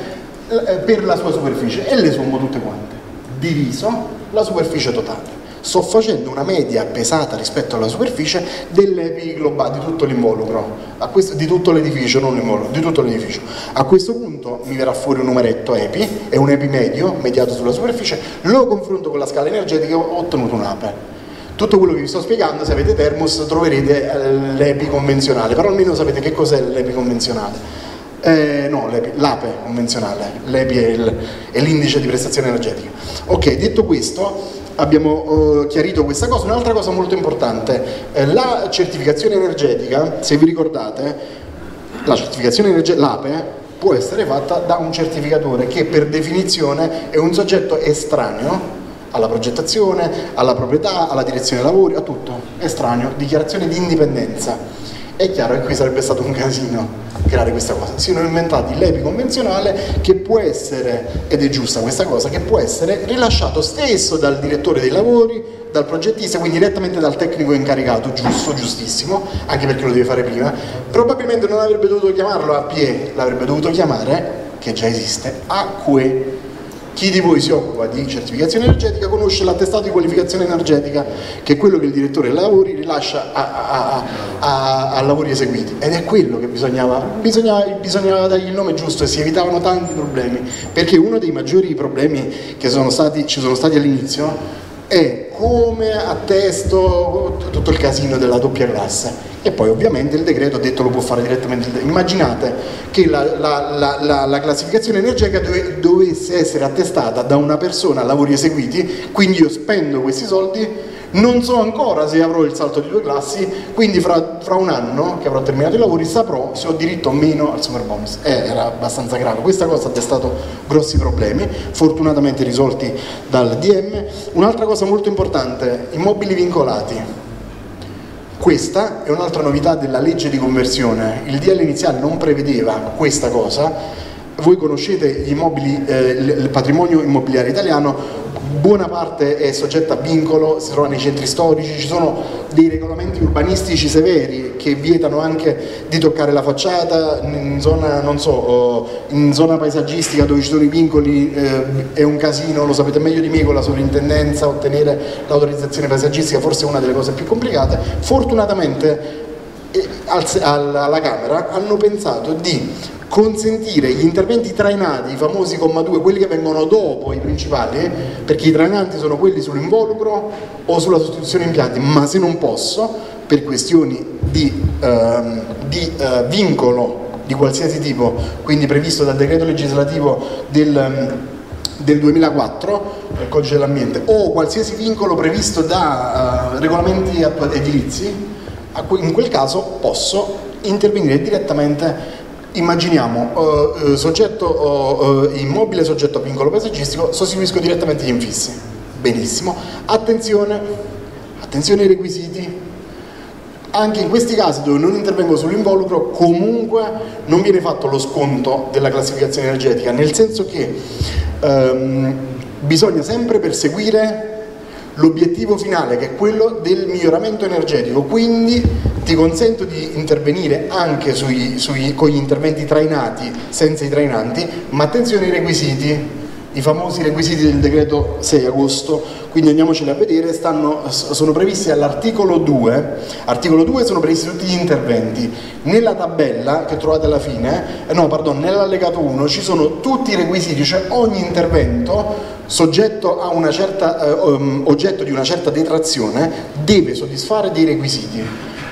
eh, per la sua superficie e le sommo tutte quante, diviso la superficie totale. sto facendo una media pesata rispetto alla superficie dell'EPI globale di tutto l'involucro, di tutto l'edificio, non l'involucro, di tutto l'edificio. A questo punto mi verrà fuori un numeretto EPI, è un EPI medio, mediato sulla superficie, lo confronto con la scala energetica e ho ottenuto un APE. Tutto quello che vi sto spiegando, se avete Thermos troverete eh, l'EPI convenzionale, però almeno sapete che cos'è l'EPI convenzionale. Eh, no, l'APE convenzionale, l'EPI è l'indice di prestazione energetica. Ok, detto questo, abbiamo eh, chiarito questa cosa. Un'altra cosa molto importante, eh, la certificazione energetica, se vi ricordate, la certificazione energetica, l'APE, può essere fatta da un certificatore che per definizione è un soggetto estraneo alla progettazione, alla proprietà, alla direzione dei lavori, a tutto, estraneo, dichiarazione di indipendenza. È chiaro che qui sarebbe stato un casino creare questa cosa. Si sono inventati l'EPI convenzionale che può essere, ed è giusta questa cosa, che può essere rilasciato stesso dal direttore dei lavori, dal progettista, quindi direttamente dal tecnico incaricato, giusto, giustissimo, anche perché lo deve fare prima. Probabilmente non avrebbe dovuto chiamarlo APE, l'avrebbe dovuto chiamare, che già esiste, AQE chi di voi si occupa di certificazione energetica conosce l'attestato di qualificazione energetica, che è quello che il direttore dei lavori rilascia a, a, a, a lavori eseguiti. Ed è quello che bisognava, bisognava, bisognava, dargli il nome giusto e si evitavano tanti problemi, perché uno dei maggiori problemi che sono stati, ci sono stati all'inizio è come attesto tutto il casino della doppia classe. E poi ovviamente il decreto ha detto lo può fare direttamente. Immaginate che la, la, la, la classificazione energetica dove, dovesse essere attestata da una persona a lavori eseguiti quindi io spendo questi soldi non so ancora se avrò il salto di due classi, quindi fra, fra, un anno che avrò terminato i lavori saprò se ho diritto o meno al super bonus. Eh, era abbastanza grave, questa cosa ha destato grossi problemi, fortunatamente risolti dal DM. Un'altra cosa molto importante, immobili vincolati. Questa è un'altra novità della legge di conversione, il DL iniziale non prevedeva questa cosa, voi conoscete immobili, eh, il patrimonio immobiliare italiano, buona parte è soggetta a vincolo, si trova nei centri storici, ci sono dei regolamenti urbanistici severi che vietano anche di toccare la facciata, in zona, so, in zona paesaggistica dove ci sono i vincoli eh, è un casino, lo sapete meglio di me con la sovrintendenza, ottenere l'autorizzazione paesaggistica forse è una delle cose più complicate, fortunatamente eh, alla Camera hanno pensato di consentire gli interventi trainati, i famosi comma 2, quelli che vengono dopo i principali, perché i trainanti sono quelli sull'involucro o sulla sostituzione impianti, ma se non posso, per questioni di, ehm, di eh, vincolo di qualsiasi tipo, quindi previsto dal decreto legislativo del, del 2004, il codice dell'ambiente, o qualsiasi vincolo previsto da uh, regolamenti edilizi, in quel caso posso intervenire direttamente immaginiamo uh, soggetto, uh, immobile soggetto vincolo paesaggistico, sostituisco direttamente gli infissi. Benissimo. Attenzione, attenzione ai requisiti. Anche in questi casi dove non intervengo sull'involucro, comunque non viene fatto lo sconto della classificazione energetica, nel senso che um, bisogna sempre perseguire l'obiettivo finale che è quello del miglioramento energetico, quindi ti consento di intervenire anche sui, sui, con gli interventi trainati senza i trainanti, ma attenzione ai requisiti, i famosi requisiti del decreto 6 agosto, quindi andiamoceli a vedere, stanno, sono previsti all'articolo 2, articolo 2 sono previsti tutti gli interventi, nella tabella che trovate alla fine, eh, no pardon, nell'allegato 1 ci sono tutti i requisiti, cioè ogni intervento soggetto a una certa, um, oggetto di una certa detrazione deve soddisfare dei requisiti.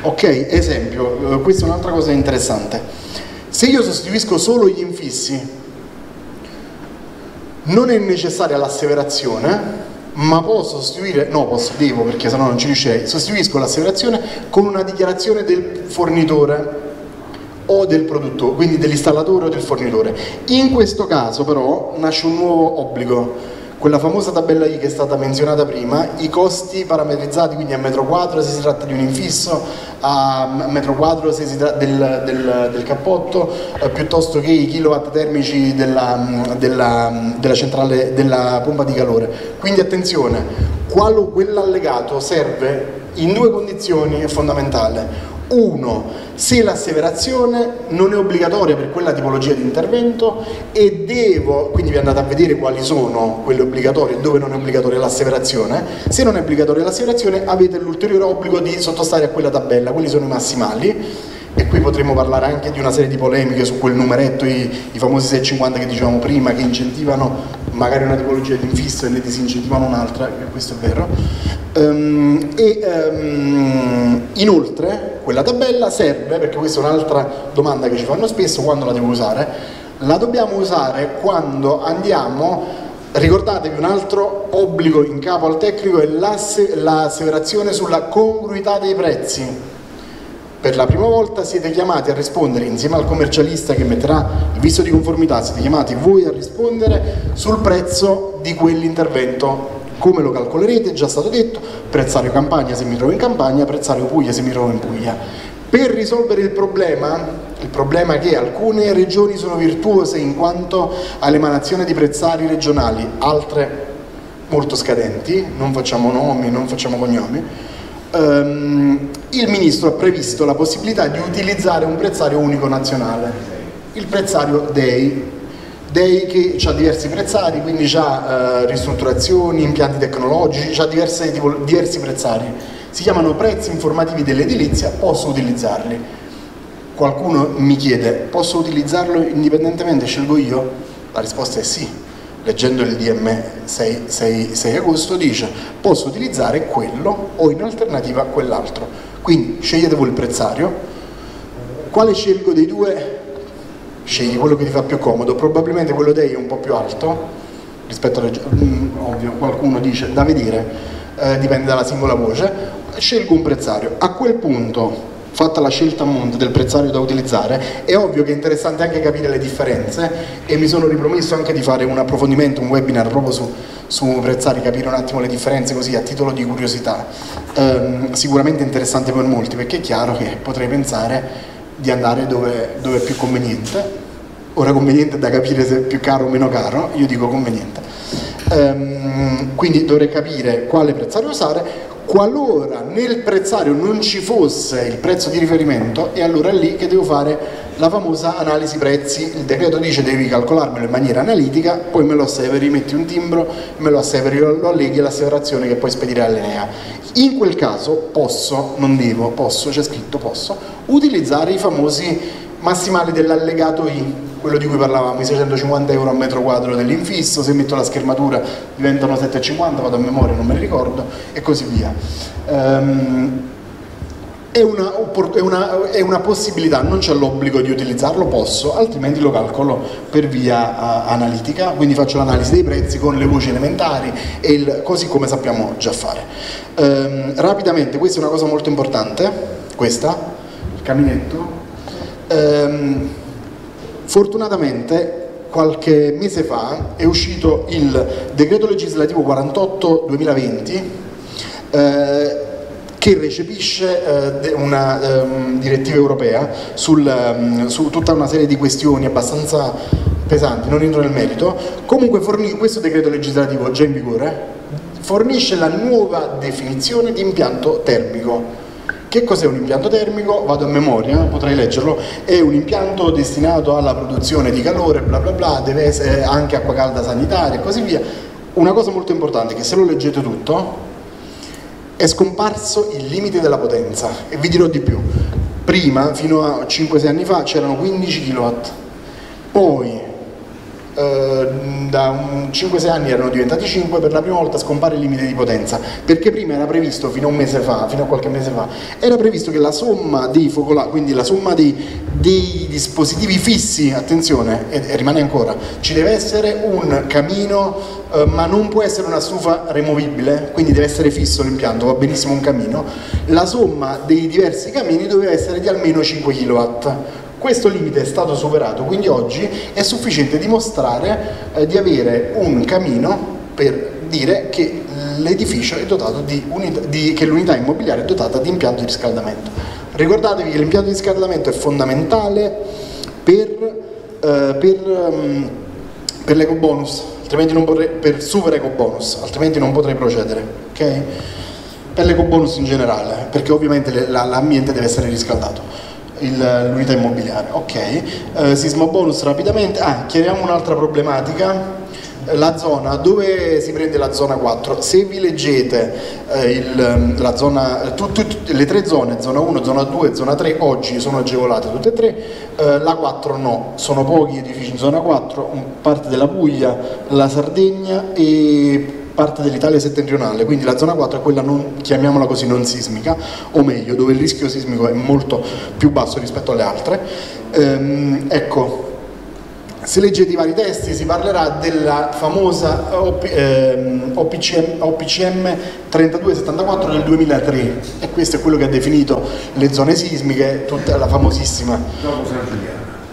Ok, esempio, eh, questa è un'altra cosa interessante. Se io sostituisco solo gli infissi, non è necessaria l'asseverazione, ma posso sostituire, no posso, devo perché sennò non ci riuscirei, sostituisco l'asseverazione con una dichiarazione del fornitore o del produttore, quindi dell'installatore o del fornitore. In questo caso però nasce un nuovo obbligo, quella famosa tabella I che è stata menzionata prima, i costi parametrizzati quindi a metro quadro se si tratta di un infisso, a metro quadro se si tratta del, del, del cappotto, eh, piuttosto che i kilowatt termici della, della, della, centrale, della pompa di calore. Quindi attenzione, quell'allegato serve in due condizioni è fondamentale. Uno, se l'asseverazione non è obbligatoria per quella tipologia di intervento e devo, quindi vi andate a vedere quali sono quelle obbligatorie e dove non è obbligatoria l'asseverazione, se non è obbligatoria l'asseverazione avete l'ulteriore obbligo di sottostare a quella tabella, quelli sono i massimali qui potremmo parlare anche di una serie di polemiche su quel numeretto, i, i famosi 650 che dicevamo prima, che incentivano magari una tipologia di infisso e ne disincentivano un'altra, questo è vero. Um, e um, inoltre quella tabella serve, perché questa è un'altra domanda che ci fanno spesso, quando la devo usare? La dobbiamo usare quando andiamo Ricordatevi un altro obbligo in capo al tecnico è l'asseverazione sulla congruità dei prezzi per la prima volta siete chiamati a rispondere insieme al commercialista che metterà il visto di conformità, siete chiamati voi a rispondere sul prezzo di quell'intervento. Come lo calcolerete? È già stato detto, prezzario campagna se mi trovo in campagna, prezzario Puglia se mi trovo in Puglia. Per risolvere il problema, il problema è che alcune regioni sono virtuose in quanto all'emanazione di prezzari regionali, altre molto scadenti, non facciamo nomi, non facciamo cognomi, ehm, il Ministro ha previsto la possibilità di utilizzare un prezzario unico nazionale, il prezzario DEI, DEI che ha diversi prezzari, quindi ha eh, ristrutturazioni, impianti tecnologici, ha diversi, diversi prezzari, si chiamano prezzi informativi dell'edilizia, posso utilizzarli. Qualcuno mi chiede, posso utilizzarlo indipendentemente, scelgo io? La risposta è sì leggendo il DM 6, 6, 6 agosto, dice posso utilizzare quello o in alternativa quell'altro. Quindi scegliete voi il prezzario, quale scelgo dei due? Scegli quello che ti fa più comodo, probabilmente quello dei è un po' più alto rispetto a mm, ovvio, qualcuno dice da vedere, eh, dipende dalla singola voce, scelgo un prezzario. A quel punto fatta la scelta a monte del prezzario da utilizzare, è ovvio che è interessante anche capire le differenze e mi sono ripromesso anche di fare un approfondimento, un webinar proprio su, su prezzari, capire un attimo le differenze così a titolo di curiosità. Ehm, sicuramente interessante per molti perché è chiaro che potrei pensare di andare dove, dove è più conveniente, ora conveniente è da capire se è più caro o meno caro, io dico conveniente. Ehm, quindi dovrei capire quale prezzario usare, qualora nel prezzario non ci fosse il prezzo di riferimento è allora lì che devo fare la famosa analisi prezzi, il decreto dice devi calcolarmelo in maniera analitica, poi me lo asseveri, metti un timbro, me lo asseveri, lo alleghi all'asseverazione che poi spedire all'Enea. In quel caso posso, non devo, posso, c'è scritto posso, utilizzare i famosi massimali dell'allegato I, quello di cui parlavamo, i 650 euro a metro quadro dell'infisso, se metto la schermatura diventano 7,50, vado a memoria, non me li ricordo, e così via. Um, è una, è, una, è una, possibilità, non c'è l'obbligo di utilizzarlo, posso, altrimenti lo calcolo per via uh, analitica, quindi faccio l'analisi dei prezzi con le voci elementari, e il, così come sappiamo già fare. Um, rapidamente, questa è una cosa molto importante, questa, il caminetto. Um, Fortunatamente qualche mese fa è uscito il decreto legislativo 48-2020 eh, che recepisce eh, una um, direttiva europea sul, um, su tutta una serie di questioni abbastanza pesanti, non entro nel merito, comunque questo decreto legislativo già in vigore fornisce la nuova definizione di impianto termico che cos'è un impianto termico? Vado a memoria, potrei leggerlo, è un impianto destinato alla produzione di calore, bla bla bla, deve essere anche acqua calda sanitaria e così via. Una cosa molto importante è che se lo leggete tutto è scomparso il limite della potenza e vi dirò di più. Prima, fino a 5-6 anni fa, c'erano 15 kW, poi da 5-6 anni erano diventati 5, per la prima volta scompare il limite di potenza, perché prima era previsto, fino a un mese fa, fino a qualche mese fa, era previsto che la somma dei focolai, quindi la somma dei, dei dispositivi fissi, attenzione, e, e, rimane ancora, ci deve essere un camino, eh, ma non può essere una stufa removibile, quindi deve essere fisso l'impianto, va benissimo un camino, la somma dei diversi camini doveva essere di almeno 5 kW questo limite è stato superato, quindi oggi è sufficiente dimostrare eh, di avere un camino per dire che l'edificio è dotato di, di che l'unità immobiliare è dotata di impianto di riscaldamento. Ricordatevi che l'impianto di riscaldamento è fondamentale per, eh, per, um, per l'eco bonus, altrimenti non potrei, per super eco bonus, altrimenti non potrei procedere. Okay? per l'ecobonus in generale, perché ovviamente l'ambiente deve essere riscaldato, l'unità immobiliare. Ok, eh, sismo bonus rapidamente, ah, chiariamo un'altra problematica la zona, dove si prende la zona 4? Se vi leggete eh, il, la zona, tu, tu, le tre zone, zona 1, zona 2, zona 3, oggi sono agevolate tutte e tre, eh, la 4 no, sono pochi edifici in zona 4, parte della Puglia, la Sardegna e parte dell'Italia settentrionale, quindi la zona 4 è quella, non, chiamiamola così, non sismica, o meglio, dove il rischio sismico è molto più basso rispetto alle altre. Ehm, ecco, se leggete i vari testi si parlerà della famosa OP, ehm, OPCM, OPCM 3274 del 2003 e questo è quello che ha definito le zone sismiche, tutta la famosissima.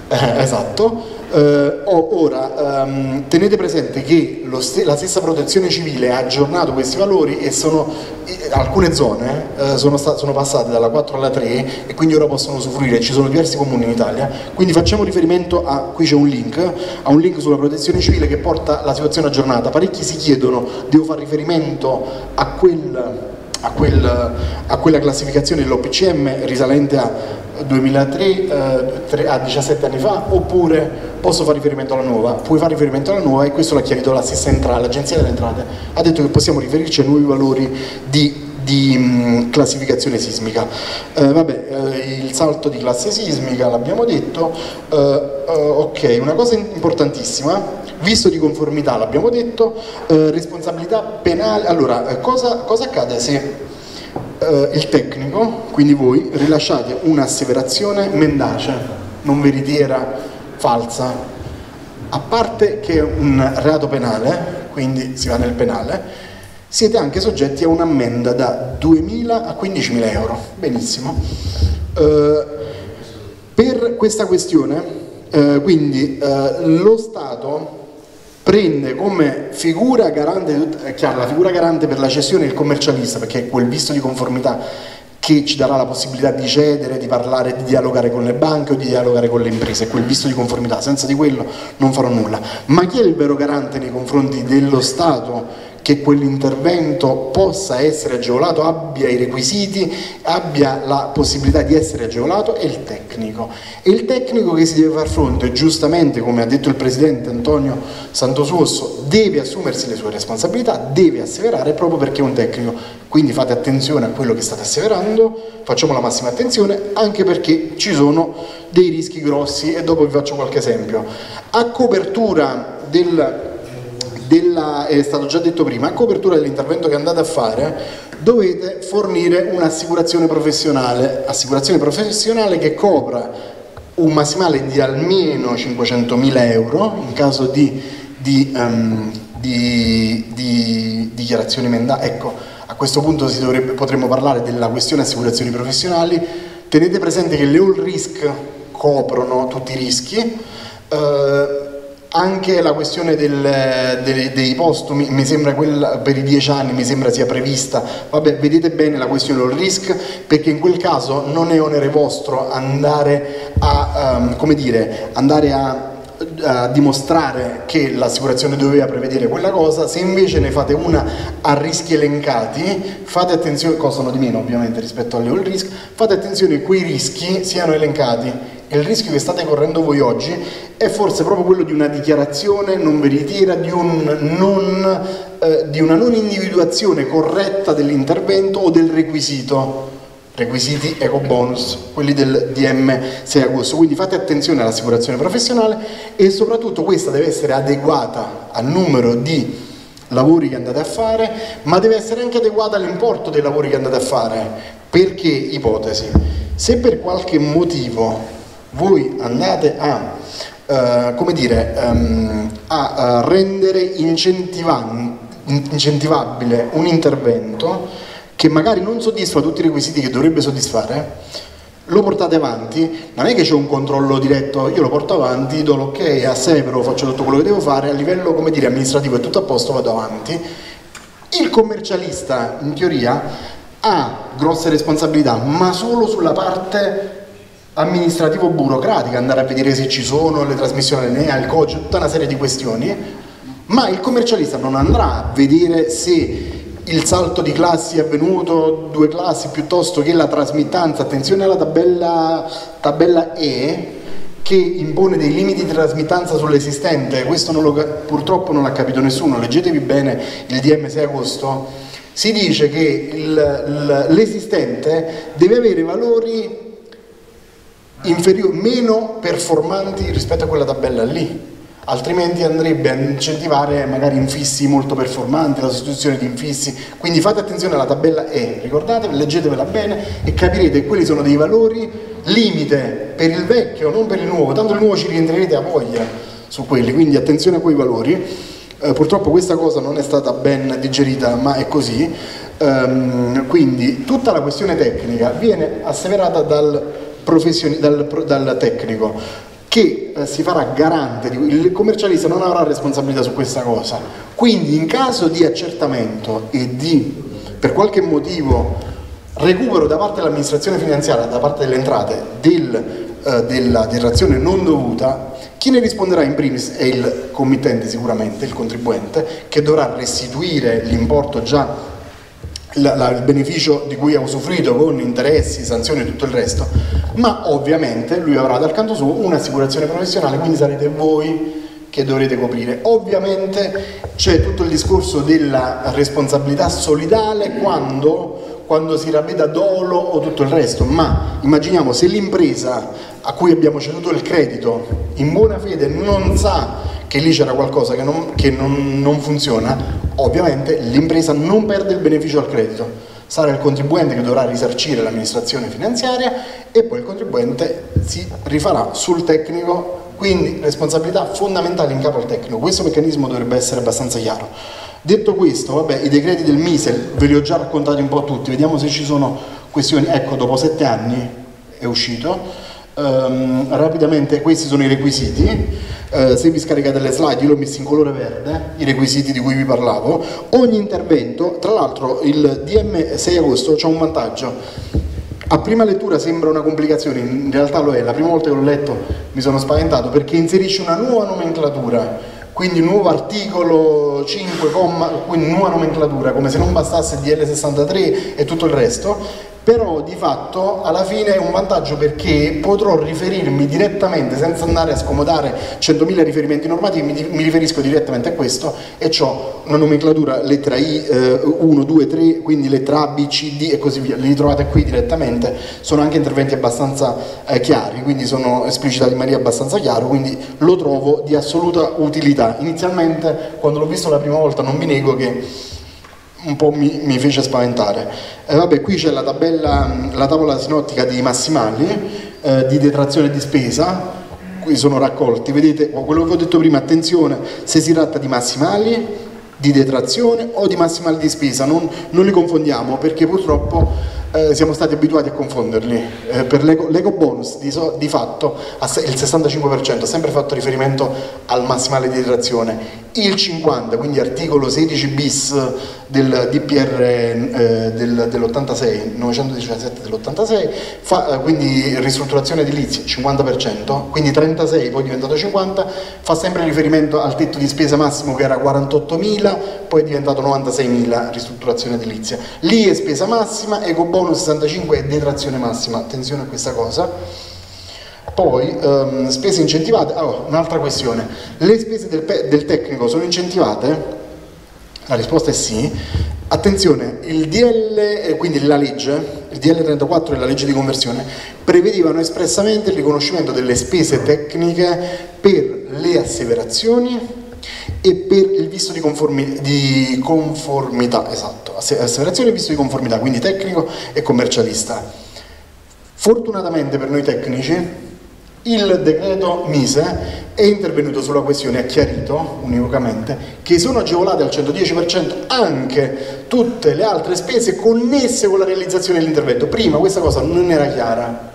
Eh, esatto. Eh, ora, ehm, tenete presente che st la stessa protezione civile ha aggiornato questi valori e sono, eh, alcune zone eh, sono, sono, passate dalla 4 alla 3 e quindi ora possono usufruire, ci sono diversi comuni in Italia, quindi facciamo riferimento a, qui c'è un link, a un link sulla protezione civile che porta la situazione aggiornata, parecchi si chiedono, devo fare riferimento a quel a, quel, a, quella classificazione dell'OPCM risalente a 2003, eh, a 17 anni fa, oppure posso fare riferimento alla nuova? Puoi fare riferimento alla nuova e questo l'ha chiarito l'Agenzia delle Entrate, ha detto che possiamo riferirci ai nuovi valori di di mh, classificazione sismica. Eh, vabbè, eh, il salto di classe sismica l'abbiamo detto, eh, eh ok, una cosa importantissima, visto di conformità l'abbiamo detto, eh, responsabilità penale, allora eh, cosa, cosa accade se il tecnico, quindi voi, rilasciate un'asseverazione mendace, non veritiera, falsa, a parte che è un reato penale, quindi si va nel penale, siete anche soggetti a un'ammenda da 2.000 a 15.000 euro. Benissimo. Eh, per questa questione, eh, quindi eh, lo Stato prende come figura garante, è chiaro, la figura garante per la cessione il commercialista, perché è quel visto di conformità che ci darà la possibilità di cedere, di parlare, di dialogare con le banche o di dialogare con le imprese, quel visto di conformità, senza di quello non farò nulla. Ma chi è il vero garante nei confronti dello Stato che quell'intervento possa essere agevolato, abbia i requisiti, abbia la possibilità di essere agevolato è il tecnico. E il tecnico che si deve far fronte, giustamente come ha detto il Presidente Antonio Santosuosso, deve assumersi le sue responsabilità, deve asseverare proprio perché è un tecnico. Quindi fate attenzione a quello che state asseverando, facciamo la massima attenzione, anche perché ci sono dei rischi grossi e dopo vi faccio qualche esempio. A copertura del della, è stato già detto prima, a copertura dell'intervento che andate a fare dovete fornire un'assicurazione professionale, assicurazione professionale che copra un massimale di almeno 500.000 euro in caso di, di, um, di, di dichiarazioni mendate. Ecco, a questo punto dovrebbe, potremmo parlare della questione assicurazioni professionali. Tenete presente che le all risk coprono tutti i rischi. Uh, anche la questione del, dei, dei postumi, mi sembra quella per i dieci anni, mi sembra sia prevista. Vabbè, vedete bene la questione del risk, perché in quel caso non è onere vostro andare a, um, come dire, andare a a dimostrare che l'assicurazione doveva prevedere quella cosa, se invece ne fate una a rischi elencati, fate attenzione, costano di meno ovviamente rispetto alle all risk, fate attenzione che quei rischi siano elencati il rischio che state correndo voi oggi è forse proprio quello di una dichiarazione non veritiera, di, un non, eh, di una non individuazione corretta dell'intervento o del requisito requisiti eco bonus, quelli del DM 6 agosto. Quindi fate attenzione all'assicurazione professionale e soprattutto questa deve essere adeguata al numero di lavori che andate a fare, ma deve essere anche adeguata all'importo dei lavori che andate a fare. Perché, ipotesi, se per qualche motivo voi andate a, uh, come dire, um, a uh, rendere incentivabile un intervento che magari non soddisfa tutti i requisiti che dovrebbe soddisfare, lo portate avanti, non è che c'è un controllo diretto, io lo porto avanti, do l'ok, assevero, faccio tutto quello che devo fare, a livello come dire, amministrativo è tutto a posto, vado avanti. Il commercialista, in teoria, ha grosse responsabilità, ma solo sulla parte amministrativo burocratica, andare a vedere se ci sono le trasmissioni all'Enea, il codice, tutta una serie di questioni, ma il commercialista non andrà a vedere se il salto di classi è avvenuto, due classi piuttosto che la trasmittanza, attenzione alla tabella, tabella E che impone dei limiti di trasmittanza sull'esistente, questo non lo, purtroppo non l'ha capito nessuno, leggetevi bene il DM 6 agosto, si dice che l'esistente deve avere valori meno performanti rispetto a quella tabella lì altrimenti andrebbe a incentivare magari infissi molto performanti, la sostituzione di infissi, quindi fate attenzione alla tabella E, ricordatevi, leggetevela bene e capirete che quelli sono dei valori limite per il vecchio, non per il nuovo, tanto il nuovo ci rientrerete a voglia su quelli, quindi attenzione a quei valori. Eh, purtroppo questa cosa non è stata ben digerita, ma è così. Um, quindi tutta la questione tecnica viene asseverata dal, dal, dal tecnico che eh, si farà garante, di, il commercialista non avrà responsabilità su questa cosa, quindi in caso di accertamento e di per qualche motivo recupero da parte dell'amministrazione finanziaria, da parte delle entrate, del, eh, della detrazione non dovuta, chi ne risponderà in primis è il committente sicuramente, il contribuente, che dovrà restituire l'importo già la, la, il beneficio di cui ha usufruito con interessi, sanzioni e tutto il resto, ma ovviamente lui avrà dal canto suo un'assicurazione professionale, quindi sarete voi che dovrete coprire. Ovviamente c'è tutto il discorso della responsabilità solidale quando, quando si ravveda dolo o tutto il resto, ma immaginiamo se l'impresa a cui abbiamo ceduto il credito in buona fede non sa che lì c'era qualcosa che, non, che non, non funziona, ovviamente l'impresa non perde il beneficio al credito, sarà il contribuente che dovrà risarcire l'amministrazione finanziaria e poi il contribuente si rifarà sul tecnico, quindi responsabilità fondamentale in capo al tecnico. Questo meccanismo dovrebbe essere abbastanza chiaro. Detto questo, vabbè, i decreti del MISEL ve li ho già raccontati un po' tutti, vediamo se ci sono questioni. Ecco, dopo sette anni è uscito. Um, rapidamente questi sono i requisiti. Eh, se vi scaricate le slide io l'ho messo in colore verde, i requisiti di cui vi parlavo, ogni intervento, tra l'altro il DM 6 agosto c'è un vantaggio, a prima lettura sembra una complicazione, in realtà lo è, la prima volta che l'ho letto mi sono spaventato perché inserisce una nuova nomenclatura, quindi un nuovo articolo 5, quindi nuova nomenclatura, come se non bastasse il DL63 e tutto il resto, però di fatto alla fine è un vantaggio perché potrò riferirmi direttamente senza andare a scomodare 100.000 riferimenti normativi, mi, riferisco direttamente a questo e ho una nomenclatura lettera I, eh, 1, 2, 3, quindi lettera A, B, C, D e così via, li trovate qui direttamente, sono anche interventi abbastanza eh, chiari, quindi sono esplicitati in maniera abbastanza chiara, quindi lo trovo di assoluta utilità. Inizialmente quando l'ho visto la prima volta non vi nego che un po' mi, mi fece spaventare. Eh, vabbè, qui c'è la, tabella, la tavola sinottica di massimali, eh, di detrazione di spesa, qui sono raccolti, vedete quello che ho detto prima, attenzione se si tratta di massimali, di detrazione o di massimali di spesa, non, non li confondiamo perché purtroppo eh, siamo stati abituati a confonderli. Eh, per l'eco, l'eco bonus di, so, di fatto il 65% ha sempre fatto riferimento al massimale di detrazione, il 50%, quindi articolo 16 bis del DPR eh, del, dell'86, 917 dell'86, fa, eh, quindi ristrutturazione edilizia 50%, quindi 36 poi è diventato 50, fa sempre riferimento al tetto di spesa massimo che era 48.000, poi è diventato 96.000 ristrutturazione edilizia. Lì è spesa massima, eco bonus bonus 65 è detrazione massima, attenzione a questa cosa. Poi um, spese incentivate, oh, un'altra questione, le spese del, del tecnico sono incentivate? La risposta è sì. Attenzione, il DL, eh, quindi la legge, il DL 34 e la legge di conversione, prevedevano espressamente il riconoscimento delle spese tecniche per le asseverazioni e per il visto di, conformi, di conformità, esatto, asseverazione e visto di conformità, quindi tecnico e commercialista. Fortunatamente per noi tecnici il decreto Mise è intervenuto sulla questione, ha chiarito univocamente che sono agevolate al 110% anche tutte le altre spese connesse con la realizzazione dell'intervento. Prima questa cosa non era chiara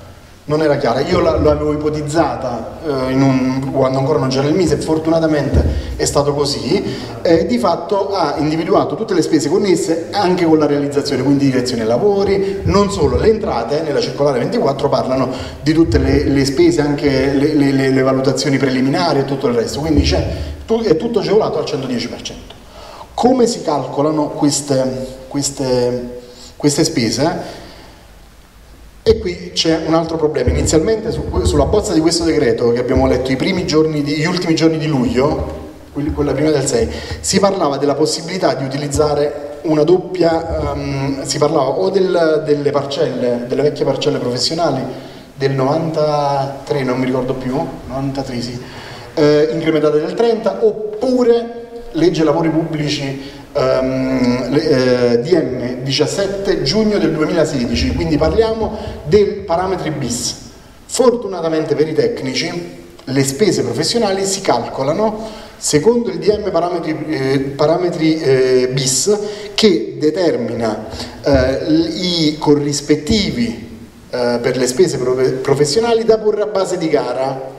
non era chiara. Io l'avevo ipotizzata eh, un, quando ancora non c'era il Mise, fortunatamente è stato così, eh, di fatto ha individuato tutte le spese connesse anche con la realizzazione, quindi direzione lavori, non solo le entrate, nella circolare 24 parlano di tutte le, le spese, anche le, le, le, valutazioni preliminari e tutto il resto, quindi è tutto agevolato al 110%. Come si calcolano queste, queste, queste spese? E qui c'è un altro problema. Inizialmente su, sulla bozza di questo decreto che abbiamo letto di, gli ultimi giorni di luglio, quella prima del 6, si parlava della possibilità di utilizzare una doppia, um, si parlava o del, delle parcelle, delle vecchie parcelle professionali del 93, non mi ricordo più, 93 sì, eh, incrementate del 30, oppure legge lavori pubblici um, eh, DM 17 giugno del 2016, quindi parliamo dei parametri bis. Fortunatamente per i tecnici le spese professionali si calcolano secondo il DM parametri, eh, parametri eh, bis che determina eh, i corrispettivi eh, per le spese professionali da porre a base di gara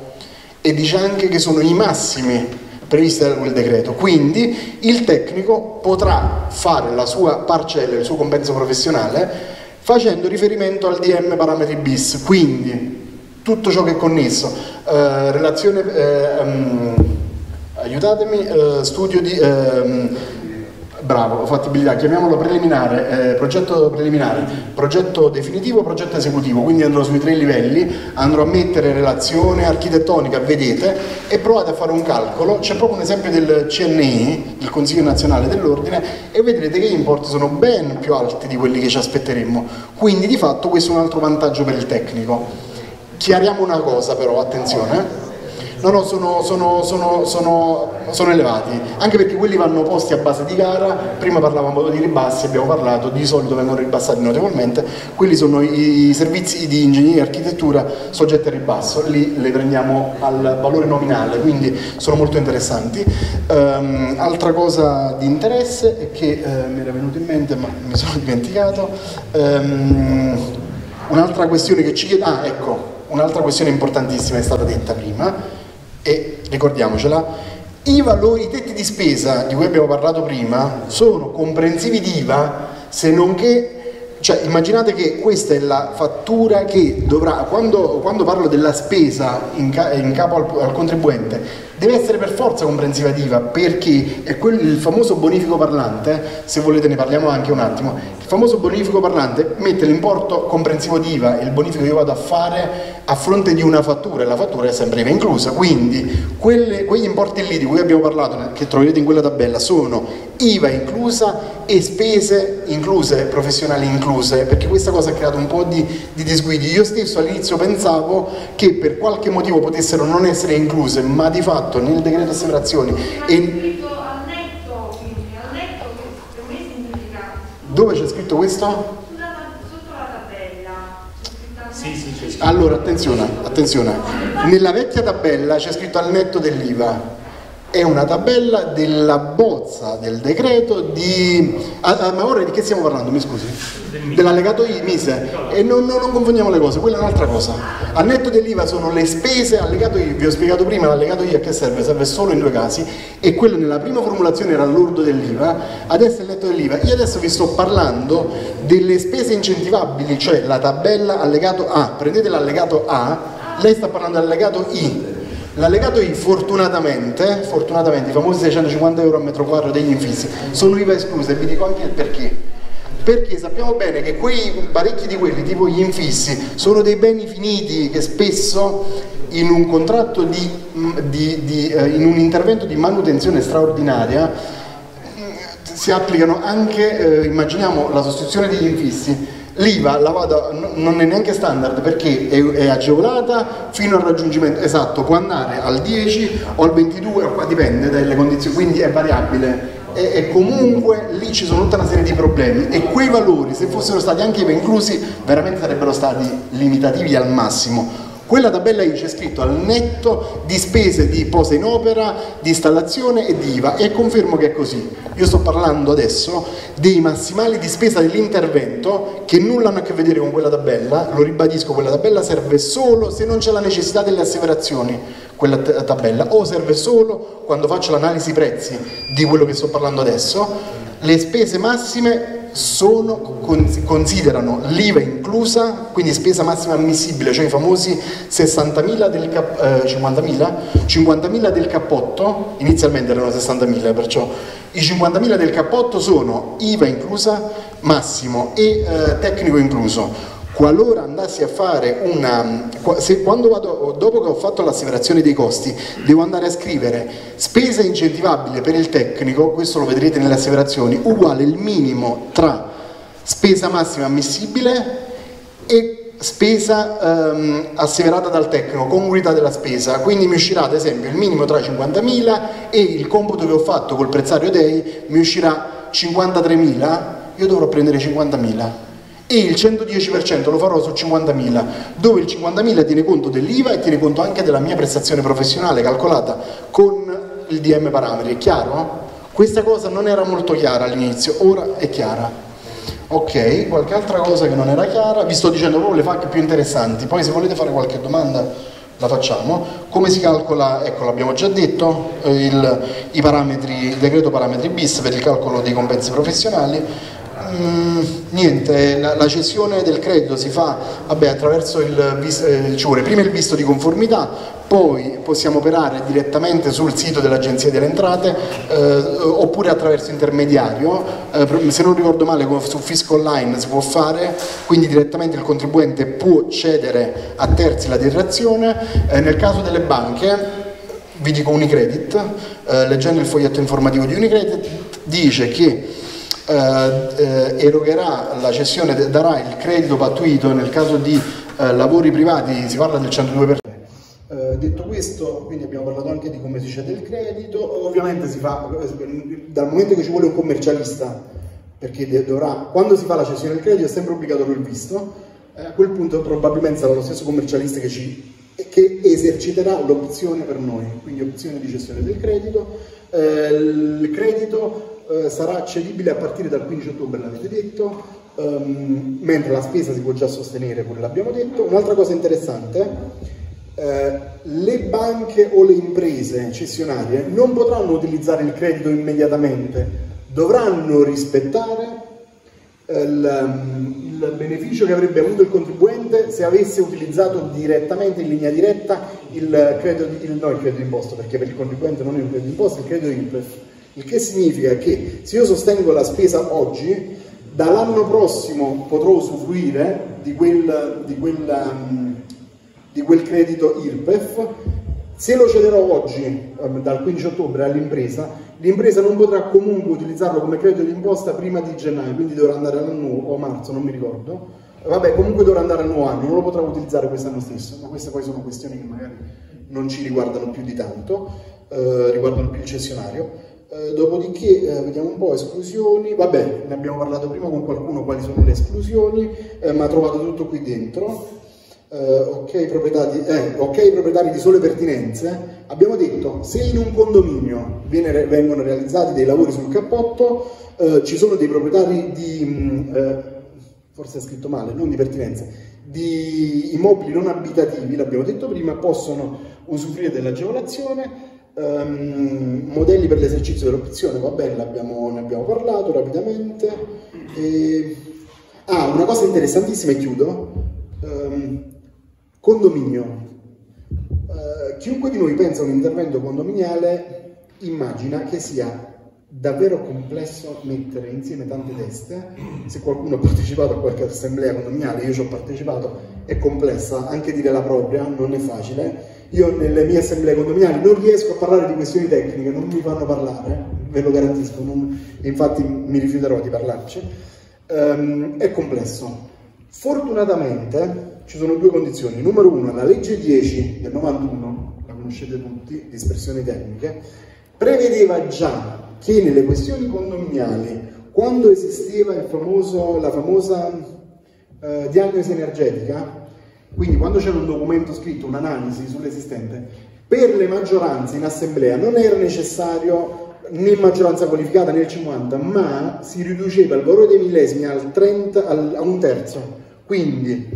e dice anche che sono i massimi previste da quel decreto. Quindi il tecnico potrà fare la sua parcella, il suo compenso professionale facendo riferimento al DM parametri bis, quindi tutto ciò che è connesso, eh, relazione, eh, um, aiutatemi, eh, studio di ehm, Bravo, fattibilità, chiamiamolo preliminare, eh, progetto preliminare, progetto definitivo, progetto esecutivo, quindi andrò sui tre livelli, andrò a mettere relazione architettonica, vedete, e provate a fare un calcolo, c'è proprio un esempio del CNI, il Consiglio Nazionale dell'Ordine, e vedrete che gli importi sono ben più alti di quelli che ci aspetteremmo, quindi di fatto questo è un altro vantaggio per il tecnico. Chiariamo una cosa però, attenzione, No, no, sono, sono, sono, sono, elevati, anche perché quelli vanno posti a base di gara, prima parlavamo di ribassi, abbiamo parlato, di solito vengono ribassati notevolmente, quelli sono i servizi di ingegneria e architettura soggetti a ribasso, lì le prendiamo al valore nominale, quindi sono molto interessanti. Um, altra cosa di interesse è che eh, mi era venuto in mente ma mi sono dimenticato, um, un'altra questione che ci chiede, ah ecco, un'altra questione importantissima è stata detta prima, e ricordiamocela, i valori, tetti di spesa di cui abbiamo parlato prima sono comprensivi di IVA se non che cioè, immaginate che questa è la fattura che dovrà, quando, quando parlo della spesa in, ca, in capo al, al, contribuente, deve essere per forza comprensiva di IVA perché è quel, il famoso bonifico parlante, se volete ne parliamo anche un attimo, il famoso bonifico parlante mette l'importo comprensivo di IVA e il bonifico che io vado a fare a fronte di una fattura e la fattura è sempre IVA inclusa, quindi quelle, quegli importi lì di cui abbiamo parlato, che troverete in quella tabella, sono IVA inclusa e spese incluse, professionali incluse, perché questa cosa ha creato un po' di, di disguidi. Io stesso all'inizio pensavo che per qualche motivo potessero non essere incluse, ma di fatto nel decreto asseverazioni e... Dove c'è scritto questo? Allora, attenzione, attenzione. Nella vecchia tabella c'è scritto al netto dell'IVA è una tabella della bozza del decreto di... Ah, ah, ma ora di che stiamo parlando, mi scusi? Dell'allegato I, Mise, e non, non, non, confondiamo le cose, quella è un'altra cosa. Al netto dell'IVA sono le spese, allegato I, vi ho spiegato prima, l'allegato I a che serve? Serve solo in due casi, e quello nella prima formulazione era l'ordo dell'IVA, adesso è il netto dell'IVA. Io adesso vi sto parlando delle spese incentivabili, cioè la tabella allegato A, prendete l'allegato A, lei sta parlando dell'allegato I, L'allegato I fortunatamente, fortunatamente i famosi 650 euro a metro quadro degli infissi sono IVA escluse e vi dico anche il perché. Perché sappiamo bene che quei parecchi di quelli, tipo gli infissi, sono dei beni finiti che spesso in un contratto di, di, di eh, in un intervento di manutenzione straordinaria si applicano anche, eh, immaginiamo la sostituzione degli infissi, l'IVA la vado, non è neanche standard perché è, è, agevolata fino al raggiungimento esatto, può andare al 10 o al 22, o dipende dalle condizioni, quindi è variabile. E, e, comunque lì ci sono tutta una serie di problemi e quei valori se fossero stati anche IVA inclusi veramente sarebbero stati limitativi al massimo quella tabella lì c'è scritto al netto di spese di posa in opera, di installazione e di IVA. E confermo che è così. Io sto parlando adesso dei massimali di spesa dell'intervento che nulla hanno a che vedere con quella tabella, lo ribadisco, quella tabella serve solo se non c'è la necessità delle asseverazioni, quella tabella, o serve solo quando faccio l'analisi prezzi di quello che sto parlando adesso, le spese massime sono, considerano l'IVA inclusa, quindi spesa massima ammissibile, cioè i famosi 60.000 del, cap, eh, 50.000? 50.000 del cappotto, inizialmente erano 60.000, perciò i 50.000 del cappotto sono IVA inclusa, massimo e eh, tecnico incluso qualora andassi a fare una, se quando vado, dopo che ho fatto l'asseverazione dei costi, devo andare a scrivere spesa incentivabile per il tecnico, questo lo vedrete nelle asseverazioni, uguale il minimo tra spesa massima ammissibile e spesa ehm, asseverata dal tecnico, congruità della spesa, quindi mi uscirà ad esempio il minimo tra 50.000 e il computo che ho fatto col prezzario Dei mi uscirà 53.000, io dovrò prendere 50.000 e il 110% lo farò su 50.000, dove il 50.000 tiene conto dell'IVA e tiene conto anche della mia prestazione professionale calcolata con il DM parametri, è chiaro? Questa cosa non era molto chiara all'inizio, ora è chiara. Ok, qualche altra cosa che non era chiara, vi sto dicendo proprio le FAC più interessanti, poi se volete fare qualche domanda la facciamo. Come si calcola, ecco l'abbiamo già detto, eh, il, i parametri, il decreto parametri bis per il calcolo dei compensi professionali, Mm, niente, la, la, cessione del credito si fa vabbè, attraverso il, eh, ci vuole prima il visto di conformità, poi possiamo operare direttamente sul sito dell'Agenzia delle Entrate eh, oppure attraverso intermediario, eh, se non ricordo male su Fisco Online si può fare, quindi direttamente il contribuente può cedere a terzi la detrazione, eh, nel caso delle banche vi dico Unicredit, eh, leggendo il foglietto informativo di Unicredit dice che eh, eh, erogherà la cessione, darà il credito pattuito. Nel caso di eh, lavori privati, si parla del 102%. Uh, detto questo, quindi abbiamo parlato anche di come si cede il credito, ovviamente si fa, dal momento che ci vuole un commercialista, perché dovrà, quando si fa la cessione del credito è sempre obbligatorio il visto, eh, a quel punto probabilmente sarà lo stesso commercialista che, ci, che eserciterà l'opzione per noi, quindi opzione di cessione del credito, eh, il credito eh, sarà cedibile a partire dal 15 ottobre, l'avete detto, um, mentre la spesa si può già sostenere, pure l'abbiamo detto. Un'altra cosa interessante, eh, le banche o le imprese cessionarie non potranno utilizzare il credito immediatamente, dovranno rispettare eh, il, il, beneficio che avrebbe avuto il contribuente se avesse utilizzato direttamente in linea diretta il credito, il, no, il credito d'imposta, perché per il contribuente non è un credito d'imposta, è il credito IRPEF il che significa che se io sostengo la spesa oggi, dall'anno prossimo potrò usufruire di quel, di, quel, um, di quel, credito IRPEF, se lo cederò oggi, um, dal 15 ottobre all'impresa, l'impresa non potrà comunque utilizzarlo come credito d'imposta prima di gennaio, quindi dovrà andare all'anno o marzo, non mi ricordo. Vabbè, comunque dovrà andare al nuovo anno, non lo potrà utilizzare quest'anno stesso, ma queste poi sono questioni che magari non ci riguardano più di tanto, eh, riguardano più il cessionario. Eh, dopodiché eh, vediamo un po' esclusioni, vabbè ne abbiamo parlato prima con qualcuno quali sono le esclusioni, eh, ma trovate tutto qui dentro. Eh, ok, proprietari, eh, ok, proprietari di sole pertinenze, abbiamo detto se in un condominio viene, vengono realizzati dei lavori sul cappotto, ci sono dei proprietari di, mh, mm, forse è scritto male, non di pertinenze, di immobili non abitativi, l'abbiamo detto prima, possono usufruire dell'agevolazione Um, modelli per l'esercizio dell'opzione, va bene, ne abbiamo parlato rapidamente. E... Ah, una cosa interessantissima e chiudo. Um, condominio. Uh, chiunque di noi pensa a un intervento condominiale immagina che sia davvero complesso mettere insieme tante teste. Se qualcuno ha partecipato a qualche assemblea condominiale, io ci ho partecipato, è complessa, anche dire la propria non è facile io nelle mie assemblee condominiali non riesco a parlare di questioni tecniche, non mi fanno parlare, ve lo garantisco, non, infatti mi rifiuterò di parlarci. Um, è complesso. Fortunatamente ci sono due condizioni. Numero uno, la legge 10 del 91, la conoscete tutti, dispersioni tecniche, prevedeva già che nelle questioni condominiali, quando esisteva famoso, la famosa eh, diagnosi energetica, quindi quando c'era un documento scritto, un'analisi sull'esistente, per le maggioranze in assemblea non era necessario né maggioranza qualificata né il 50, ma si riduceva il valore dei millesimi al 30, al, a un terzo. Quindi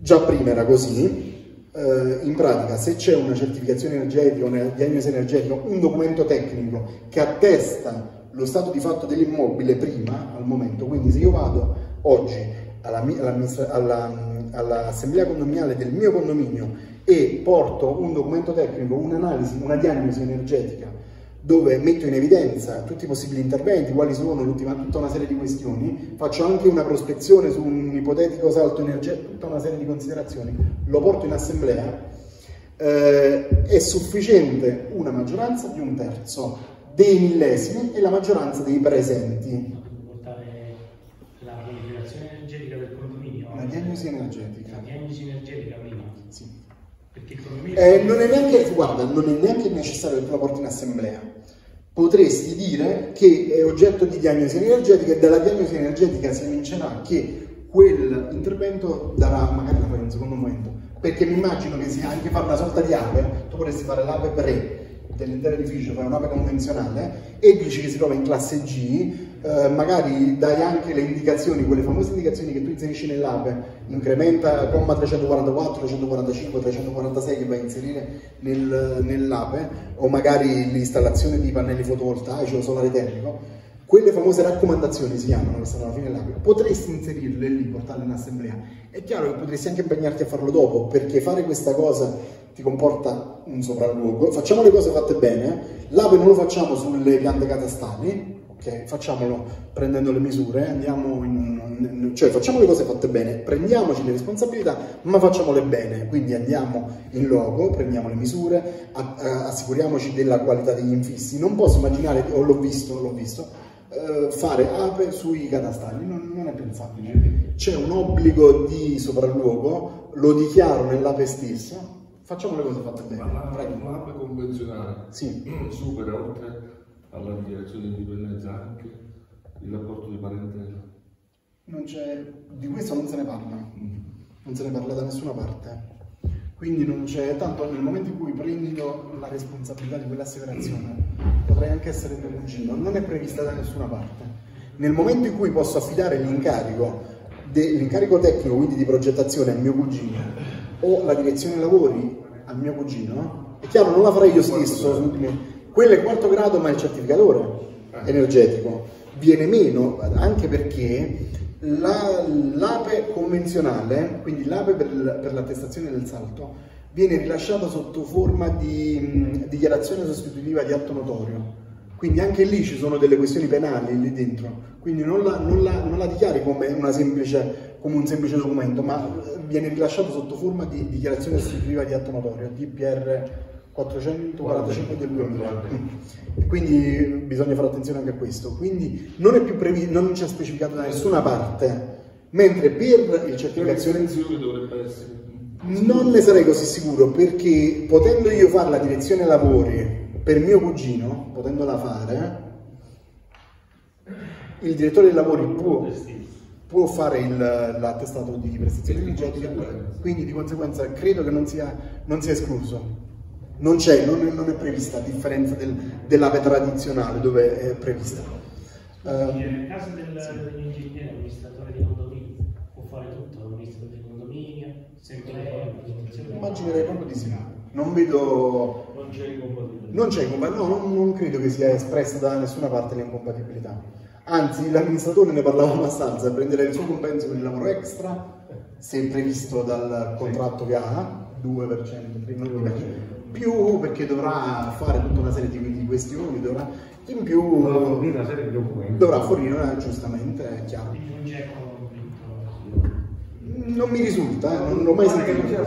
già prima era così, eh, in pratica se c'è una certificazione energetica, una diagnosi energetica, un documento tecnico che attesta lo stato di fatto dell'immobile prima, al momento, quindi se io vado oggi all'assemblea condominiale del mio condominio e porto un documento tecnico, un'analisi, una diagnosi energetica dove metto in evidenza tutti i possibili interventi, quali sono, tutta una serie di questioni, faccio anche una prospezione su un ipotetico salto energetico, tutta una serie di considerazioni, lo porto in assemblea, eh, è sufficiente una maggioranza di un terzo dei millesimi e la maggioranza dei presenti. La pianificazione energetica del condominio? La diagnosi energetica. La diagnosi energetica prima? Sì. Eh, non, è neanche, guarda, non è neanche necessario che tu la porti in assemblea. Potresti dire che è oggetto di diagnosi energetica e dalla diagnosi energetica si evincerà che quell'intervento darà, magari la fai in un secondo momento, perché mi immagino che sia anche fare una sorta di ape, tu potresti fare l'ape pre dell'intero edificio, fai un'ape convenzionale e dici che si trova in classe G, eh, magari dai anche le indicazioni, quelle famose indicazioni che tu inserisci nell'ape, incrementa comma 344, 345, 346 che vai a inserire nel, nell'ape, o magari l'installazione di pannelli fotovoltaici o solare termico, quelle famose raccomandazioni si chiamano, che stanno alla fine dell'ape, potresti inserirle lì, portarle in assemblea. È chiaro che potresti anche impegnarti a farlo dopo, perché fare questa cosa ti comporta un sopralluogo. Facciamo le cose fatte bene, l'ape non lo facciamo sulle piante catastali, ok? Facciamolo prendendo le misure, andiamo in, cioè facciamo le cose fatte bene, prendiamoci le responsabilità, ma facciamole bene, quindi andiamo in logo, prendiamo le misure, assicuriamoci della qualità degli infissi. Non posso immaginare, o l'ho visto, l'ho visto, eh, fare ape sui catastali, non, non è pensabile. C'è un obbligo di sopralluogo, lo dichiaro nell'ape stessa, facciamo le cose fatte bene. Ma l'ape convenzionale sì. supera oltre alla dichiarazione di indipendenza anche il rapporto di parentela? di questo non se ne parla, non se ne parla da nessuna parte. Quindi non c'è, tanto nel momento in cui prendo la responsabilità di quell'asseverazione, potrei anche essere mio cugino, non è prevista da nessuna parte. Nel momento in cui posso affidare l'incarico, l'incarico tecnico, quindi di progettazione a mio cugino, o la direzione lavori a mio cugino, è chiaro, non la farei io stesso, quello è quarto grado ma il certificatore energetico. Viene meno anche perché l'ape convenzionale, quindi l'ape per, per l'attestazione del salto, viene rilasciata sotto forma di mh, dichiarazione sostitutiva di atto notorio. Quindi anche lì ci sono delle questioni penali lì dentro, quindi non la, non la, non la dichiari come, semplice, come, un semplice documento, ma viene rilasciato sotto forma di dichiarazione sostitutiva di atto notorio, DPR 445 del 2000 quindi bisogna fare attenzione anche a questo. Quindi non è più previsto non c'è specificato da nessuna parte mentre per il certificazione non ne sarei così sicuro perché potendo io fare la direzione lavori per mio cugino potendola fare il direttore dei lavori può, può fare l'attestato di prestazione energetica quindi di conseguenza credo che non sia, non sia escluso non c'è, non, non, è prevista, a differenza del, dell'AVE tradizionale dove è prevista. Uh, nel caso del, sì. dell'ingegnere, amministratore di condominio, può fare tutto, l'amministratore di condominio, sempre Immaginerei proprio di sì. Non vedo... Non c'è incompatibilità. Non c'è incompatibilità, no, non, non credo che sia espressa da nessuna parte l'incompatibilità. Anzi, l'amministratore ne parlava abbastanza, prendere il suo compenso per il lavoro extra, se previsto dal contratto che ha, 2%, non dipende più perché dovrà fare tutta una serie di, di questioni, dovrà in più dovrà fornire una serie di documenti. Dovrà fornire una, giustamente, è chiaro. Non mi risulta, eh, non l'ho mai sentito.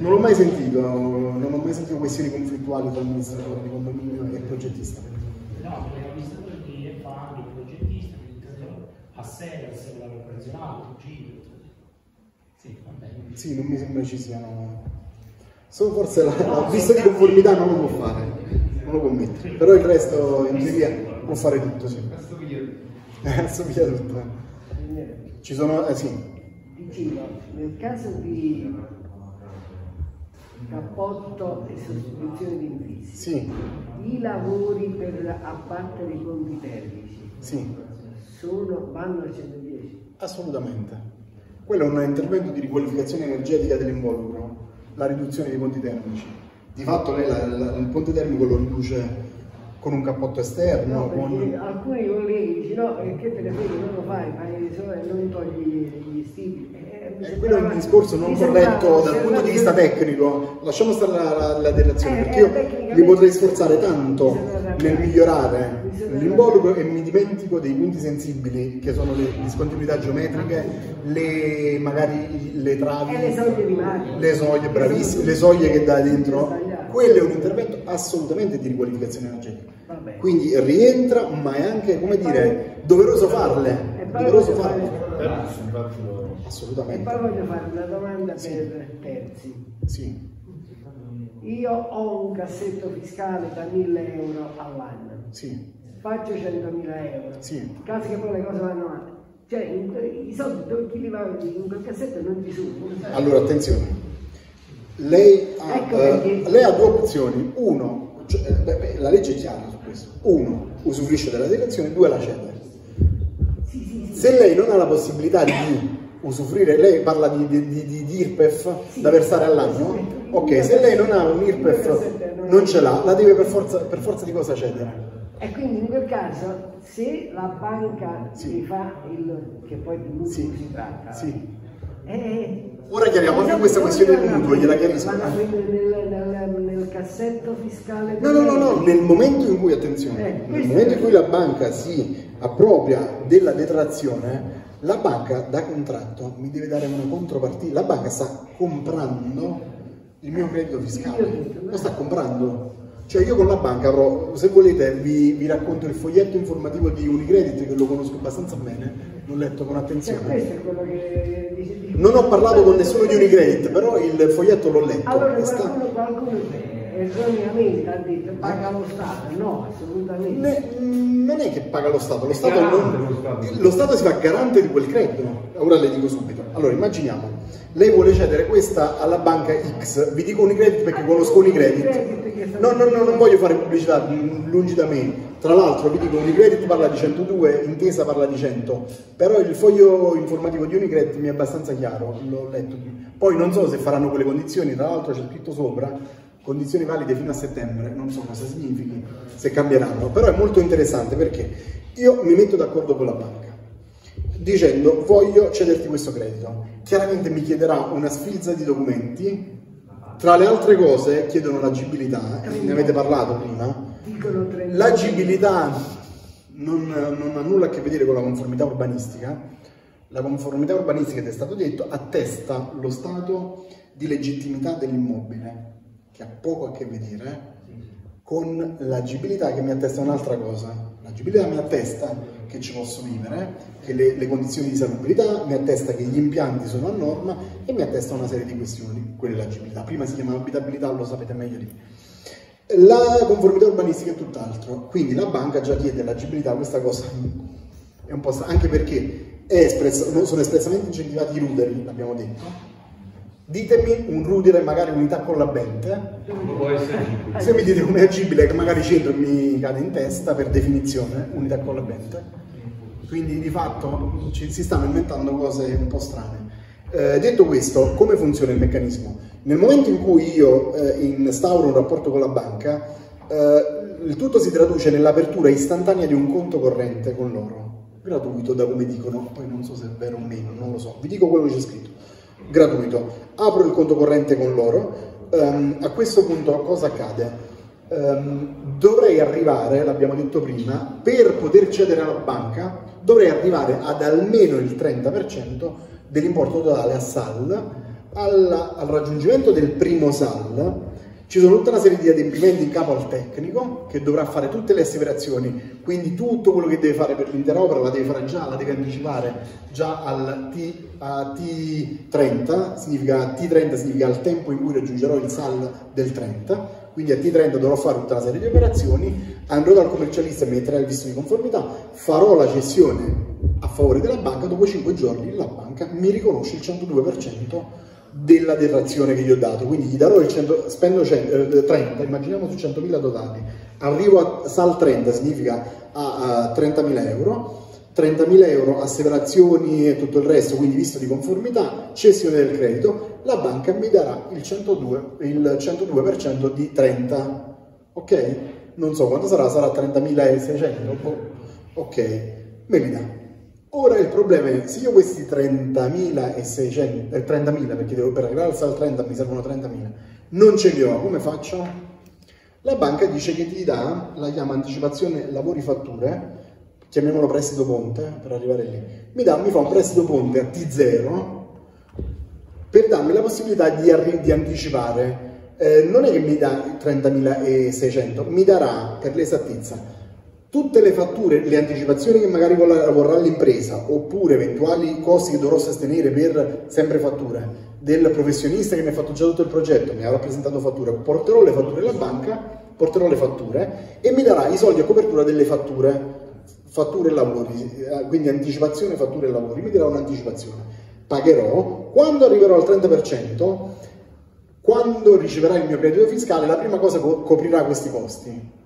Non l'ho mai sentito, non ho mai sentito questioni conflittuali tra amministratore di condominio e progettista. No, perché l'amministratore di EFA, il progettista, a sé, a sé la corporazionale, il Sì, va bene. Sì, non mi sembra ci siano Solo forse la, la vista di conformità non lo può fare, non lo può mettere, però il resto in teoria può fare tutto, sì. Assomiglia tutto. Ci sono, eh sì. Dicevo, nel caso di cappotto e sostituzione di infissi, sì. i lavori per abbattere i conti termici sì. Sono, vanno al 110? Assolutamente. Quello è un intervento di riqualificazione energetica dell'involucro la riduzione dei ponti termici. Di fatto lei la, la, il ponte termico lo riduce con un cappotto esterno, No, con... alcuni colleghi dicono no, che te ne frega, non lo fai, fai solo e non togli gli stili. Eh, Eh, quello è un sembrava- discorso non corretto dal punto di vista tecnico, lasciamo stare la, la, la direzione, Eh, perché eh, io tecnicamente- mi potrei sforzare tanto nel migliorare l'involucro e mi dimentico dei punti sensibili che sono le discontinuità geometriche, le, magari le travi, E le soglie le soglie, bravissime, le soglie che dai dentro, quello è un intervento assolutamente di riqualificazione energetica. Quindi rientra, ma è anche, come dire, doveroso farle, E poi voglio farle. fare- E Assolutamente. poi voglio fare una domanda per Terzi. Sì. Io ho un cassetto fiscale da 1000 euro all'anno, Sì, faccio 100.000 euro. sì. Caso che poi le cose vanno male. Cioè, i soldi dove chi li va in quel cassetto non ci sono. Allora, attenzione. Lei ha, Ecco eh, lei ha due opzioni. Uno, cioè, eh, beh, beh, la legge è chiara su questo. Uno, usufruisce della detrazione, due, la cede. Sì, sì, sì. Se lei non ha la possibilità di usufruire, lei parla di, di, di, di- IRPEF da versare all'anno? Ok, se lei non ha un IRPEF, non ce l'ha, la deve per forza, per forza di cosa cedere. E quindi in quel caso, se la banca Sì. mi fa il che poi di mutuo Sì. si tratta, Sì. eh, Ora chiariamo anche questa questione del mutuo, gliela chiarisco. Vanno a prendere nel, nel- nel cassetto fiscale No, no, no, no, nel momento in cui, attenzione, Eh, nel momento in cui la banca si appropria della detrazione, la banca da contratto mi deve dare una contropartita. La banca sta comprando il mio credito fiscale, lo sta comprando. Cioè io con la banca avrò, se volete vi, vi racconto il foglietto informativo di Unicredit che lo conosco abbastanza bene, l'ho letto con Cioè, attenzione. questo è quello che dice, dice- Non ho parlato con nessuno di Unicredit, però il foglietto l'ho letto. Allora qualcuno, qualcuno erroneamente ha detto paga lo Stato, no, assolutamente. Ne- mm, non è che paga lo Stato, lo Stato, non- lo Stato. lo Stato si fa garante di quel credito. Ora le dico subito. Allora immaginiamo, lei vuole cedere questa alla banca X, vi dico Unicredit perché conosco Unicredit. No, no, no, non voglio fare pubblicità, lungi da me. Tra l'altro vi dico Unicredit parla di 102, Intesa parla di 100, però il foglio informativo di Unicredit mi è abbastanza chiaro, l'ho letto. Poi non so se faranno quelle condizioni, tra l'altro c'è scritto sopra, condizioni valide fino a settembre, non so cosa significhi, se cambieranno, però è molto interessante perché io mi metto d'accordo con la banca dicendo voglio cederti questo credito. Chiaramente mi chiederà una sfilza di documenti, tra le altre cose chiedono l'agibilità, ne avete parlato prima. Dicono 30 L'agibilità non, non ha nulla a che vedere con la conformità urbanistica. La conformità urbanistica, ed è stato detto, attesta lo stato di legittimità dell'immobile, che ha poco a che vedere con l'agibilità che mi attesta un'altra cosa. L'agibilità mi attesta che ci posso vivere, che le, le condizioni di salubrità, mi attesta che gli impianti sono a norma e mi attesta una serie di questioni, quelle dell'agibilità. Prima si chiamava abitabilità, lo sapete meglio di me. La conformità urbanistica è tutt'altro, quindi la banca già chiede l'agibilità, questa cosa è un po' strana, anche perché espressa- non sono espressamente incentivati i ruderi, l'abbiamo detto. Ditemi un rudere, magari unità agibile. se mi dite un agibile che magari c'entro mi cade in testa, per definizione, unità collabente. Quindi di fatto ci, si stanno inventando cose un po' strane. Eh, detto questo, come funziona il meccanismo? Nel momento in cui io eh, instauro un rapporto con la banca, eh, il tutto si traduce nell'apertura istantanea di un conto corrente con loro, gratuito da come dicono, poi non so se è vero o meno, non lo so, vi dico quello che c'è scritto, gratuito. Apro il conto corrente con loro, ehm, a questo punto cosa accade? Ehm, dovrei arrivare, l'abbiamo detto prima, per poter cedere alla banca, dovrei arrivare ad almeno il 30% dell'importo totale a SAL, al, al raggiungimento del primo SAL ci sono tutta una serie di adempimenti in capo al tecnico che dovrà fare tutte le asseverazioni, quindi tutto quello che deve fare per l'intera opera la deve fare già, la deve anticipare già al T, a T30, significa T30 significa al tempo in cui raggiungerò il SAL del 30, quindi a T30 dovrò fare tutta una serie di operazioni, andrò dal commercialista e mi metterà il visto di conformità, farò la cessione a favore della banca, dopo 5 giorni la banca mi riconosce il 102% della detrazione che gli ho dato, quindi gli darò il 100, spendo 100, eh, 30, immaginiamo su 100.000 totali, arrivo a SAL 30, significa a, a 30.000 euro, 30.000 euro asseverazioni e tutto il resto, quindi visto di conformità, cessione del credito, la banca mi darà il 102%, il 102% di 30 ok? Non so quanto sarà, sarà 30.600, ok, me li dà. Ora il problema è, se io questi 30.600, eh, 30.000 perché devo per arrivare al salario 30 mi servono 30.000, non ce li ho, come faccio? La banca dice che ti dà, la chiama anticipazione lavori fatture, chiamiamolo prestito ponte per arrivare lì, mi, dà, mi fa un prestito ponte a T0 per darmi la possibilità di, di anticipare. Eh, non è che mi dà 30.600, mi darà per l'esattezza tutte le fatture, le anticipazioni che magari vorrà l'impresa oppure eventuali costi che dovrò sostenere per sempre fatture del professionista che mi ha fatto già tutto il progetto, mi ha rappresentato fatture, porterò le fatture alla banca, porterò le fatture e mi darà i soldi a copertura delle fatture fatture e lavori, eh, quindi anticipazione fatture e lavori, mi darà un'anticipazione. Pagherò, quando arriverò al 30%, quando riceverà il mio credito fiscale, la prima cosa co coprirà questi costi.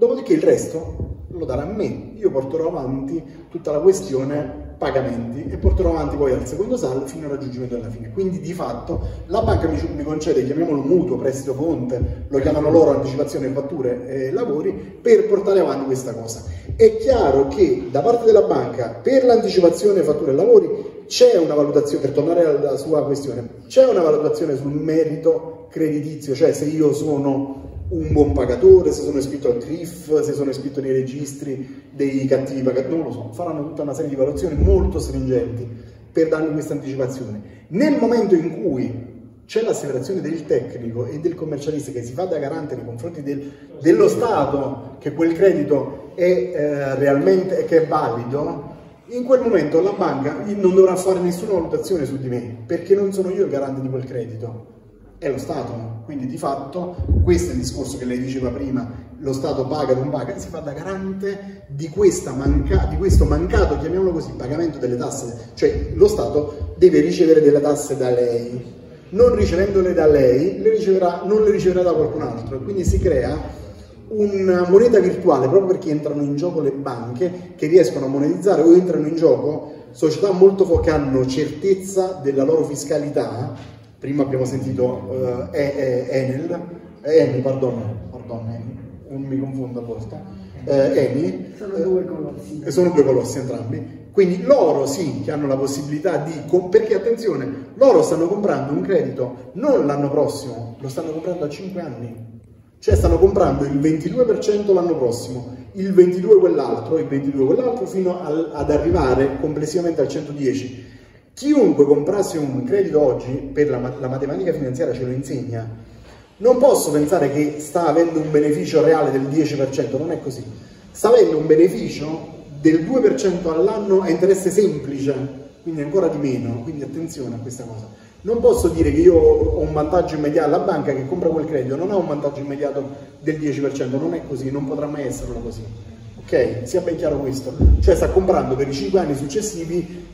Dopodiché il resto lo darà a me, io porterò avanti tutta la questione pagamenti e porterò avanti poi al secondo saldo fino al raggiungimento della fine. Quindi di fatto la banca mi, mi concede, chiamiamolo mutuo, prestito fonte, lo chiamano loro anticipazione fatture e lavori, per portare avanti questa cosa. È chiaro che da parte della banca per l'anticipazione fatture e lavori c'è una valutazione, per tornare alla sua questione, c'è una valutazione sul merito creditizio, cioè se io sono un buon pagatore, se sono iscritto al CRIF, se sono iscritto nei registri dei cattivi pagatori, non lo so, faranno tutta una serie di valutazioni molto stringenti per darmi questa anticipazione. Nel momento in cui c'è l'asseverazione del tecnico e del commercialista che si fa da garante nei confronti del, dello Stato che quel credito è eh, realmente che è valido, in quel momento la banca non dovrà fare nessuna valutazione su di me perché non sono io il garante di quel credito è lo Stato, quindi di fatto questo è il discorso che lei diceva prima, lo Stato paga o non paga, si fa da garante di, manca, di, questo mancato, chiamiamolo così, pagamento delle tasse, cioè lo Stato deve ricevere delle tasse da lei, non ricevendole da lei le riceverà, non le riceverà da qualcun altro, quindi si crea una moneta virtuale proprio perché entrano in gioco le banche che riescono a monetizzare o entrano in gioco società molto che hanno certezza della loro fiscalità prima abbiamo sentito uh, Enel, Eni, pardon, pardon Eni, non mi confondo a volte, eh, Eni, sono due colossi. Eh, sono due colossi entrambi, quindi loro sì che hanno la possibilità di, perché attenzione, loro stanno comprando un credito non l'anno prossimo, lo stanno comprando a 5 anni, cioè stanno comprando il 22% l'anno prossimo, il 22% quell'altro, il 22% quell'altro, fino al, ad arrivare complessivamente al 110%. Chiunque comprasse un credito oggi, per la, la matematica finanziaria ce lo insegna, non posso pensare che sta avendo un beneficio reale del 10%, non è così. Sta avendo un beneficio del 2% all'anno a interesse semplice, quindi ancora di meno, quindi attenzione a questa cosa. Non posso dire che io ho un vantaggio immediato, la banca che compra quel credito non ha un vantaggio immediato del 10%, non è così, non potrà mai esserlo così. Ok? Sia ben chiaro questo. Cioè sta comprando per i 5 anni successivi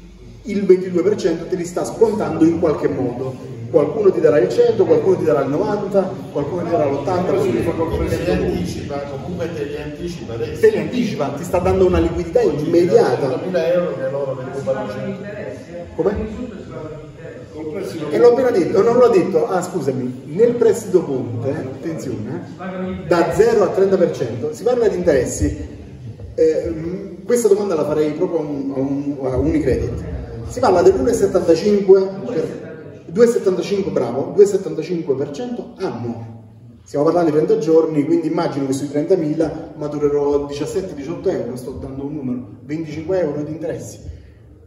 il 22% te li sta scontando in qualche modo. Qualcuno ti darà il 100, qualcuno ti darà il 90, qualcuno ti darà l'80. Te li anticipa, comunque te li anticipa adesso. Te li anticipa, ti sta dando una liquidità immediata. 100.000 euro che loro recuperano. Come? E l'ho appena detto, non l'ho detto, ah scusami, nel prestito ponte, attenzione, da 0 a 30% si parla di interessi. Eh, questa domanda la farei proprio a, un, a, un, a Unicredit si parla dell'1,75 2,75 bravo, 2,75% anno. Stiamo parlando di 30 giorni, quindi immagino che sui 30.000 maturerò 17-18 euro, sto dando un numero, 25 euro di interessi.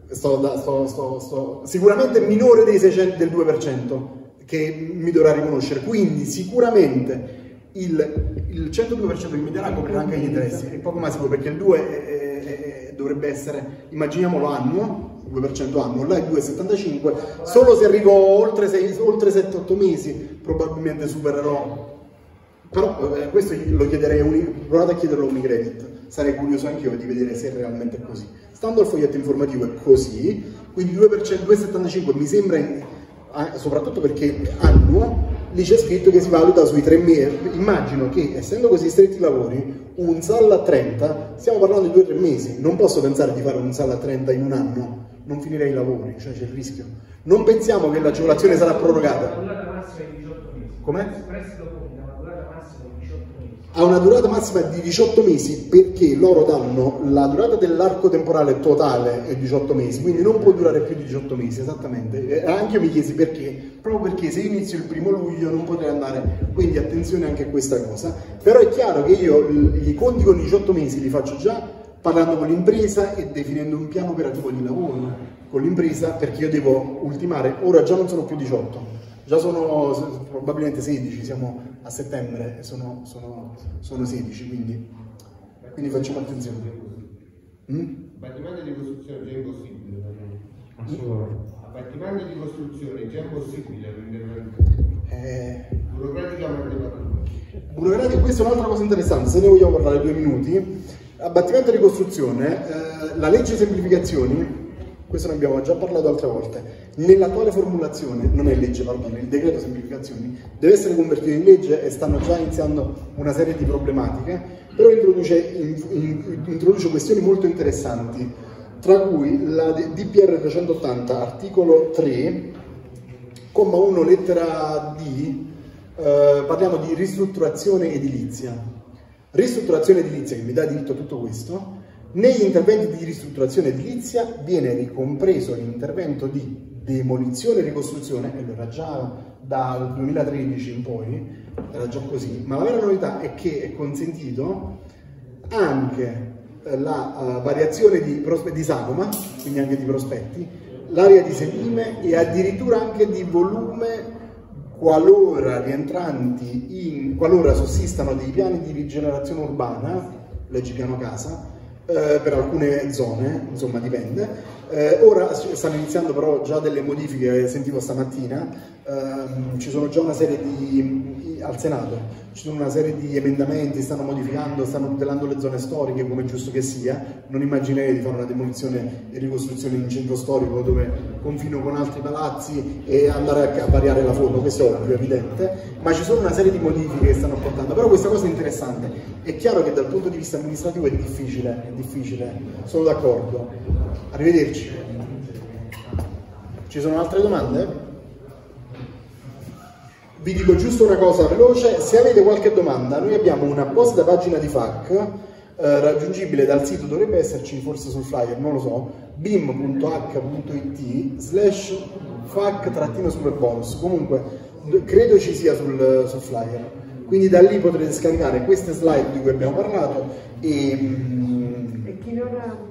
Sto, sto, sto, sicuramente minore dei 600, del 2% che mi dovrà riconoscere, quindi sicuramente il, il 102% che mi darà coprirà anche gli interessi, è poco ma sicuro perché il 2 è, è, è, dovrebbe essere, immaginiamolo annuo, 2% annuo, là è 2,75, solo se arrivo oltre, oltre 7-8 mesi probabilmente supererò, però eh, questo lo chiederei, uni, provate a chiederlo a Unicredit, sarei curioso anch'io di vedere se è realmente così. Stando al foglietto informativo è così, quindi 2,75 mi sembra, in, soprattutto perché annuo, lì c'è scritto che si valuta sui 3 mesi, immagino che essendo così stretti i lavori, un SAL a 30, stiamo parlando di 2-3 mesi, non posso pensare di fare un SAL a 30 in un anno, non finirei i lavori, cioè c'è il rischio. Non pensiamo che l'agevolazione sarà prorogata. La durata massima è 18 mesi. Com'è? Prestito ponte, la durata massima è 18 mesi. ha una durata massima di 18 mesi perché loro danno la durata dell'arco temporale totale è 18 mesi, quindi non può durare più di 18 mesi, esattamente. Anche io mi chiesi perché, proprio perché se inizio il primo luglio non potrei andare, quindi attenzione anche a questa cosa. Però è chiaro che io i conti con 18 mesi li faccio già parlando con l'impresa e definendo un piano operativo di lavoro con l'impresa perché io devo ultimare, ora già non sono più 18, già sono probabilmente 16, siamo a settembre e sono, sono, sono 16, quindi, quindi facciamo attenzione. Mm? Battimento di costruzione già impossibile. A battimento di costruzione già impossibile eh... Burocraticamente Burocratico, questa è un'altra cosa interessante, se ne vogliamo parlare due minuti. Abbattimento di costruzione, eh, la legge semplificazioni questo ne abbiamo già parlato altre volte, nell'attuale formulazione, non è legge, perdono, il decreto semplificazioni, deve essere convertito in legge e stanno già iniziando una serie di problematiche, però introduce, in, in, introduce questioni molto interessanti, tra cui la DPR 380, articolo 3, comma 1, lettera D, eh, parliamo di ristrutturazione edilizia. Ristrutturazione edilizia, che mi dà diritto a tutto questo, negli interventi di ristrutturazione edilizia viene ricompreso l'intervento di demolizione e ricostruzione, e era già dal 2013 in poi, era già così, ma la vera novità è che è consentito anche la uh, variazione di, di sagoma, quindi anche di prospetti, l'area di sedime e addirittura anche di volume qualora rientranti in, qualora sussistano dei piani di rigenerazione urbana, leggi piano casa, eh, per alcune zone, insomma dipende. Eh, ora stanno iniziando però già delle modifiche, sentivo stamattina, ehm, ci sono già una serie di, al Senato, ci sono una serie di emendamenti, stanno modificando, stanno tutelando le zone storiche come è giusto che sia, non immaginerei di fare una demolizione e ricostruzione in un centro storico dove confino con altri palazzi e andare a variare la forma, questo è ovvio, evidente, ma ci sono una serie di modifiche che stanno portando, però questa cosa è interessante, è chiaro che dal punto di vista amministrativo è difficile, è difficile, sono d'accordo. Arrivederci. Ci sono altre domande? Vi dico giusto una cosa veloce, se avete qualche domanda, noi abbiamo un'apposita pagina di FAC eh, raggiungibile dal sito, dovrebbe esserci forse sul flyer, non lo so, bim.h.it slash fac-superbonus, comunque credo ci sia sul, sul, flyer, quindi da lì potrete scaricare queste slide di cui abbiamo parlato e... e chi non ha